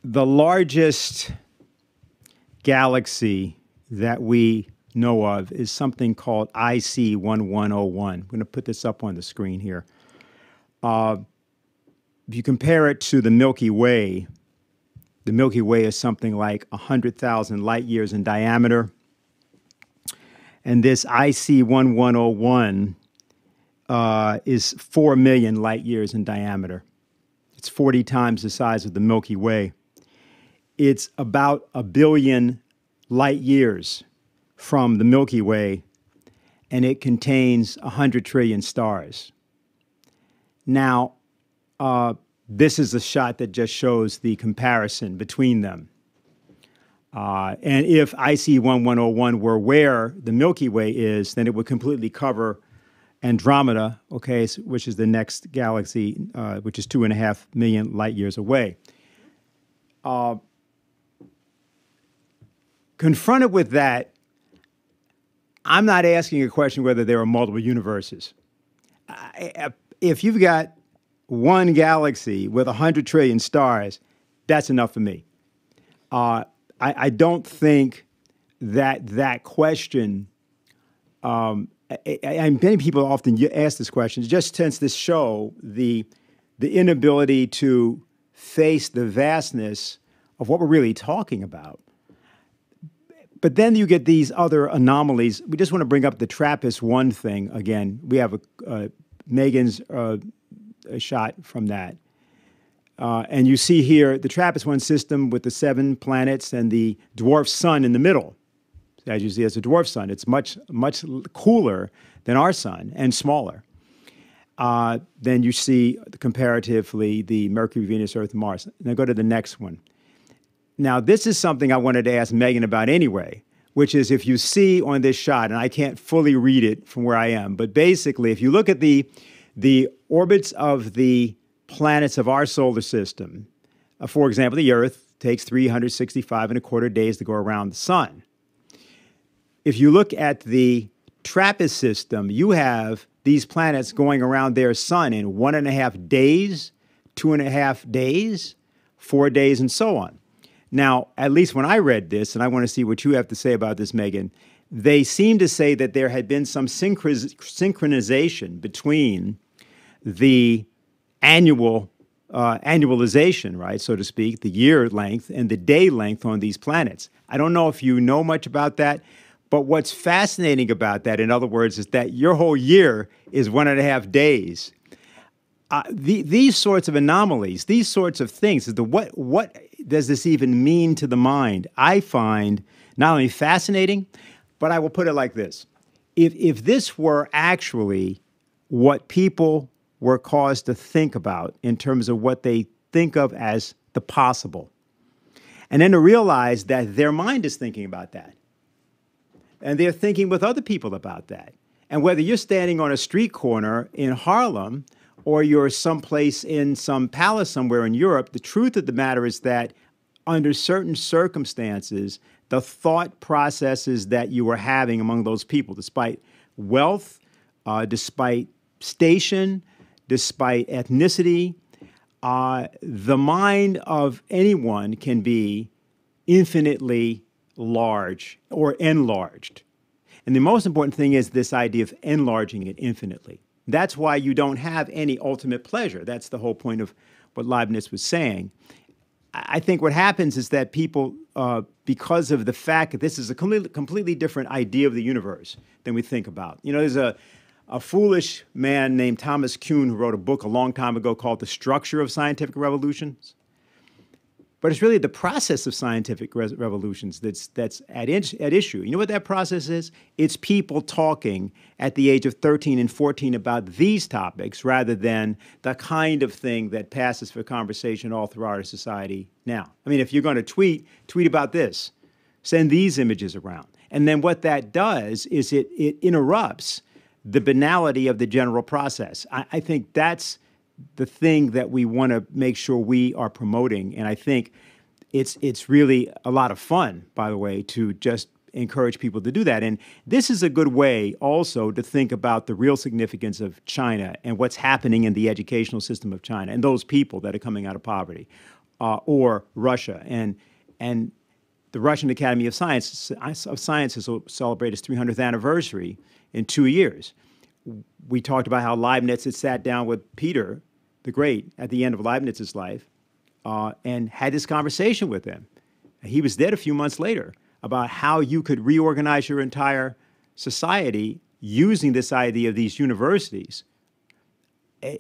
the largest galaxy that we know of is something called IC 1101. I'm going to put this up on the screen here. Uh, if you compare it to the Milky Way, the Milky Way is something like 100,000 light years in diameter. And this IC 1101 uh, is 4 million light years in diameter. It's 40 times the size of the Milky Way. It's about a billion light years from the Milky Way, and it contains 100 trillion stars. Now, uh, this is a shot that just shows the comparison between them. Uh, and if IC 1101 were where the Milky Way is, then it would completely cover Andromeda, okay, which is the next galaxy, uh, which is two and a half million light years away. Uh, confronted with that, I'm not asking a question whether there are multiple universes. If you've got one galaxy with 100 trillion stars, that's enough for me. Uh, I, I don't think that that question, um, I- many people often ask this question, just tends to show the, the inability to face the vastness of what we're really talking about. But then you get these other anomalies. We just want to bring up the TRAPPIST 1 thing again. We have a, Megan's uh, a shot from that. Uh, and you see here the TRAPPIST 1 system with the seven planets and the dwarf sun in the middle. As you see, it's a dwarf sun. It's much, much cooler than our sun and smaller. Uh, then you see comparatively the Mercury, Venus, Earth, Mars. Now go to the next one. Now, this is something I wanted to ask Megan about anyway, which is if you see on this shot, and I can't fully read it from where I am, but basically, if you look at the, the orbits of the planets of our solar system, uh, for example, the Earth takes 365 and a quarter days to go around the sun. If you look at the TRAPPIST system, you have these planets going around their sun in one and a half days, two and a half days, four days, and so on. Now, at least when I read this, and I want to see what you have to say about this, Megan, they seem to say that there had been some synchro- synchronization between the annual uh, annualization, right, so to speak, the year length and the day length on these planets. I don't know if you know much about that, but what's fascinating about that, in other words, is that your whole year is one and a half days. Uh, the, these sorts of anomalies, these sorts of things, is the, what, what does this even mean to the mind? I find not only fascinating, but I will put it like this. If, if this were actually what people were caused to think about in terms of what they think of as the possible, and then to realize that their mind is thinking about that, and they're thinking with other people about that. And whether you're standing on a street corner in Harlem or you're someplace in some palace somewhere in Europe, the truth of the matter is that under certain circumstances, the thought processes that you were having among those people, despite wealth, uh, despite station, despite ethnicity, uh, the mind of anyone can be infinitely large or enlarged. And the most important thing is this idea of enlarging it infinitely. That's why you don't have any ultimate pleasure. That's the whole point of what Leibniz was saying. I think what happens is that people, uh, because of the fact that this is a completely, completely different idea of the universe than we think about. You know, there's a, a foolish man named Thomas Kuhn who wrote a book a long time ago called The Structure of Scientific Revolutions. But it's really the process of scientific re- revolutions that's, that's at, at issue. You know what that process is? It's people talking at the age of 13 and 14 about these topics rather than the kind of thing that passes for conversation all throughout our society now. I mean, if you're going to tweet, tweet about this, send these images around. And then what that does is it, it interrupts the banality of the general process. I, I think that's the thing that we want to make sure we are promoting. And I think it's it's really a lot of fun, by the way, to just encourage people to do that. And this is a good way also to think about the real significance of China and what's happening in the educational system of China and those people that are coming out of poverty, uh, or Russia and and the Russian Academy of Science of Sciences will celebrate its 300th anniversary in two years. We talked about how Leibniz had sat down with Peter the Great at the end of Leibniz's life uh, and had this conversation with him. He was dead a few months later about how you could reorganize your entire society using this idea of these universities. Eh,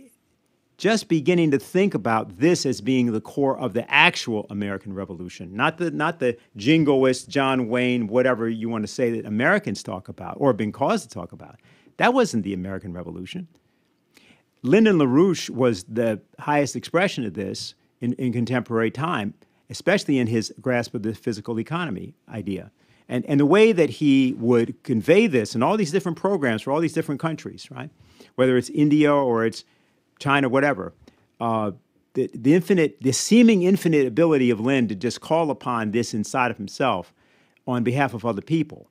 just beginning to think about this as being the core of the actual American Revolution, not the not the jingoist John Wayne, whatever you want to say that Americans talk about or have been caused to talk about. That wasn't the American Revolution. Lyndon LaRouche was the highest expression of this in, in contemporary time, especially in his grasp of the physical economy idea. And, and the way that he would convey this in all these different programs for all these different countries, right? Whether it's India or it's China, whatever. Uh, the, the infinite, the seeming infinite ability of Lyn to just call upon this inside of himself on behalf of other people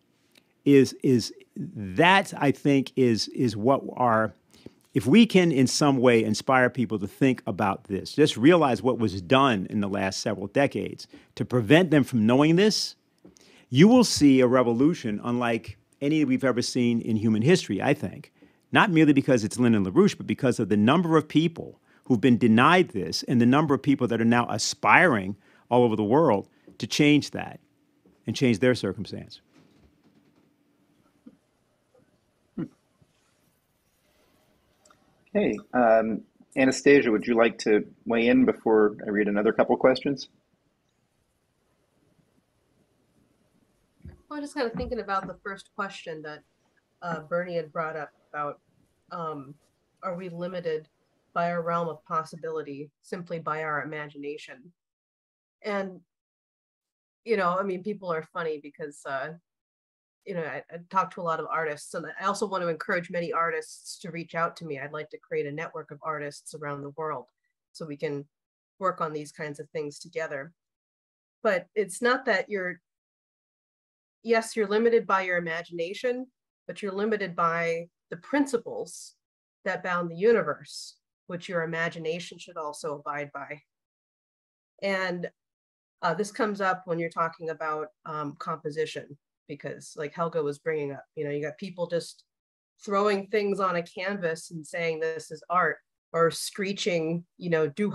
is is that I think is is what our if we can in some way inspire people to think about this, just realize what was done in the last several decades to prevent them from knowing this, you will see a revolution unlike any we've ever seen in human history, I think. Not merely because it's Lyndon LaRouche, but because of the number of people who've been denied this and the number of people that are now aspiring all over the world to change that and change their circumstance. Hey, um, Anastasia, would you like to weigh in before I read another couple questions? Well, I'm just kind of thinking about the first question that uh, Bernie had brought up about um, are we limited by our realm of possibility simply by our imagination? And, you know, I mean, people are funny because uh, you know, I, I talk to a lot of artists, and I also want to encourage many artists to reach out to me. I'd like to create a network of artists around the world so we can work on these kinds of things together. But it's not that you're, yes, you're limited by your imagination, but you're limited by the principles that bound the universe, which your imagination should also abide by. And uh, this comes up when you're talking about um, composition because like Helga was bringing up, you know, you got people just throwing things on a canvas and saying this is art. or screeching, you know, du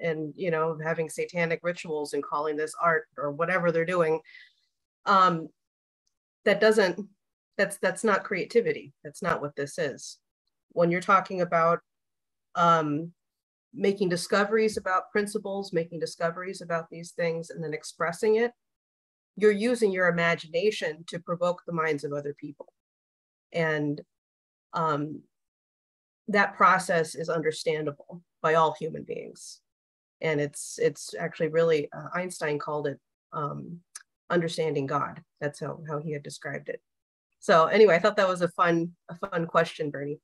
and, you know, having satanic rituals and calling this art or whatever they're doing. Um, that doesn't, that's, that's not creativity. That's not what this is. When you're talking about um, making discoveries about principles, making discoveries about these things, and then expressing it, you're using your imagination to provoke the minds of other people. And um, that process is understandable by all human beings. And it's it's actually really uh, Einstein called it um, understanding God. That's how how he had described it. So anyway, I thought that was a fun a fun question, Bernie.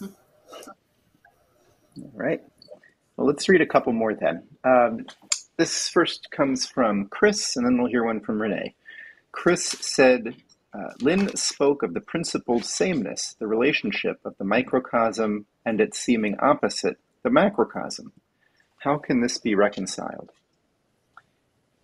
All right. Well, let's read a couple more then. Um, this first comes from Chris, and then we'll hear one from Renee. Chris said, uh, Lyn spoke of the principled sameness, the relationship of the microcosm and its seeming opposite, the macrocosm. How can this be reconciled?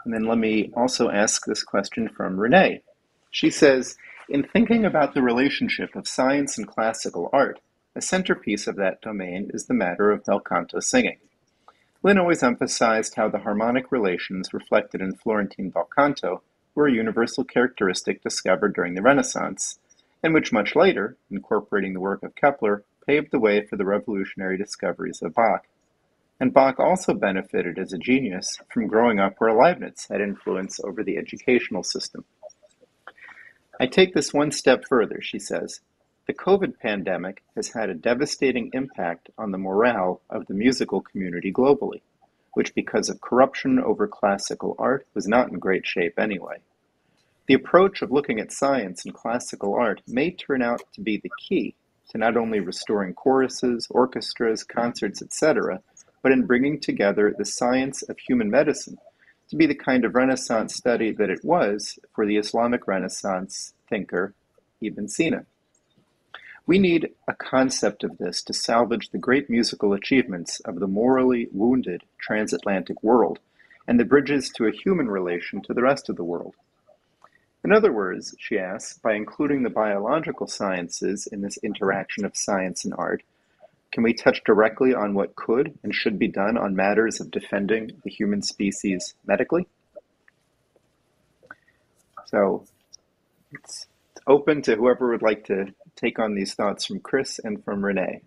And then let me also ask this question from Renee. She says, in thinking about the relationship of science and classical art, a centerpiece of that domain is the matter of bel canto singing. Lyn always emphasized how the harmonic relations reflected in Florentine bel canto were a universal characteristic discovered during the Renaissance, and which much later, incorporating the work of Kepler, paved the way for the revolutionary discoveries of Bach. And Bach also benefited as a genius from growing up where Leibniz had influence over the educational system. I take this one step further, she says. The COVID pandemic has had a devastating impact on the morale of the musical community globally which because of corruption over classical art was not in great shape anyway. The approach of looking at science and classical art may turn out to be the key to not only restoring choruses, orchestras, concerts, etc., but in bringing together the science of human medicine to be the kind of Renaissance study that it was for the Islamic Renaissance thinker Ibn Sina. We need a concept of this to salvage the great musical achievements of the morally wounded transatlantic world and the bridges to a human relation to the rest of the world. In other words, she asks, by including the biological sciences in this interaction of science and art, can we touch directly on what could and should be done on matters of defending the human species medically? So it's open to whoever would like to take on these thoughts from Chris and from Renee.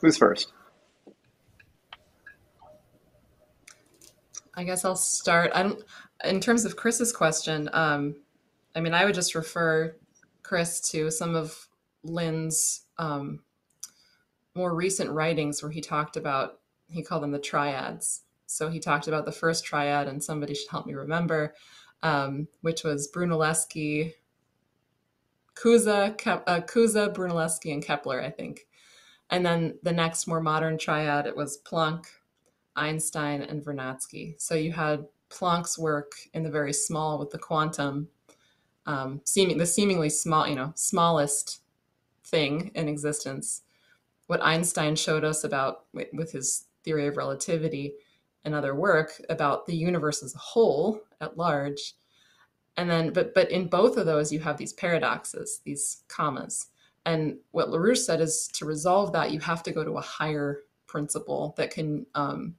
Who's first? I guess I'll start. In terms of Chris's question, um, I mean, I would just refer Chris to some of Lyn's um, more recent writings where he talked about he called them the triads. So he talked about the first triad, and somebody should help me remember, um, which was Brunelleschi, Kep- uh, Cusa, Brunelleschi, and Kepler, I think. And then the next more modern triad, it was Planck, Einstein, and Vernadsky. So you had Planck's work in the very small with the quantum, um, seeming the seemingly small, you know, smallest thing in existence. What Einstein showed us about with his theory of relativity and other work about the universe as a whole at large. And then but but in both of those you have these paradoxes these commas. And what larouche said is to resolve that you have to go to a higher principle that can um,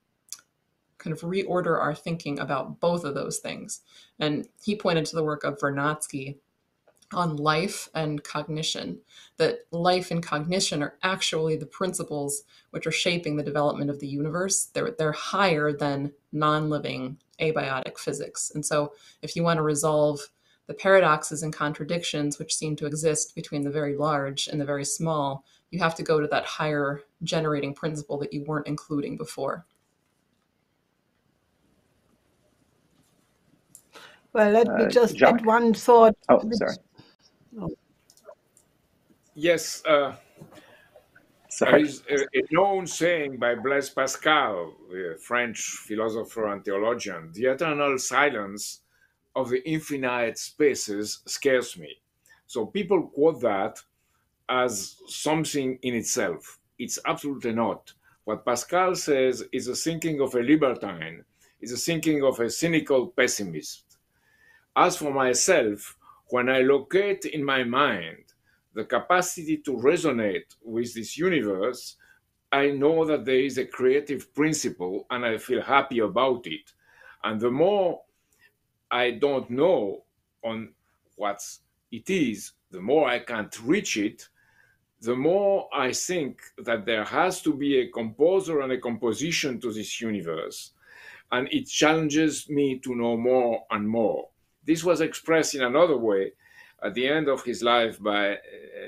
kind of reorder our thinking about both of those things. And he pointed to the work of vernadsky on life and cognition, that life and cognition are actually the principles which are shaping the development of the universe. They're, they're higher than non living abiotic physics. And so, if you want to resolve the paradoxes and contradictions which seem to exist between the very large and the very small, you have to go to that higher generating principle that you weren't including before. Well, let me Uh, just Jacques? add one thought. Oh, sorry. Yes, uh, there is a, a known saying by Blaise Pascal, the French philosopher and theologian the eternal silence of the infinite spaces scares me. So people quote that as something in itself. It's absolutely not. What Pascal says is a thinking of a libertine is a thinking of a cynical pessimist. As for myself, when I locate in my mind the capacity to resonate with this universe, I know that there is a creative principle and I feel happy about it. And the more I don't know on what it is, the more I can't reach it, the more I think that there has to be a composer and a composition to this universe. And it challenges me to know more and more. This was expressed in another way at the end of his life by uh,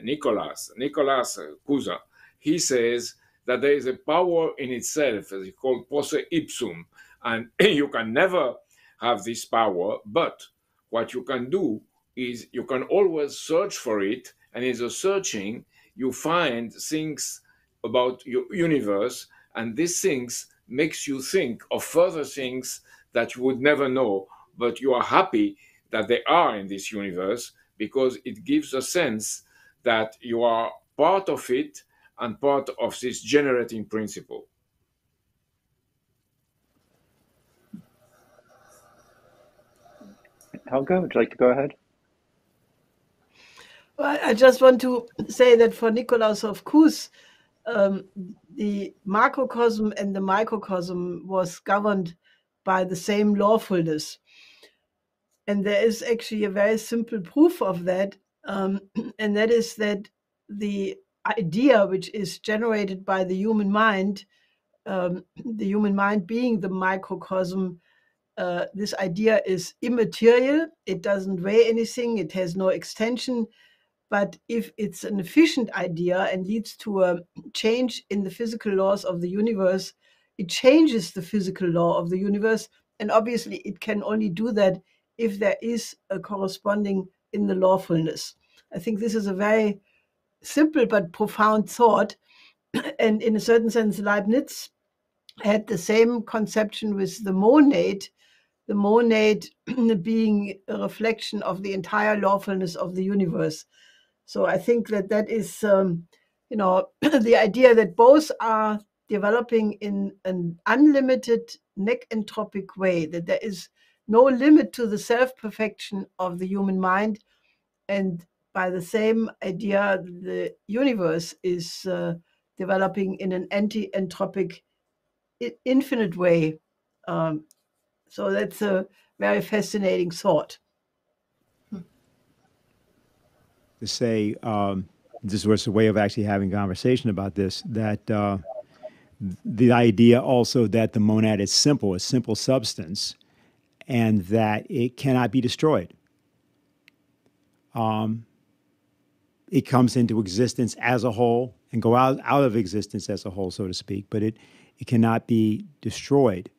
Nicholas, Nicholas Cusa. He says that there is a power in itself, as he called posse ipsum, and you can never have this power, but what you can do is you can always search for it, and in the searching, you find things about your universe, and these things makes you think of further things that you would never know, but you are happy that they are in this universe because it gives a sense that you are part of it and part of this generating principle. Helga, would you like to go ahead? Well, I just want to say that for Nicolaus of Cusa, um, the macrocosm and the microcosm was governed by the same lawfulness. And there is actually a very simple proof of that, um, and that is that the idea which is generated by the human mind, um, the human mind being the microcosm, uh, this idea is immaterial. It doesn't weigh anything. It has no extension. But if it's an efficient idea and leads to a change in the physical laws of the universe, it changes the physical law of the universe. And obviously, it can only do that if there is a corresponding in the lawfulness. I think this is a very simple but profound thought. and in a certain sense, Leibniz had the same conception with the monad, the monad being a reflection of the entire lawfulness of the universe. So I think that that is, um, you know, the idea that both are developing in an unlimited negentropic way, that there is no limit to the self perfection of the human mind. And by the same idea, the universe is uh, developing in an anti entropic, infinite way. Um, so that's a very fascinating thought. To say, um, this was a way of actually having conversation about this, that uh, the idea also that the monad is simple, a simple substance, and that it cannot be destroyed. Um, it comes into existence as a whole and go out, out of existence as a whole, so to speak, but it, it cannot be destroyed.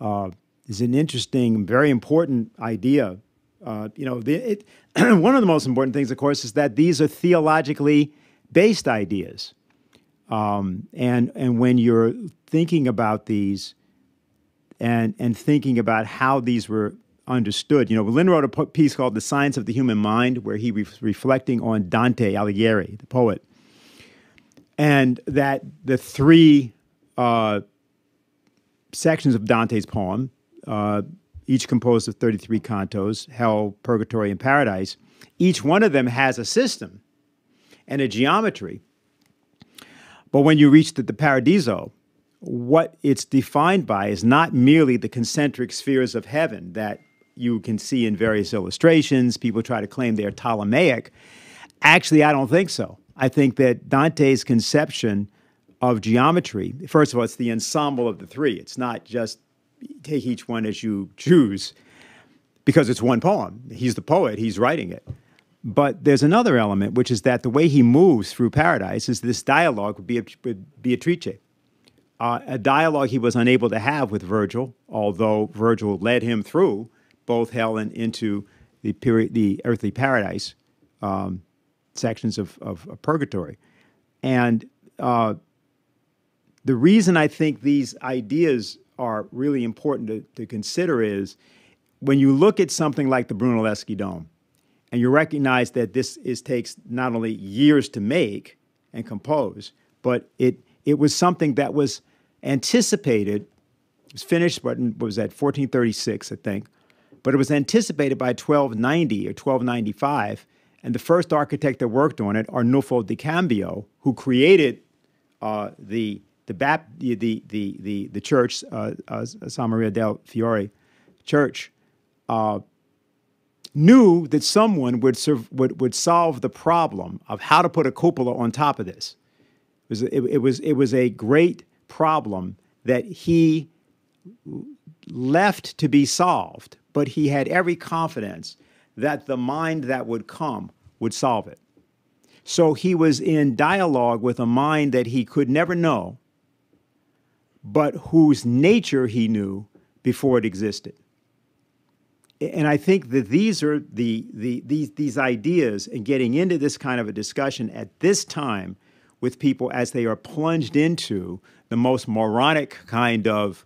Uh, is an interesting, very important idea. Uh, you know, the, it, one of the most important things, of course, is that these are theologically based ideas. Um, and, and when you're thinking about these and, and thinking about how these were understood. You know, Lyn wrote a piece called The Science of the Human Mind, where he was reflecting on Dante Alighieri, the poet, and that the three uh, sections of Dante's poem, uh, each composed of 33 cantos, Hell, Purgatory, and Paradise, each one of them has a system and a geometry. But when you reach the, the Paradiso, what it's defined by is not merely the concentric spheres of heaven that you can see in various illustrations. People try to claim they're Ptolemaic. Actually, I don't think so. I think that Dante's conception of geometry, first of all, it's the ensemble of the three. It's not just take each one as you choose because it's one poem. He's the poet, he's writing it. But there's another element, which is that the way he moves through paradise is this dialogue with Beatrice uh, a dialogue he was unable to have with Virgil, although Virgil led him through both hell and into the period, the earthly paradise um, sections of, of, of, purgatory. And uh, the reason I think these ideas are really important to, to consider is when you look at something like the Brunelleschi Dome, and you recognize that this is takes not only years to make and compose, but it it was something that was anticipated It was finished, what was that, 1436, I think. But it was anticipated by 1290 or 1295. And the first architect that worked on it, Arnolfo di Cambio, who created uh, the the, Bap- the, the, the, the, the church, uh, uh, San Maria del Fiore church, uh, knew that someone would, would, would solve the problem of how to put a cupola on top of this. It was, it, it was, it was a great problem that he left to be solved, but he had every confidence that the mind that would come would solve it. So he was in dialogue with a mind that he could never know, but whose nature he knew before it existed. And I think that these are the, the these these ideas and getting into this kind of a discussion at this time with people as they are plunged into the most moronic kind of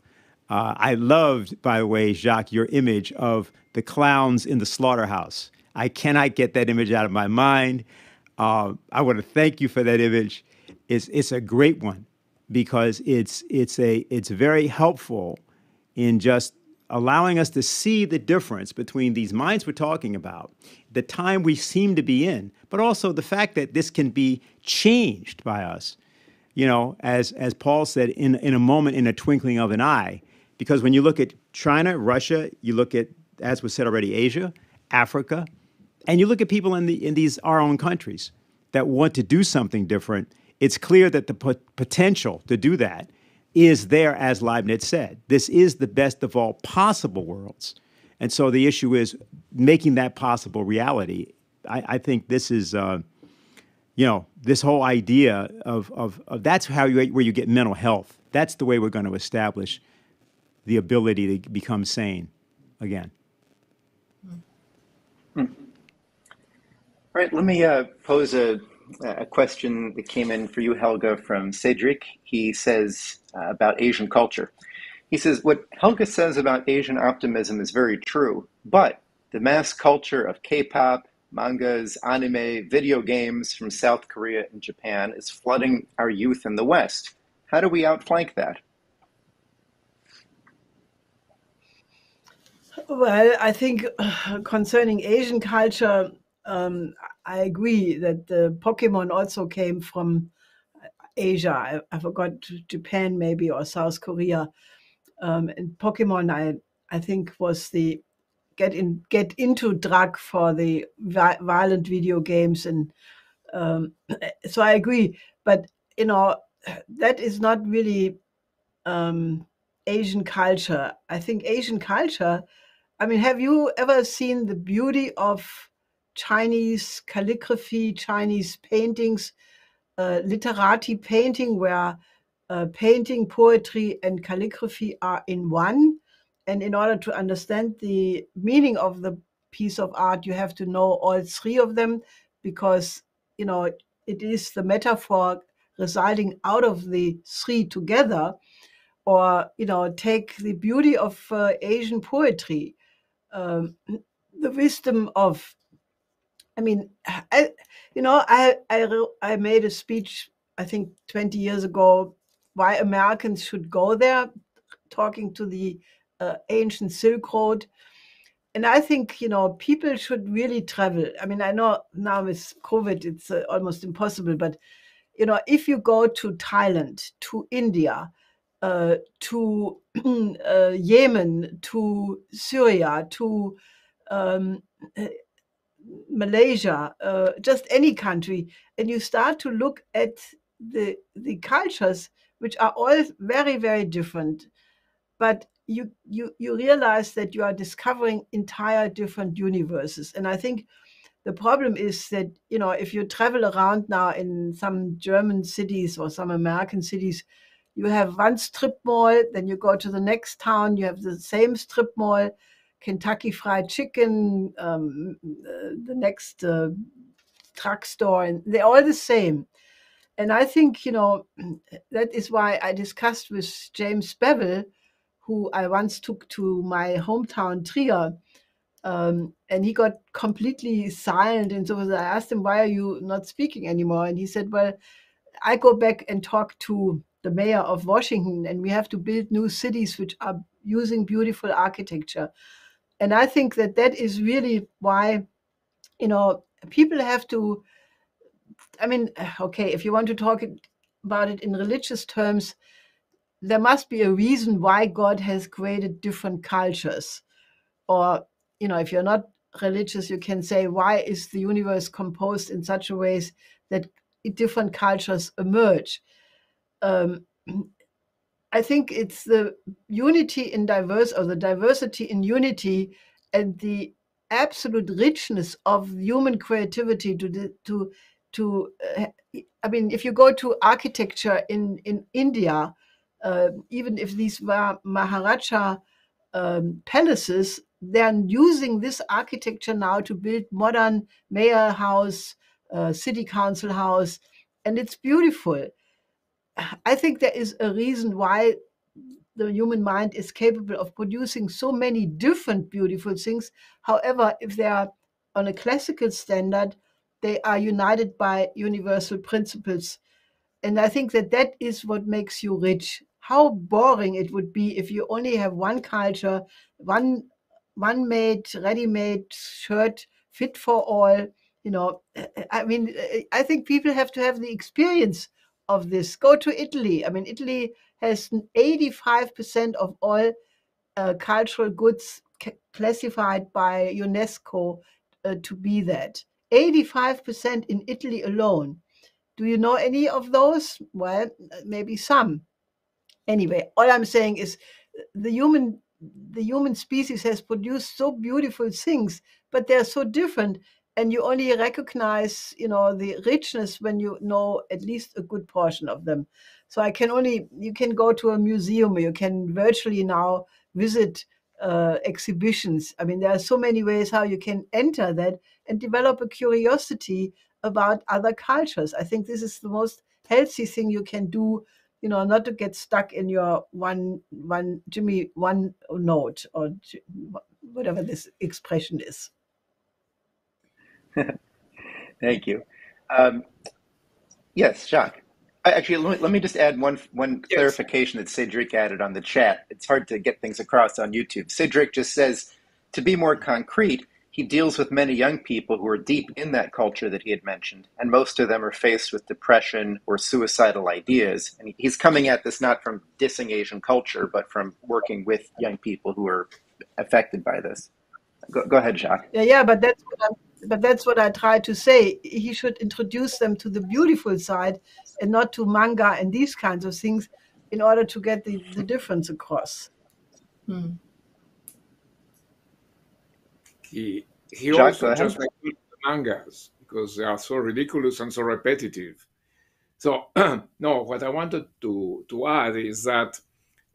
uh, I loved, by the way, Jacques, your image of the clowns in the slaughterhouse. I cannot get that image out of my mind. Uh, I want to thank you for that image. It's it's a great one because it's it's a it's very helpful in just allowing us to see the difference between these minds we're talking about, the time we seem to be in, but also the fact that this can be changed by us. You know, as as Paul said, in in a moment, in a twinkling of an eye. Because when you look at China, Russia, you look at, as was said already, Asia, Africa, and you look at people in the in these our own countries that want to do something different. It's clear that the pot- potential to do that is there, as Leibniz said. This is the best of all possible worlds, and so the issue is making that possible reality. I, I think this is. Uh, you know, this whole idea of, of, of that's how you, where you get mental health. That's the way we're going to establish the ability to become sane again. Hmm. All right, let me uh, pose a, a question that came in for you, Helga, from Cedric. He says uh, about Asian culture. He says, What Helga says about Asian optimism is very true, but the mass culture of K pop, mangas, anime, video games from South Korea and Japan is flooding our youth in the West. How do we outflank that? Well, I think concerning Asian culture, um, I agree that the Pokemon also came from Asia. I, I forgot Japan maybe or South Korea. Um, and Pokemon, I I think was the get in get into drug for the vi- violent video games, and um, so I agree. But you know that is not really um, Asian culture. I think Asian culture I mean, have you ever seen the beauty of Chinese calligraphy, Chinese paintings, uh, literati painting, where uh, painting, poetry, and calligraphy are in one? And in order to understand the meaning of the piece of art, you have to know all three of them because, you know, it is the metaphor resulting out of the three together. Or, you know, take the beauty of uh, Asian poetry um, the wisdom of i mean I, you know I, I i made a speech i think 20 years ago why americans should go there talking to the uh, ancient silk road. And i think you know people should really travel. I mean i know now with covid it's uh, almost impossible but you know if you go to thailand to india uh, to uh, Yemen, to Syria, to um, uh, Malaysia, uh, just any country, and you start to look at the the cultures, which are all very very different, but you you you realize that you are discovering entire different universes, and I think the problem is that you know if you travel around now in some German cities or some American cities you have one strip mall, then you go to the next town, you have the same strip mall, Kentucky Fried Chicken, um, uh, the next uh, truck store, and they're all the same. And I think, you know, that is why I discussed with James Bevel, who I once took to my hometown, Trier. Um, and he got completely silent. And so I asked him, Why are you not speaking anymore? And he said, Well, I go back and talk to the mayor of Washington, and we have to build new cities which are using beautiful architecture. And I think that that is really why, you know, people have to. I mean, okay, if you want to talk about it in religious terms, there must be a reason why God has created different cultures. Or, you know, if you're not religious, you can say, why is the universe composed in such a ways that different cultures emerge? Um, I think it's the unity in diverse or the diversity in unity and the absolute richness of human creativity to to to uh, I mean if you go to architecture in in India uh, even if these were Maharaja um, palaces they're using this architecture now to build modern mayor house uh, city council house and it's beautiful I think there is a reason why the human mind is capable of producing so many different beautiful things. However, if they are on a classical standard, they are united by universal principles. And I think that that is what makes you rich. How boring it would be if you only have one culture, one one made, ready-made shirt fit for all. You know, I mean, I think people have to have the experience of this. Go to Italy. I mean, Italy has 85% of all uh, cultural goods classified by UNESCO uh, to be that. 85% in Italy alone. Do you know any of those? Well, maybe some. Anyway, all I'm saying is the human the human species has produced so beautiful things, but they're so different and you only recognize you know the richness when you know at least a good portion of them. So i can only you can go to a museum you can virtually now visit uh, exhibitions. I mean there are so many ways how you can enter that and develop a curiosity about other cultures. I think this is the most healthy thing you can do you know not to get stuck in your one one jimmy one note or whatever this expression is Thank you. Um, yes, Jacques. Actually, let me, let me just add one one yes. clarification that Cedric added on the chat. It's hard to get things across on YouTube. Cedric just says, to be more concrete, he deals with many young people who are deep in that culture that he had mentioned, and most of them are faced with depression or suicidal ideas. And he's coming at this not from dissing Asian culture, but from working with young people who are affected by this. Go, go ahead, Jacques. Yeah, yeah, but that's what I'm but that's what I try to say. He should introduce them to the beautiful side and not to manga and these kinds of things in order to get the, the difference across. Hmm. He, he also just makes mangas because they are so ridiculous and so repetitive. So, no, what I wanted to, to add is that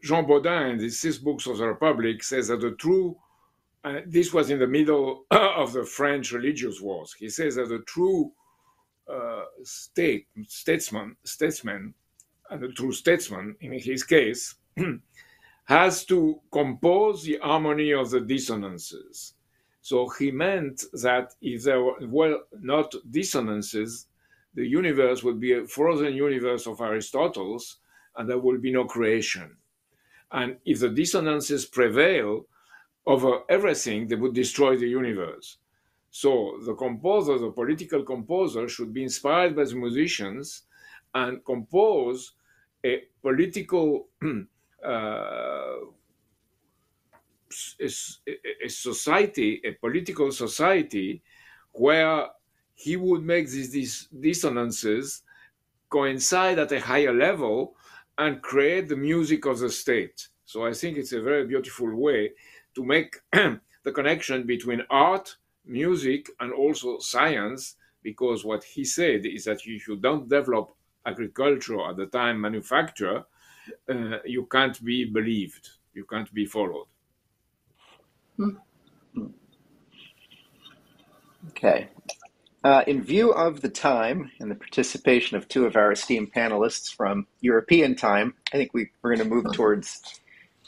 Jean Bodin in the Six Books of the Republic says that the true uh, this was in the middle of the French religious wars. He says that the true uh, state statesman, statesman, and the true statesman in his case, has to compose the harmony of the dissonances. So he meant that if there were not dissonances, the universe would be a frozen universe of Aristotle's, and there would be no creation. And if the dissonances prevail, over everything, they would destroy the universe. So the composer, the political composer, should be inspired by the musicians and compose a political uh, a, a, society, a political society, where he would make these, these dissonances coincide at a higher level and create the music of the state. So I think it's a very beautiful way to make the connection between art, music, and also science, because what he said is that if you don't develop agriculture at the time manufacture, uh, you can't be believed, you can't be followed. Okay. Uh, in view of the time and the participation of two of our esteemed panelists from European time, I think we, we're going to move towards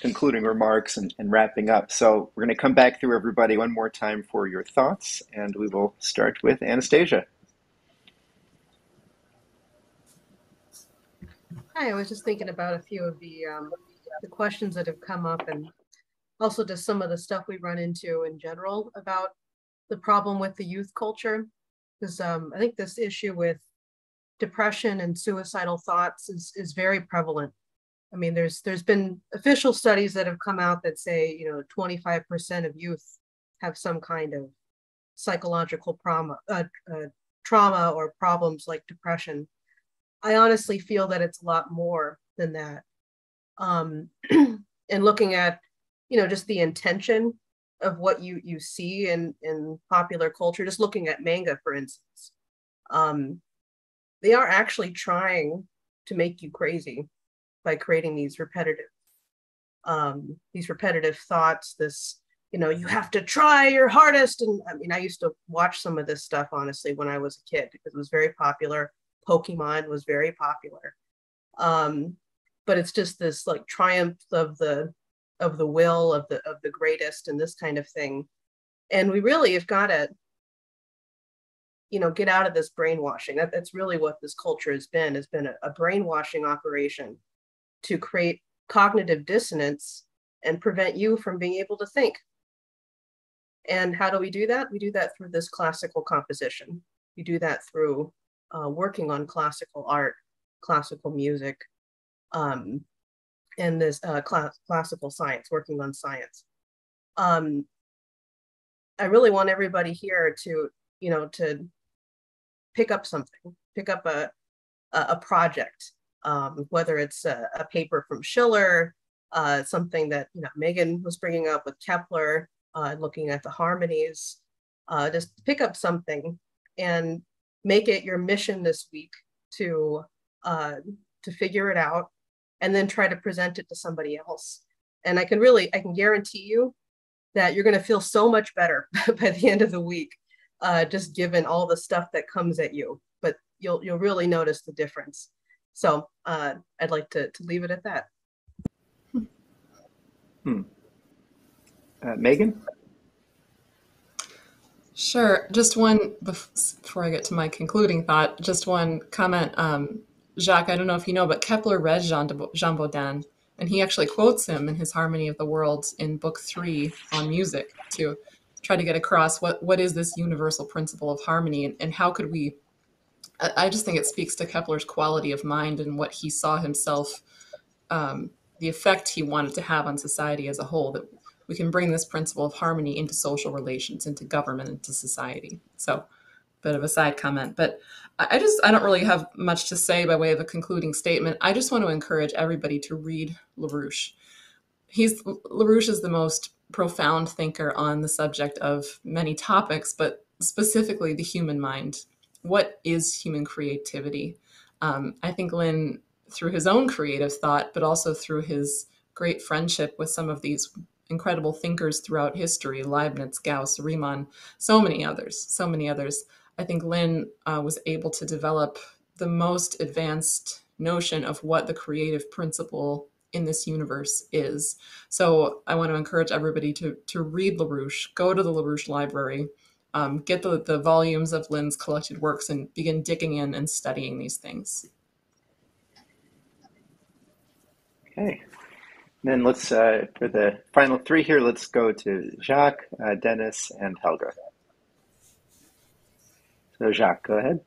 concluding remarks and, and wrapping up. So we're going to come back through everybody one more time for your thoughts, and we will start with Anastasia. Hi, I was just thinking about a few of the um, the questions that have come up and also just some of the stuff we run into in general about the problem with the youth culture. Because um, I think this issue with depression and suicidal thoughts is, is very prevalent. I mean, there's there's been official studies that have come out that say, you know, 25% of youth have some kind of psychological trauma, uh, uh, trauma or problems like depression. I honestly feel that it's a lot more than that. Um, and looking at, you know, just the intention of what you you see in in popular culture, just looking at manga, for instance, um, they are actually trying to make you crazy by creating these repetitive um, these repetitive thoughts this you know you have to try your hardest. And i mean i used to watch some of this stuff honestly when i was a kid because it was very popular. Pokemon was very popular. Um, but it's just this like triumph of the of the will of the of the greatest and this kind of thing. And we really have got to you know get out of this brainwashing. That, that's really what this culture has been has been a, a brainwashing operation to create cognitive dissonance and prevent you from being able to think. And how do we do that? We do that through this classical composition. We do that through uh, working on classical art classical music um, and this uh, cl- classical science working on science. Um, i really want everybody here to you know to pick up something, pick up a, a, project, um, whether it's a, a, paper from Schiller, uh, something that you know Megan was bringing up with Kepler, uh, looking at the harmonies. Uh, just pick up something and make it your mission this week to uh, to figure it out, and then try to present it to somebody else. And I can really, I can guarantee you that you're going to feel so much better by the end of the week uh, just given all the stuff that comes at you. But you'll you'll really notice the difference. So uh, I'd like to to leave it at that. Hmm. Uh, Megan. Sure. Just one before I get to my concluding thought. Just one comment. Um, Jacques, I don't know if you know, but Kepler read Jean, de, Jean Bodin, and he actually quotes him in his Harmony of the Worlds in Book Three on music too try to get across what what is this universal principle of harmony and, and how could we I just think it speaks to Kepler's quality of mind and what he saw himself, um, the effect he wanted to have on society as a whole, that we can bring this principle of harmony into social relations, into government, into society. So, bit of a side comment. But I just, I don't really have much to say by way of a concluding statement. I just want to encourage everybody to read LaRouche. He's, LaRouche is the most profound thinker on the subject of many topics, but specifically the human mind. What is human creativity? Um, I think Lyn, through his own creative thought, but also through his great friendship with some of these incredible thinkers throughout history Leibniz, Gauss, Riemann, so many others, so many others. I think Lyn uh, was able to develop the most advanced notion of what the creative principle in this universe is. So I want to encourage everybody to to read LaRouche, go to the LaRouche library, um, get the, the volumes of Lyn's collected works and begin digging in and studying these things. Okay. Then let's, uh, for the final three here, let's go to Jacques, uh, Dennis, and Helga. So, Jacques, go ahead.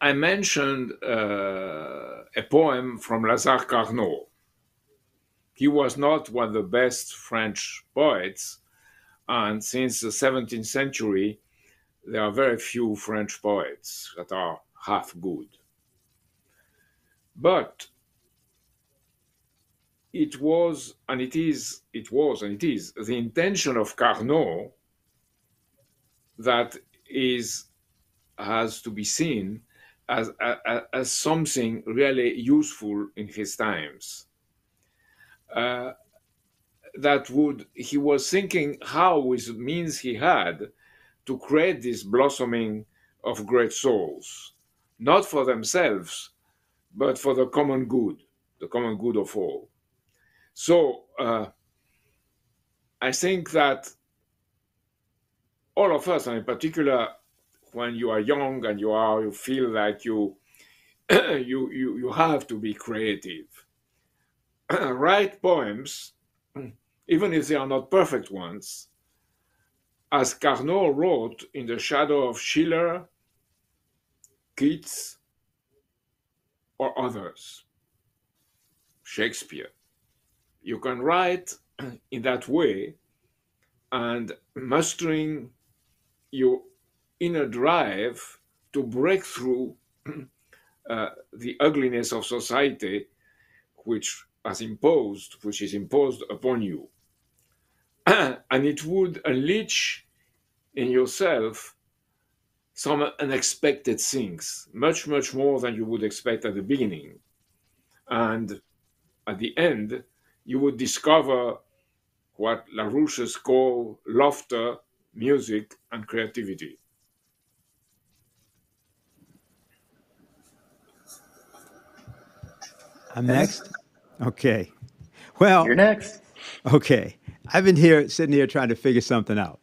I mentioned uh, a poem from Lazare Carnot he was not one of the best French poets. And since the 17th century, there are very few French poets that are half good. But it was, and it is, it was, and it is the intention of Carnot that is has to be seen as, as, as something really useful in his times uh, that would he was thinking how with means he had to create this blossoming of great souls not for themselves but for the common good the common good of all so uh, i think that all of us and in particular when you are young and you are you feel like you you, you, you have to be creative. Write poems, even if they are not perfect ones, as Carnot wrote in the shadow of Schiller, Keats, or others. Shakespeare. You can write in that way and mustering your inner drive to break through uh, the ugliness of society which has imposed, which is imposed upon you. and it would unleash in yourself some unexpected things, much, much more than you would expect at the beginning. And at the end, you would discover what Larouche's call laughter, music, and creativity. I'm next. Okay. Well, you're next. Okay. I've been here, sitting here, trying to figure something out.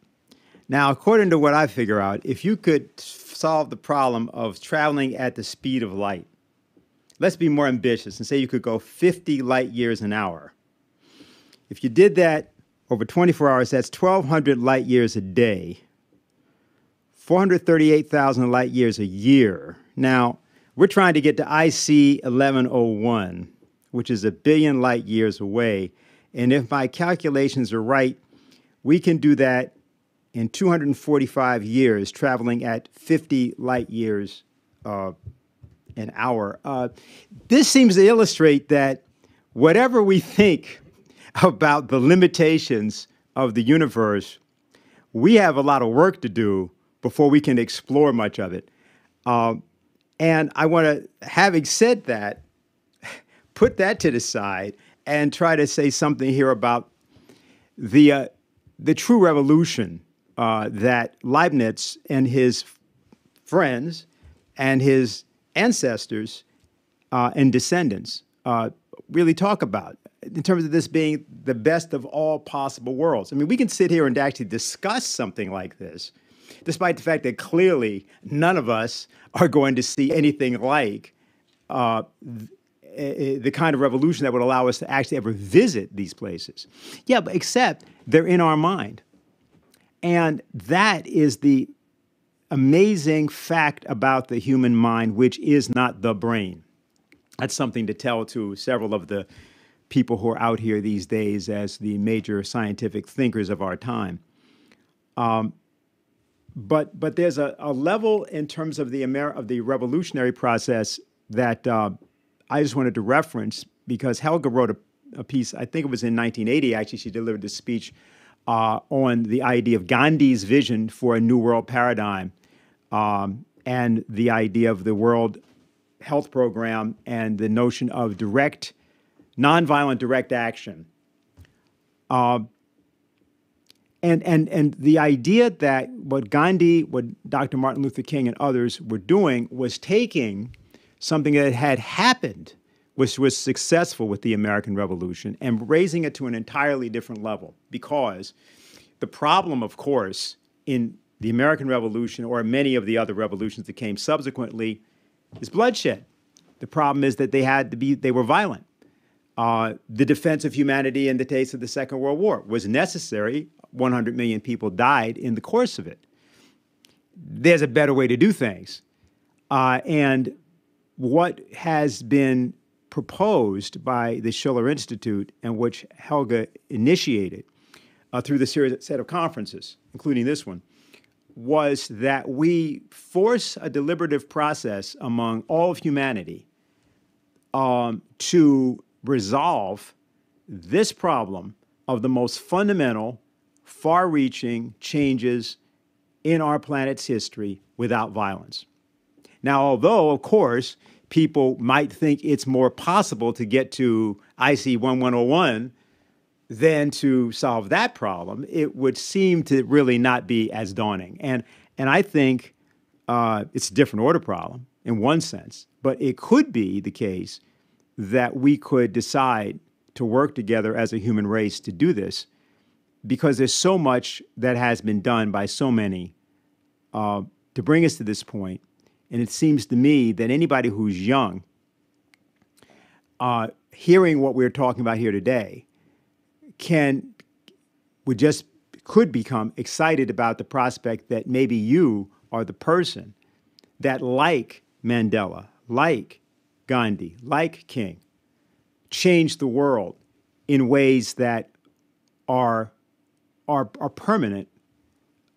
Now, according to what I figure out, if you could solve the problem of traveling at the speed of light, let's be more ambitious and say you could go 50 light years an hour. If you did that over 24 hours, that's 1,200 light years a day, 438,000 light years a year. Now, we're trying to get to IC 1101, which is a billion light years away. And if my calculations are right, we can do that in 245 years, traveling at 50 light years uh, an hour. Uh, this seems to illustrate that whatever we think about the limitations of the universe, we have a lot of work to do before we can explore much of it. Uh, and I want to, having said that, put that to the side and try to say something here about the uh, the true revolution uh, that Leibniz and his friends and his ancestors uh, and descendants uh, really talk about in terms of this being the best of all possible worlds. I mean, we can sit here and actually discuss something like this, despite the fact that clearly none of us are going to see anything like uh, the kind of revolution that would allow us to actually ever visit these places. Yeah, but except they're in our mind. And that is the amazing fact about the human mind, which is not the brain. That's something to tell to several of the people who are out here these days as the major scientific thinkers of our time. Um, but but there's a, a level in terms of the Amer- of the revolutionary process that uh, I just wanted to reference because Helga wrote a, a, piece. I think it was in 1980. Actually, she delivered this speech uh, on the idea of Gandhi's vision for a new world paradigm um, and the idea of the World Health Program and the notion of direct, nonviolent direct action. Uh, and, and, and the idea that what Gandhi, what Dr. Martin Luther King, and others were doing was taking something that had happened, which was successful with the American Revolution, and raising it to an entirely different level. Because the problem, of course, in the American Revolution or many of the other revolutions that came subsequently is bloodshed. The problem is that they had to be, they were violent. Uh, the defense of humanity in the case of the Second World War was necessary 100 million people died in the course of it. There's a better way to do things. Uh, and what has been proposed by the Schiller Institute and which Helga initiated uh, through the series set of conferences, including this one, was that we force a deliberative process among all of humanity um, to resolve this problem of the most fundamental far reaching changes in our planet's history without violence. Now, although, of course, people might think it's more possible to get to IC 1101 than to solve that problem, it would seem to really not be as daunting. And, and I think uh, it's a different order problem in one sense, but it could be the case that we could decide to work together as a human race to do this because there's so much that has been done by so many uh, to bring us to this point, And it seems to me that anybody who's young, uh, hearing what we're talking about here today, can would just could become excited about the prospect that maybe you are the person that, like Mandela, like Gandhi, like King, changed the world in ways that are are, are permanent.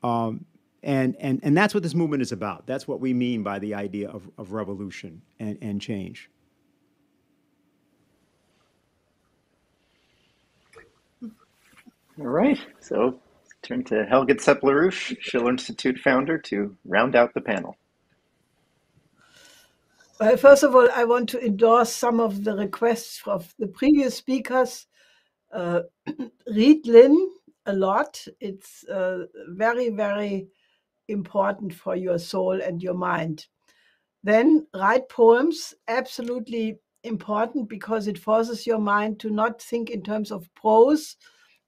Um, and, and, and that's what this movement is about. That's what we mean by the idea of, of revolution and, and change. All right. So turn to Helga Zepp-LaRouche, Schiller Institute founder, to round out the panel. Well, first of all, I want to endorse some of the requests of the previous speakers. Uh, read Lyn a lot. It's uh, very, very important for your soul and your mind. Then write poems, absolutely important because it forces your mind to not think in terms of prose,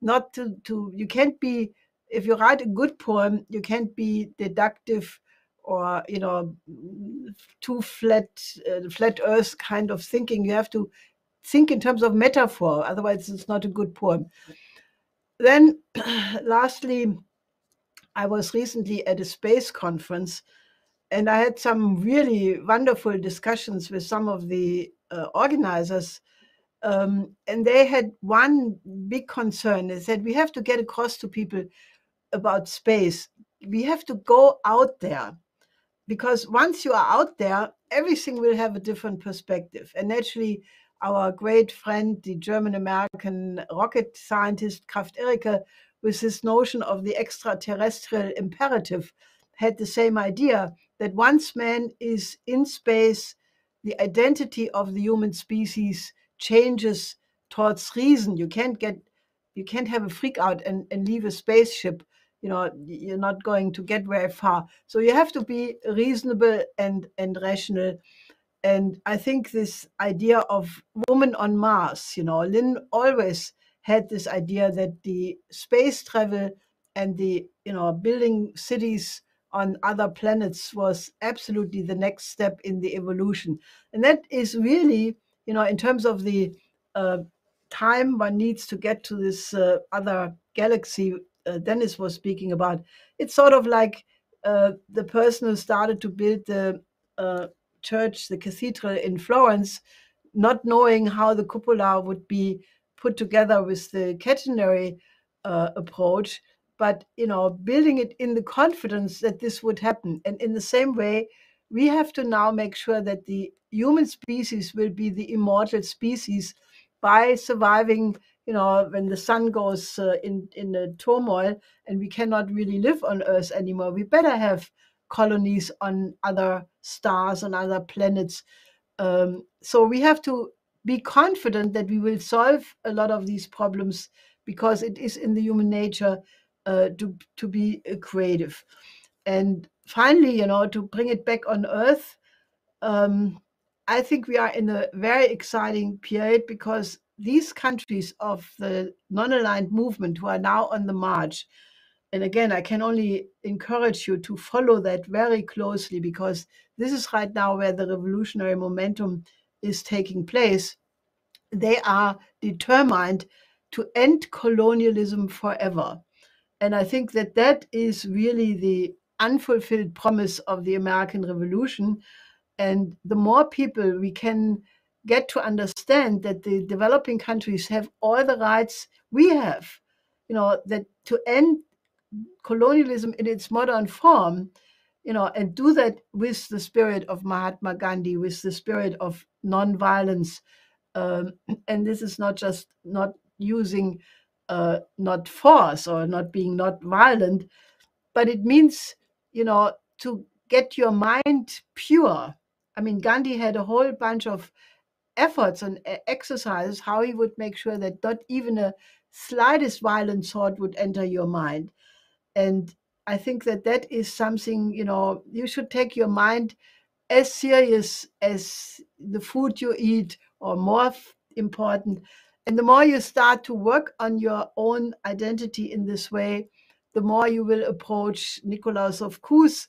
not to, to you can't be if you write a good poem, you can't be deductive or you know too flat uh, flat earth kind of thinking you have to think in terms of metaphor otherwise it's not a good poem then lastly i was recently at a space conference and i had some really wonderful discussions with some of the uh, organizers um, and they had one big concern they said we have to get across to people about space we have to go out there because once you are out there, everything will have a different perspective. And naturally, our great friend, the German American rocket scientist Krafft Ehricke, with his notion of the extraterrestrial imperative, had the same idea that once man is in space, the identity of the human species changes towards reason. You can't get you can't have a freak out and, and leave a spaceship you know you're not going to get very far so you have to be reasonable and and rational and i think this idea of woman on mars you know lyn always had this idea that the space travel and the you know building cities on other planets was absolutely the next step in the evolution and that is really you know in terms of the uh, time one needs to get to this uh, other galaxy uh, Dennis was speaking about. It's sort of like uh, the person who started to build the uh, church, the cathedral in Florence, not knowing how the cupola would be put together with the catenary uh, approach, but you know, building it in the confidence that this would happen. And in the same way, we have to now make sure that the human species will be the immortal species by surviving you know, when the sun goes uh, in in a turmoil and we cannot really live on Earth anymore, we better have colonies on other stars and other planets. Um, so we have to be confident that we will solve a lot of these problems because it is in the human nature uh, to to be uh, creative. And finally, you know, to bring it back on Earth. Um, I think we are in a very exciting period because these countries of the non-aligned movement who are now on the march and again i can only encourage you to follow that very closely because this is right now where the revolutionary momentum is taking place they are determined to end colonialism forever. And i think that that is really the unfulfilled promise of the american revolution. And the more people we can get to understand that the developing countries have all the rights we have, you know, that to end colonialism in its modern form, you know, and do that with the spirit of Mahatma Gandhi, with the spirit of nonviolence. Um, and this is not just not using uh, not force or not being not violent, but it means, you know, to get your mind pure. I mean, Gandhi had a whole bunch of efforts and exercises how he would make sure that not even a slightest violent thought would enter your mind and i think that that is something you know you should take your mind as serious as the food you eat or more important and the more you start to work on your own identity in this way the more you will approach Nicolaus of Cues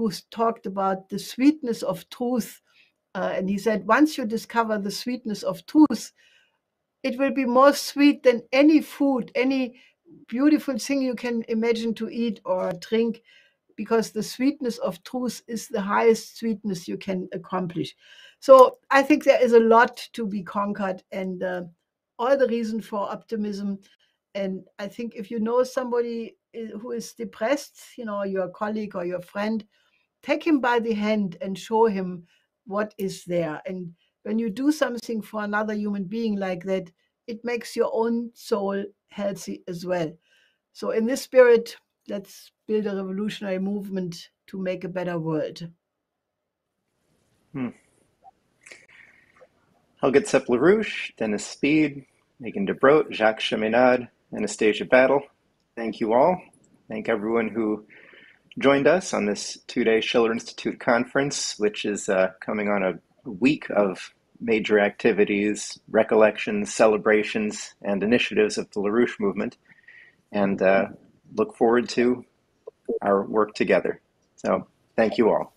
who talked about the sweetness of truth. Uh, and he said, once you discover the sweetness of truth, it will be more sweet than any food, any beautiful thing you can imagine to eat or drink, because the sweetness of truth is the highest sweetness you can accomplish. So I think there is a lot to be conquered and uh, all the reason for optimism. And I think if you know somebody who is depressed, you know, your colleague or your friend, take him by the hand and show him what is there. And when you do something for another human being like that, it makes your own soul healthy as well. So, in this spirit, let's build a revolutionary movement to make a better world. Hmm. Helga Zepp-LaRouche, Dennis Speed, Megan Dobrodt, Jacques Cheminade, Anastasia Battle. Thank you all. Thank everyone who joined us on this two day Schiller Institute conference, which is uh, coming on a week of major activities, recollections, celebrations, and initiatives of the LaRouche movement, and uh, look forward to our work together. So, thank you all.